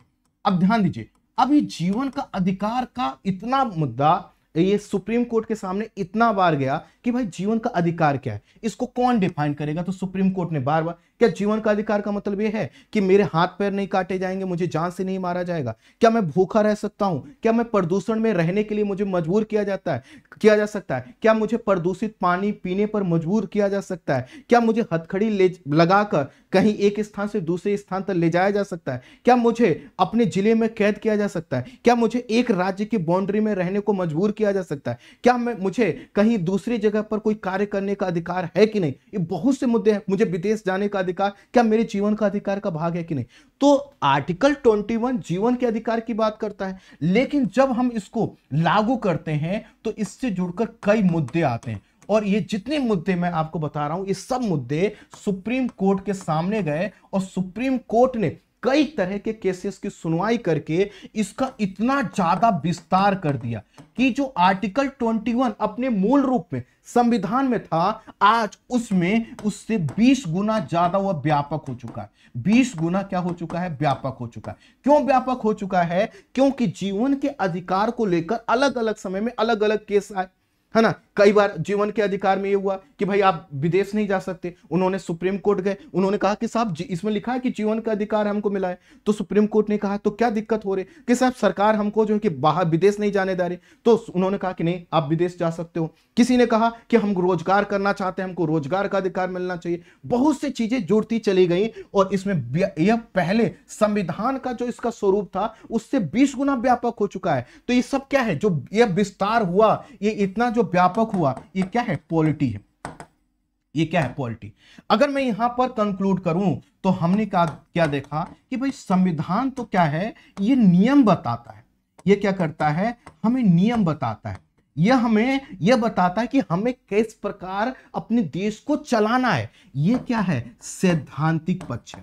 अब ध्यान दीजिए अब ये जीवन का अधिकार का इतना मुद्दा, ये सुप्रीम कोर्ट के सामने इतना बार गया कि भाई जीवन का अधिकार क्या है? इसको कौन डिफाइन करेगा? तो सुप्रीम कोर्ट ने बार बार क्या जीवन का अधिकार का मतलब यह है कि मेरे हाथ पैर नहीं काटे जाएँगे, मुझे जान से नहीं मारा जाएगा? क्या मैं भूखा रह सकता हूँ? क्या मैं प्रदूषण में रहने के लिए मुझे मजबूर किया जाता है, किया जा सकता है? क्या मुझे प्रदूषित पानी पीने पर मजबूर किया जा सकता है? क्या मुझे हथखड़ी ले लगाकर कहीं एक स्थान से दूसरे स्थान तक ले जाया जा सकता है? क्या मुझे अपने ज़िले में कैद किया जा सकता है? क्या मुझे एक राज्य की बाउंड्री में रहने को मजबूर किया जा सकता है? क्या मैं, मुझे कहीं दूसरी जगह पर कोई कार्य करने का अधिकार है कि नहीं? ये बहुत से मुद्दे हैं। मुझे विदेश जाने का अधिकार, क्या मेरे जीवन का अधिकार का भाग है कि नहीं? तो आर्टिकल 21 जीवन के अधिकार की बात करता है, लेकिन जब हम इसको लागू करते हैं तो इससे जुड़कर कई मुद्दे आते हैं। और ये जितने मुद्दे मैं आपको बता रहा हूँ, ये सब मुद्दे सुप्रीम कोर्ट के सामने गए, और सुप्रीम कोर्ट ने कई तरह के केसेस की सुनवाई करके इसका इतना ज़्यादा विस्तार कर दिया कि जो आर्टिकल 21 अपने मूल रूप में संविधान में था, आज उसमें उससे 20 गुना ज़्यादा वह व्यापक हो चुका है। 20 गुना क्या हो चुका है? व्यापक हो चुका है। क्यों व्यापक हो चुका है? क्योंकि जीवन के अधिकार को लेकर अलग अलग समय में अलग अलग केस आए, है ना? कई बार जीवन के अधिकार में ये हुआ कि भाई आप विदेश नहीं जा सकते। उन्होंने सुप्रीम कोर्ट गए, उन्होंने कहा कि साहब इसमें लिखा है कि जीवन का अधिकार हमको मिला है। तो सुप्रीम कोर्ट ने कहा तो क्या दिक्कत हो रही? कि साहब सरकार हमको जो है कि बाहर, विदेश नहीं जाने दे रही। तो उन्होंने कहा कि नहीं, आप विदेश जा सकते हो। किसी ने कहा कि हम रोज़गार करना चाहते हैं, हमको रोज़गार का अधिकार मिलना चाहिए। बहुत सी चीज़ें जुड़ती चली गई और इसमें यह पहले संविधान का जो इसका स्वरूप था, उससे बीस गुना व्यापक हो चुका है। तो ये सब क्या है? जो यह विस्तार हुआ, ये इतना जो व्यापक हुआ, ये क्या है? पॉलिटी है। ये क्या है? पॉलिटी अगर मैं यहाँ पर कंक्लूड करूँ तो हमने क्या क्या देखा कि भाई संविधान तो क्या है? ये नियम बताता है। ये क्या करता है? हमें नियम बताता है। यह हमें, यह बताता है कि हमें किस प्रकार अपने देश को चलाना है। यह क्या है? सैद्धांतिक पक्ष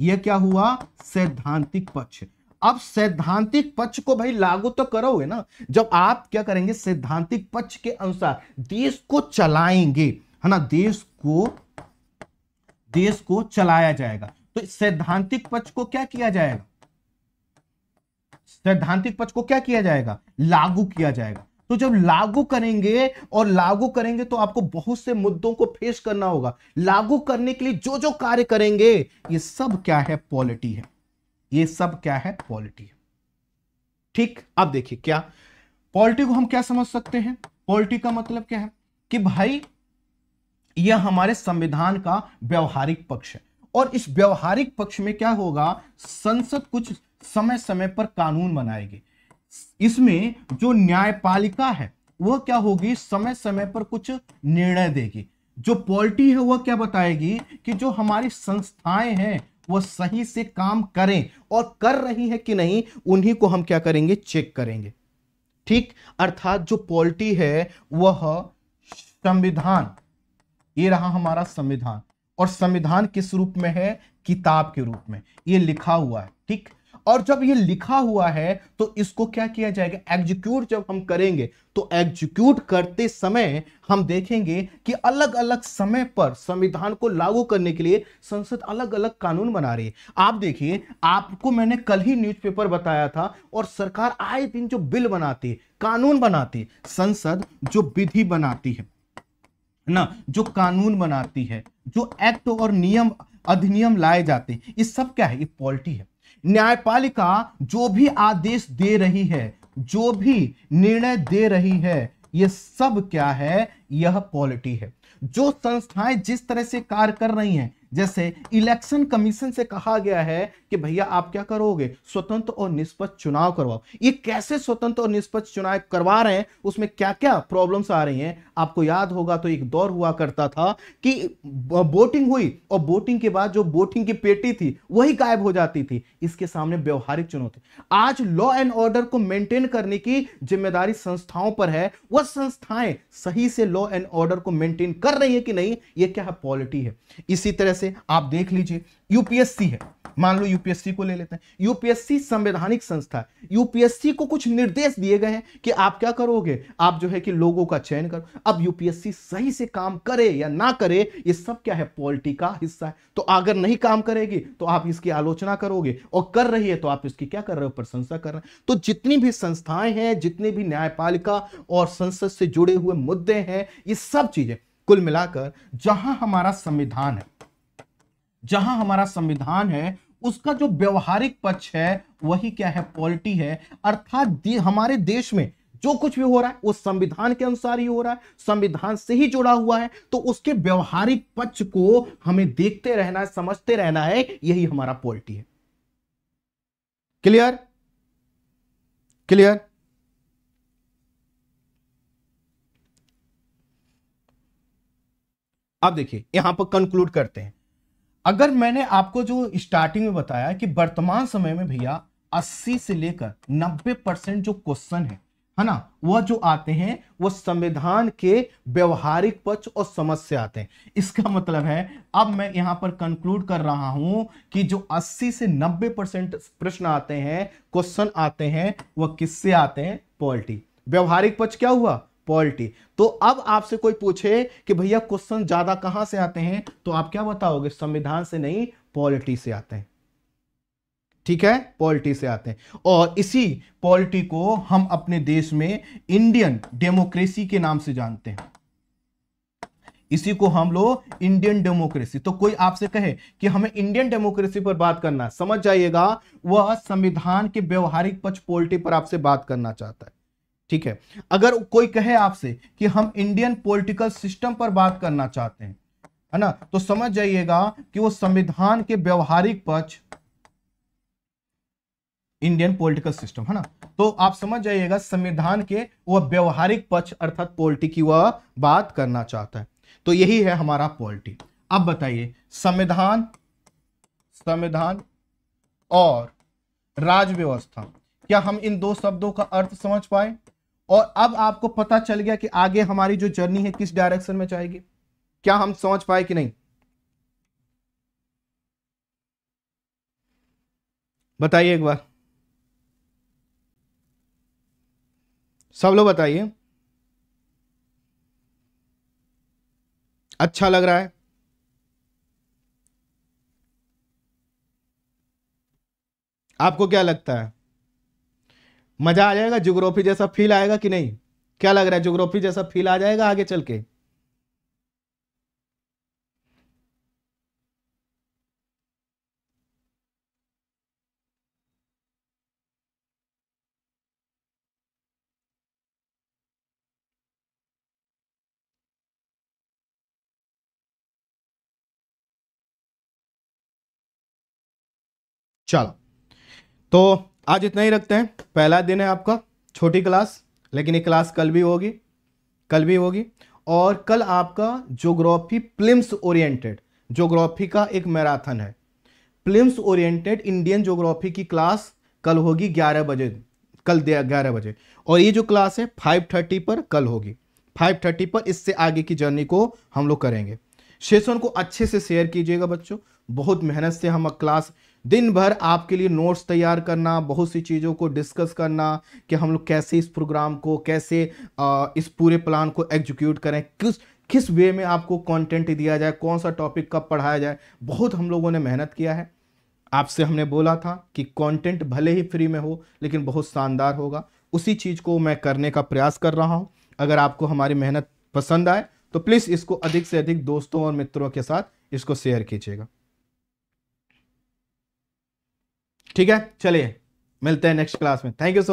यह क्या हुआ? सैद्धांतिक पक्ष अब सैद्धांतिक पक्ष को भाई लागू तो करोगे ना, जब आप क्या करेंगे, सैद्धांतिक पक्ष के अनुसार देश को चलाएँगे, है ना, देश को देश को चलाया जाएगा। तो सैद्धांतिक पक्ष को क्या किया जाएगा? सैद्धांतिक पक्ष को क्या किया जाएगा? लागू किया जाएगा। तो जब लागू करेंगे और लागू करेंगे तो आपको बहुत से मुद्दों को फेस करना होगा। लागू करने के लिए जो जो कार्य करेंगे, ये सब क्या है? पॉलिटी है। ये सब क्या है? पॉलिटी ठीक, अब देखिए क्या? पॉलिटी को हम क्या समझ सकते हैं? पॉलिटी का मतलब क्या है? कि भाई, यह हमारे संविधान का व्यवहारिक पक्ष है। और इस व्यवहारिक पक्ष में क्या होगा? संसद कुछ समय समय पर कानून बनाएगी। इसमें जो न्यायपालिका है, वह क्या होगी? समय समय पर कुछ निर्णय देगी। जो पॉलिटी है, वह क्या बताएगी? कि जो हमारी संस्थाएँ हैं वो सही से काम करें और कर रही है कि नहीं, उन्हीं को हम क्या करेंगे? चेक करेंगे। ठीक? अर्थात जो पॉलिटी है, वह संविधान। ये रहा हमारा संविधान। और संविधान किस रूप में है? किताब के रूप में। ये लिखा हुआ है। ठीक? और जब ये लिखा हुआ है तो इसको क्या किया जाएगा? एग्जीक्यूट जब हम करेंगे तो एग्जीक्यूट करते समय हम देखेंगे कि अलग अलग समय पर संविधान को लागू करने के लिए संसद अलग अलग कानून बना रही है। आप देखिए, आपको मैंने कल ही न्यूज़पेपर बताया था और सरकार आए दिन जो बिल बनाती कानून बनाती संसद जो विधि बनाती है, ना, जो कानून बनाती है, जो एक्ट और नियम, अधिनियम लाए जाते हैं, ये सब क्या है? ये पॉलिटी है। न्यायपालिका जो भी आदेश दे रही है, जो भी निर्णय दे रही है यह सब क्या है? यह पॉलिटी है। जो संस्थाएँ जिस तरह से कार्य कर रही हैं, जैसे इलेक्शन कमीशन से कहा गया है कि भैया आप क्या करोगे? स्वतंत्र और निष्पक्ष चुनाव करवाओ। ये कैसे स्वतंत्र और निष्पक्ष चुनाव करवा रहे हैं? उसमें क्या क्या प्रॉब्लम्स आ रही हैं? आपको याद होगा तो एक दौर हुआ करता था कि वोटिंग हुई और वोटिंग के बाद जो वोटिंग की पेटी थी, वही गायब हो जाती थी। इसके सामने व्यवहारिक चुनौती। आज लॉ एंड ऑर्डर को मेंटेन करने की ज़िम्मेदारी संस्थाओं पर है। वह संस्थाएँ सही से लॉ एंड ऑर्डर को मेंटेन कर रही है कि नहीं? ये क्या है? पॉलिटी है। इसी तरह से से आप देख लीजिए यूपीएससी है। मान लो यूपीएससी को ले लेते हैं। यूपीएससी संवैधानिक संस्था है। यूपीएससी को कुछ निर्देश दिए गए हैं कि आप क्या करोगे? आप जो है कि लोगों का चयन करो। अब यूपीएससी सही से काम करे या ना करे, ये सब क्या है? पॉलिटी का हिस्सा है। तो अगर नहीं काम करेगी तो आप इसकी आलोचना करोगे। और कर रही है तो आप इसकी क्या कर रहे हो? प्रशंसा कर रहे हैं। तो जितनी भी संस्थाएँ हैं, जितने भी न्यायपालिका और संसद से जुड़े हुए मुद्दे हैं, ये सब चीज़ें कुल मिलाकर जहाँ हमारा संविधान है जहाँ हमारा संविधान है, उसका जो व्यवहारिक पक्ष है, वही क्या है? पॉलिटी है। अर्थात हमारे देश में जो कुछ भी हो रहा है, वो संविधान के अनुसार ही हो रहा है, संविधान से ही जुड़ा हुआ है। तो उसके व्यवहारिक पक्ष को हमें देखते रहना है, समझते रहना है, यही हमारा पॉलिटी है। क्लियर? क्लियर? अब देखिए, यहाँ पर कंक्लूड करते हैं। अगर मैंने आपको जो स्टार्टिंग में बताया कि वर्तमान समय में भैया 80 से लेकर 90 परसेंट जो क्वेश्चन है है ना? वह जो आते हैं, वो संविधान के व्यवहारिक पक्ष और समझ से आते हैं। इसका मतलब है, अब मैं यहाँ पर कंक्लूड कर रहा हूँ कि जो 80 से 90 परसेंट प्रश्न आते हैं क्वेश्चन आते हैं, वह किससे आते हैं? पॉलिटी व्यवहारिक पक्ष क्या हुआ? पॉलिटी तो अब आपसे कोई पूछे कि भैया क्वेश्चन ज़्यादा कहाँ से आते हैं तो आप क्या बताओगे? संविधान से नहीं, पॉलिटी से आते हैं। ठीक है? पॉलिटी से आते हैं। और इसी पॉलिटी को हम अपने देश में इंडियन डेमोक्रेसी के नाम से जानते हैं। इसी को हम लोग इंडियन डेमोक्रेसी। तो कोई आपसे कहे कि हमें इंडियन डेमोक्रेसी पर बात करना समझ जाइएगा, वह संविधान के व्यवहारिक पक्ष पॉलिटी पर आपसे बात करना चाहता है। ठीक है? अगर कोई कहे आपसे कि हम इंडियन पॉलिटिकल सिस्टम पर बात करना चाहते हैं, है ना? तो समझ जाइएगा कि वो संविधान के व्यवहारिक पक्ष इंडियन पॉलिटिकल सिस्टम है ना? तो आप समझ जाइएगा संविधान के वह व्यवहारिक पक्ष अर्थात पॉलिटी की वह बात करना चाहता है। तो यही है हमारा पॉलिटी अब बताइए, संविधान संविधान और राज व्यवस्था, क्या हम इन दो शब्दों का अर्थ समझ पाए? और अब आपको पता चल गया कि आगे हमारी जो जर्नी है, किस डायरेक्शन में जाएगी। क्या हम समझ पाए कि नहीं? बताइए एक बार। सब लोग बताइए। अच्छा लग रहा है। आपको क्या लगता है? मज़ा आ जाएगा? जोग्राफी जैसा फील आएगा कि नहीं? क्या लग रहा है? जोग्राफी जैसा फील आ जाएगा आगे चल के? चलो। तो आज इतना ही रखते हैं। पहला दिन है आपका, छोटी क्लास, लेकिन ये क्लास कल भी होगी, कल भी होगी। और कल आपका जोग्राफी प्लिम्स ओरिएंटेड जोग्राफी का एक मैराथन है। प्लिम्स ओरिएंटेड इंडियन जोग्राफी की क्लास कल होगी 11 बजे, कल ग्यारह बजे। और ये जो क्लास है 5:30 पर कल होगी। 5:30 पर इससे आगे की जर्नी को हम लोग करेंगे। सेशन को अच्छे से शेयर कीजिएगा बच्चों। बहुत मेहनत से हम क्लास दिन भर आपके लिए नोट्स तैयार करना, बहुत सी चीज़ों को डिस्कस करना कि हम लोग कैसे इस प्रोग्राम को, कैसे इस पूरे प्लान को एग्जीक्यूट करें, किस किस वे में आपको कंटेंट दिया जाए, कौन सा टॉपिक कब पढ़ाया जाए। बहुत हम लोगों ने मेहनत किया है। आपसे हमने बोला था कि कंटेंट भले ही फ्री में हो, लेकिन बहुत शानदार होगा। उसी चीज़ को मैं करने का प्रयास कर रहा हूँ। अगर आपको हमारी मेहनत पसंद आए तो प्लीज़ इसको अधिक से अधिक दोस्तों और मित्रों के साथ इसको शेयर कीजिएगा। ठीक है? चलिए मिलते हैं नेक्स्ट क्लास में। Thank you so